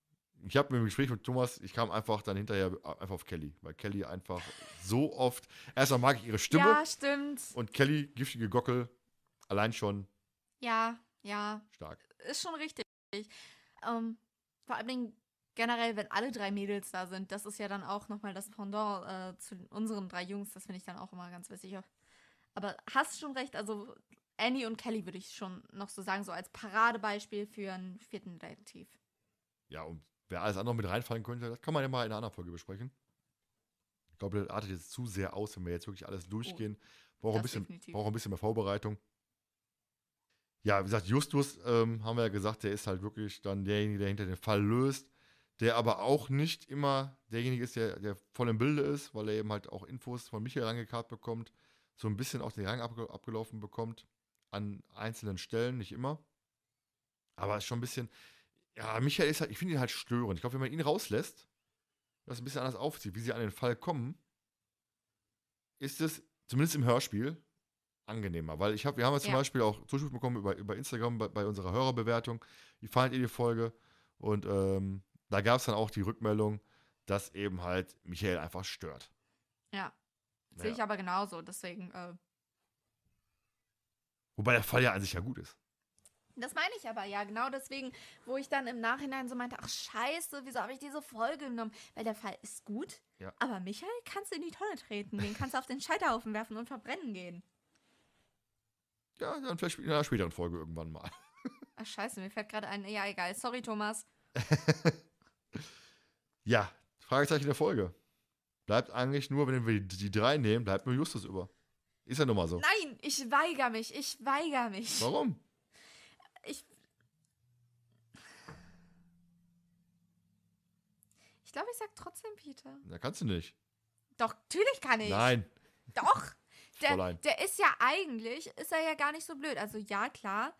ich habe im Gespräch mit Thomas, ich kam einfach dann hinterher einfach auf Kelly, weil Kelly einfach so oft, erstmal mag ich ihre Stimme Ja, stimmt. und Kelly, giftige Gockel, allein schon Ja, ja. stark. Ist schon richtig. Ähm, vor allen Dingen generell, wenn alle drei Mädels da sind, das ist ja dann auch nochmal das Pendant äh, zu unseren drei Jungs. Das finde ich dann auch immer ganz witzig. Aber hast schon recht, also Annie und Kelly würde ich schon noch so sagen, so als Paradebeispiel für einen vierten Detektiv. Ja, und wer alles andere mit reinfallen könnte, das kann man ja mal in einer anderen Folge besprechen. Ich glaube, das artet jetzt zu sehr aus, wenn wir jetzt wirklich alles durchgehen. Braucht ein, bisschen, definitiv. braucht ein bisschen mehr Vorbereitung. Ja, wie gesagt, Justus, ähm, haben wir ja gesagt, der ist halt wirklich dann derjenige, der hinter den Fall löst, der aber auch nicht immer derjenige ist, der, der voll im Bilde ist, weil er eben halt auch Infos von Michael angekarrt bekommt, so ein bisschen auch den Rang abge abgelaufen bekommt, an einzelnen Stellen, nicht immer. Aber ist schon ein bisschen, ja, Michael ist halt, ich finde ihn halt störend. Ich glaube, wenn man ihn rauslässt, das ein bisschen anders aufzieht, wie sie an den Fall kommen, ist es, zumindest im Hörspiel, angenehmer. Weil ich habe, wir haben ja zum Ja. Beispiel auch Zuschrift bekommen über, über Instagram bei, bei unserer Hörerbewertung. Wie fandet ihr die Folge? Und ähm, da gab es dann auch die Rückmeldung, dass eben halt Michael einfach stört. Ja. Sehe ich aber genauso, deswegen, äh, Wobei der Fall ja an sich ja gut ist. Das meine ich aber, ja, genau deswegen, wo ich dann im Nachhinein so meinte, ach scheiße, wieso habe ich diese Folge genommen? Weil der Fall ist gut, Ja. aber Michael kannst du in die Tonne treten, den kannst du auf den Scheiterhaufen werfen und verbrennen gehen. Ja, dann vielleicht in einer späteren Folge irgendwann mal. Ach scheiße, mir fällt gerade ein, ja egal, sorry Thomas. Ja, Fragezeichen der Folge. Bleibt eigentlich nur, wenn wir die, die drei nehmen, bleibt nur Justus über. Ist ja nun mal so. Nein, ich weigere mich. Ich weigere mich. Warum? Ich. Ich glaube, ich sag trotzdem Peter. Da kannst du nicht. Doch, natürlich kann ich. Nein. Doch. Der, der ist ja eigentlich, ist er ja gar nicht so blöd. Also ja, klar.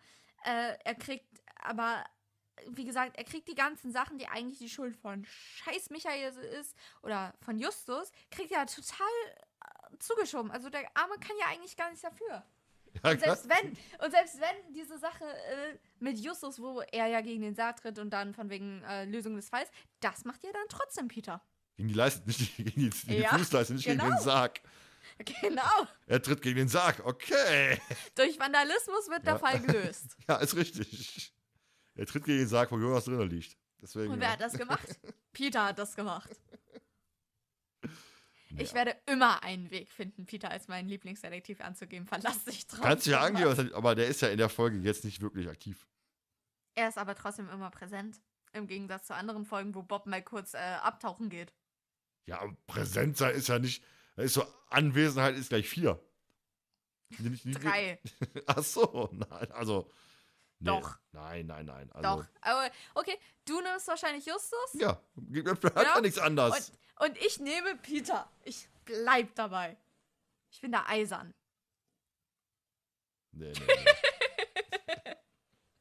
Äh, er kriegt, aber wie gesagt, er kriegt die ganzen Sachen, die eigentlich die Schuld von Scheiß Michael ist oder von Justus, kriegt er total äh, zugeschoben. Also der Arme kann ja eigentlich gar nichts dafür. Ja, Und selbst wenn, und selbst wenn diese Sache äh, mit Justus, wo er ja gegen den Sarg tritt und dann von wegen äh, Lösung des Falls, das macht ja dann trotzdem Peter. Gegen die Leiste, nicht gegen die, gegen die Ja, Fußleiste, nicht gegen genau. den Sarg. Genau. Er tritt gegen den Sarg. Okay. Durch Vandalismus wird der Ja. Fall gelöst. Ja, ist richtig. Er tritt gegen den Sarg, wo Jonas drin liegt. Deswegen. Und wer hat das gemacht? Peter hat das gemacht. Ja. Ich werde immer einen Weg finden, Peter als meinen Lieblingsdetektiv anzugeben. Verlass dich drauf. Kannst du ja angehen, aber der ist ja in der Folge jetzt nicht wirklich aktiv. Er ist aber trotzdem immer präsent. Im Gegensatz zu anderen Folgen, wo Bob mal kurz äh, abtauchen geht. Ja, präsent sein ist ja nicht. Ist so, Anwesenheit ist gleich vier. Nicht, nicht, Drei. Ach so, nein, also. Nee, Doch. Nein, nein, nein. Also, Doch. Aber okay, du nimmst wahrscheinlich Justus. Ja, gibt Genau. ja nichts anderes. Und, und ich nehme Peter. Ich bleib dabei. Ich bin da eisern. Nee, nee, nee.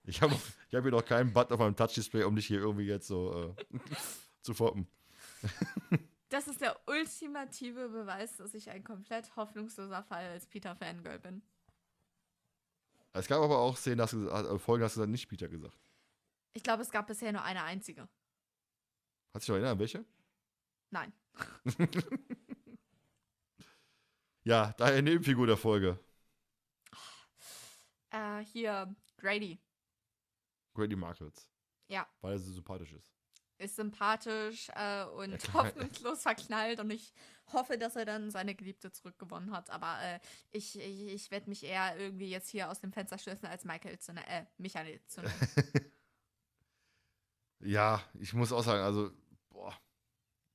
ich habe ich hab hier noch keinen Button auf meinem Touch-Display, um dich hier irgendwie jetzt so äh, zu foppen. Das ist der ultimative Beweis, dass ich ein komplett hoffnungsloser Fall als Peter-Fangirl bin. Es gab aber auch Szenen, hast du, gesagt- äh, Folgen, hast du dann nicht Peter gesagt. Ich glaube, es gab bisher nur eine einzige. Du dich noch erinnern, welche? Nein. Ja, daher Nebenfigur der Folge. Äh, hier, Grady. Grady Markles. Ja. Weil er so sympathisch ist. Ist sympathisch äh, und Ja, hoffnungslos verknallt und ich hoffe, dass er dann seine Geliebte zurückgewonnen hat. Aber äh, ich, ich, ich werde mich eher irgendwie jetzt hier aus dem Fenster stürzen, als Michael zu nennen, äh, Michael zu nennen. Ja, ich muss auch sagen, also, boah,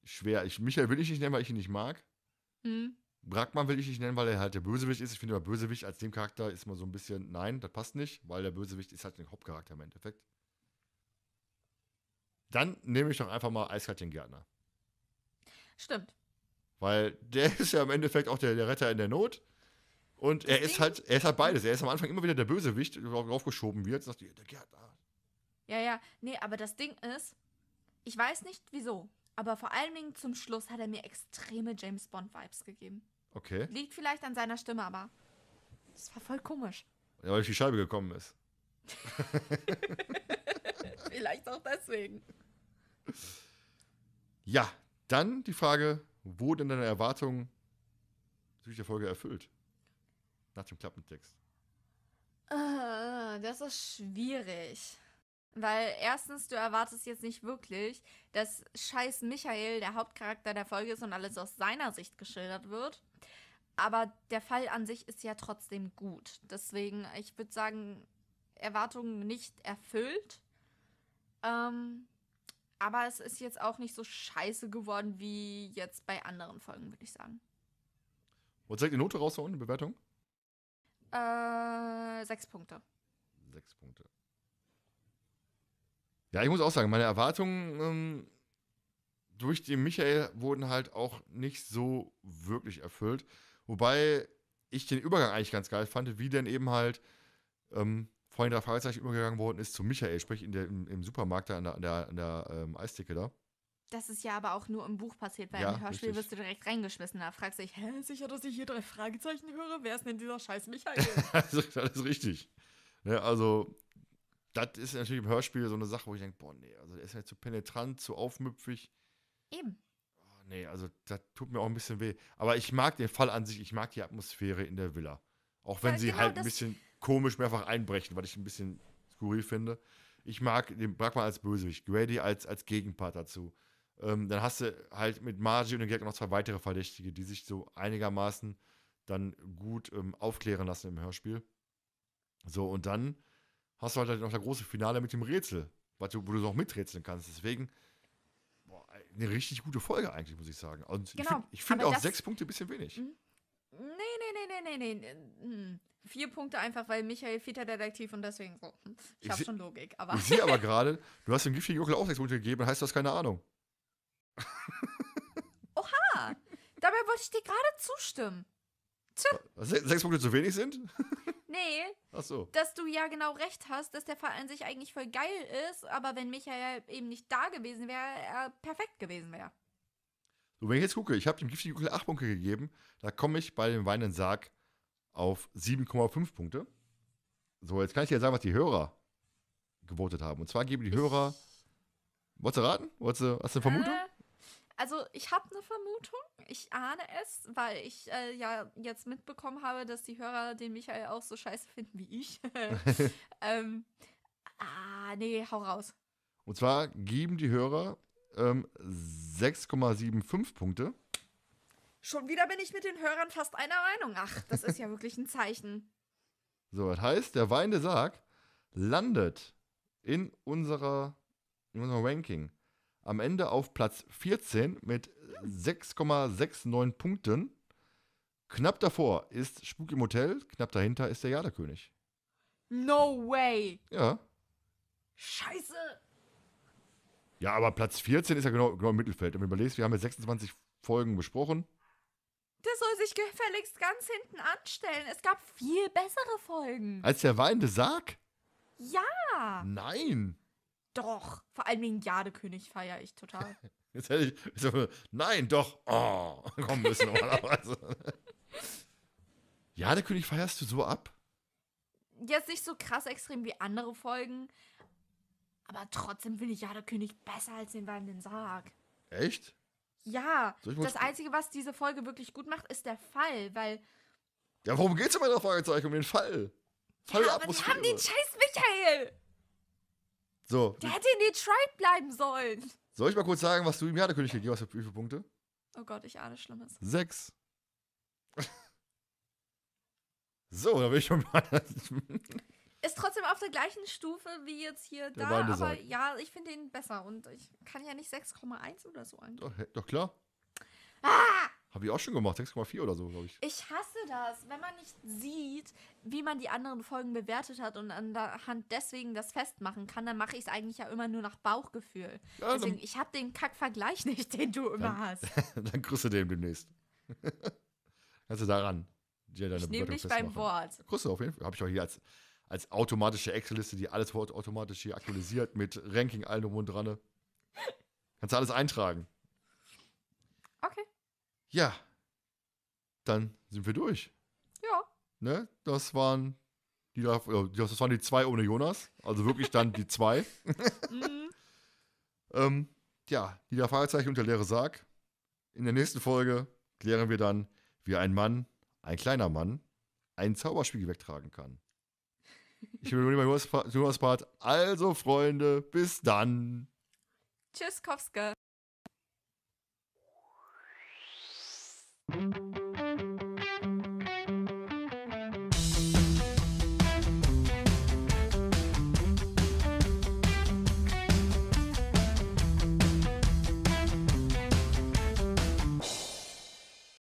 schwer. Ich, Michael will ich nicht nennen, weil ich ihn nicht mag. hm? Brackmann will ich nicht nennen, weil er halt der Bösewicht ist. Ich finde, der Bösewicht als dem Charakter ist immer so ein bisschen, nein, das passt nicht, weil der Bösewicht ist halt ein Hauptcharakter im Endeffekt. Dann nehme ich doch einfach mal Eiskalt den Gärtner. Stimmt. Weil der ist ja im Endeffekt auch der, der Retter in der Not. Und er Das ist Ding- halt, er ist halt beides. Er ist am Anfang immer wieder der Bösewicht, der draufgeschoben wird. Sagt, der Gärtner. Ja, ja. Nee, aber das Ding ist, ich weiß nicht wieso, aber vor allen Dingen zum Schluss hat er mir extreme James Bond-Vibes gegeben. Okay. Liegt vielleicht an seiner Stimme, aber das war voll komisch. Ja, weil durch die Scheibe gekommen ist. vielleicht auch deswegen. Ja, dann die Frage, wurden deine Erwartungen durch der Folge erfüllt? Nach dem Klappentext. Ah, das ist schwierig. Weil erstens, du erwartest jetzt nicht wirklich, dass scheiß Michael der Hauptcharakter der Folge ist und alles aus seiner Sicht geschildert wird. Aber der Fall an sich ist ja trotzdem gut. Deswegen, ich würde sagen, Erwartungen nicht erfüllt. Ähm, aber es ist jetzt auch nicht so scheiße geworden wie jetzt bei anderen Folgen, würde ich sagen. Und ich die Note raushauen, die Bewertung? Äh, sechs Punkte. Sechs Punkte. Ja, ich muss auch sagen, meine Erwartungen ähm, durch den Michael wurden halt auch nicht so wirklich erfüllt. Wobei ich den Übergang eigentlich ganz geil fand, wie denn eben halt ähm, vorhin der Fragezeichen übergegangen worden ist zu Michael, sprich in der, im, im Supermarkt da an der, an der, an der ähm, Eisdicke da. Das ist ja aber auch nur im Buch passiert, weil Ja, im Hörspiel richtig. wirst du direkt reingeschmissen. Da fragst du dich, hä, sicher, dass ich hier drei Fragezeichen höre? Wer ist denn dieser scheiß Michael? das ist alles richtig. Ne, also, das ist natürlich im Hörspiel so eine Sache, wo ich denke, boah, nee, also der ist ja zu penetrant, zu aufmüpfig. Eben. Oh, nee, also das tut mir auch ein bisschen weh. Aber ich mag den Fall an sich, ich mag die Atmosphäre in der Villa. Auch wenn Ja, sie genau halt ein bisschen komisch mehrfach einbrechen, was ich ein bisschen skurril finde. Ich mag den Brackmann als Bösewicht, Grady als, als Gegenpart dazu. Ähm, dann hast du halt mit Margie und dem Gag noch zwei weitere Verdächtige, die sich so einigermaßen dann gut ähm, aufklären lassen im Hörspiel. So, und dann hast du halt noch das große Finale mit dem Rätsel, wo du noch miträtseln kannst. Deswegen, boah, eine richtig gute Folge eigentlich, muss ich sagen. Und Genau, ich finde find auch sechs Punkte ein bisschen wenig. Nee, nee, nee, nee, nee, nee. Hm. Vier Punkte einfach, weil Michael Vita Detektiv und deswegen so. Hm. Ich, Ich hab seh- schon Logik, aber. Ich sehe aber gerade, du hast dem giftigen Juckel auch sechs Punkte gegeben, heißt das keine Ahnung. Dabei wollte ich dir gerade zustimmen. Se sechs Punkte zu wenig sind? Nee, Ach so. dass du ja genau recht hast, dass der Fall an sich eigentlich voll geil ist, aber wenn Michael eben nicht da gewesen wäre, er perfekt gewesen wäre. So, wenn ich jetzt gucke, ich habe dem giftigen Juckel acht Punkte gegeben, da komme ich bei dem weinenden Sarg auf 7,5 Punkte. So, jetzt kann ich dir sagen, was die Hörer gewotet haben. Und zwar geben die Hörer. Wolltest du raten? Wolltest du, hast du eine Vermutung? Äh, also, ich habe eine Vermutung. Ich ahne es, weil ich äh, ja jetzt mitbekommen habe, dass die Hörer den Michael auch so scheiße finden wie ich. ähm, ah, nee, hau raus. Und zwar geben die Hörer ähm, 6,75 Punkte. Schon wieder bin ich mit den Hörern fast einer Meinung. Ach, das ist ja wirklich ein Zeichen. So, das heißt, der weinende Sarg landet in unserer in unserem Ranking am Ende auf Platz 14 mit 6,69 Punkten. Knapp davor ist Spuk im Hotel, knapp dahinter ist der Jaderkönig. No way. Ja. Scheiße. Ja, aber Platz 14 ist ja genau, genau im Mittelfeld. Und wenn du überlegst, wir haben jetzt 26 Folgen besprochen. Der soll sich gefälligst ganz hinten anstellen. Es gab viel bessere Folgen. Als der weinende Sarg? Ja, Nein. doch. Vor allem wegen Jadekönig feiere ich total. Jetzt hätte ich. so, Nein, doch. Oh, komm, müssen normalerweise. Jaderkönig feierst du so ab? Jetzt nicht so krass extrem wie andere Folgen, aber trotzdem finde ich Jadekönig besser als den weinenden Sarg. Echt? Ja, mal das Einzige, was diese Folge wirklich gut macht, ist der Fall, weil. Ja, worum geht's denn bei der Fragezeichen? Um den Fall. Ja, aber die haben den scheiß Michael! so, Der hätte in Detroit bleiben sollen. soll ich mal kurz sagen, was du im Jaderkönig gegeben hast? Für wie viele Punkte? Oh Gott, ich ahne Schlimmes. Sechs. so, da bin ich schon mal. Ist trotzdem auf der gleichen Stufe wie jetzt hier da, aber Sarg. ja, ich finde ihn besser und ich kann ja nicht 6,1 oder so angeben. doch, doch klar. Ah! Habe ich auch schon gemacht. 6,4 oder so, glaube ich. Ich hasse das, wenn man nicht sieht, wie man die anderen Folgen bewertet hat und an der Hand deswegen das festmachen kann, dann mache ich es eigentlich ja immer nur nach Bauchgefühl. Ja, Deswegen, ich habe den Kackvergleich nicht, den du immer Dann- hast. dann du den demnächst. Kannst du daran dir deine Ich nehme dich beim. Wort. Du auf jeden Fall. Habe ich auch hier als, als automatische Excel-Liste, die alles auto- automatisch hier aktualisiert mit Ranking, allem drum und dran. Kannst du alles eintragen. Okay. Ja. Dann sind wir durch. Ja. Ne? Das waren die, das waren die zwei ohne Jonas. Also wirklich dann die zwei. Mhm. Ähm, ja, die drei Fragezeichen und der leere Sarg. In der nächsten Folge klären wir dann, wie ein Mann, ein kleiner Mann, einen Zauberspiegel wegtragen kann. Ich bin lieber Jonas Part. Also, Freunde, bis dann. Tschüss, Kowska.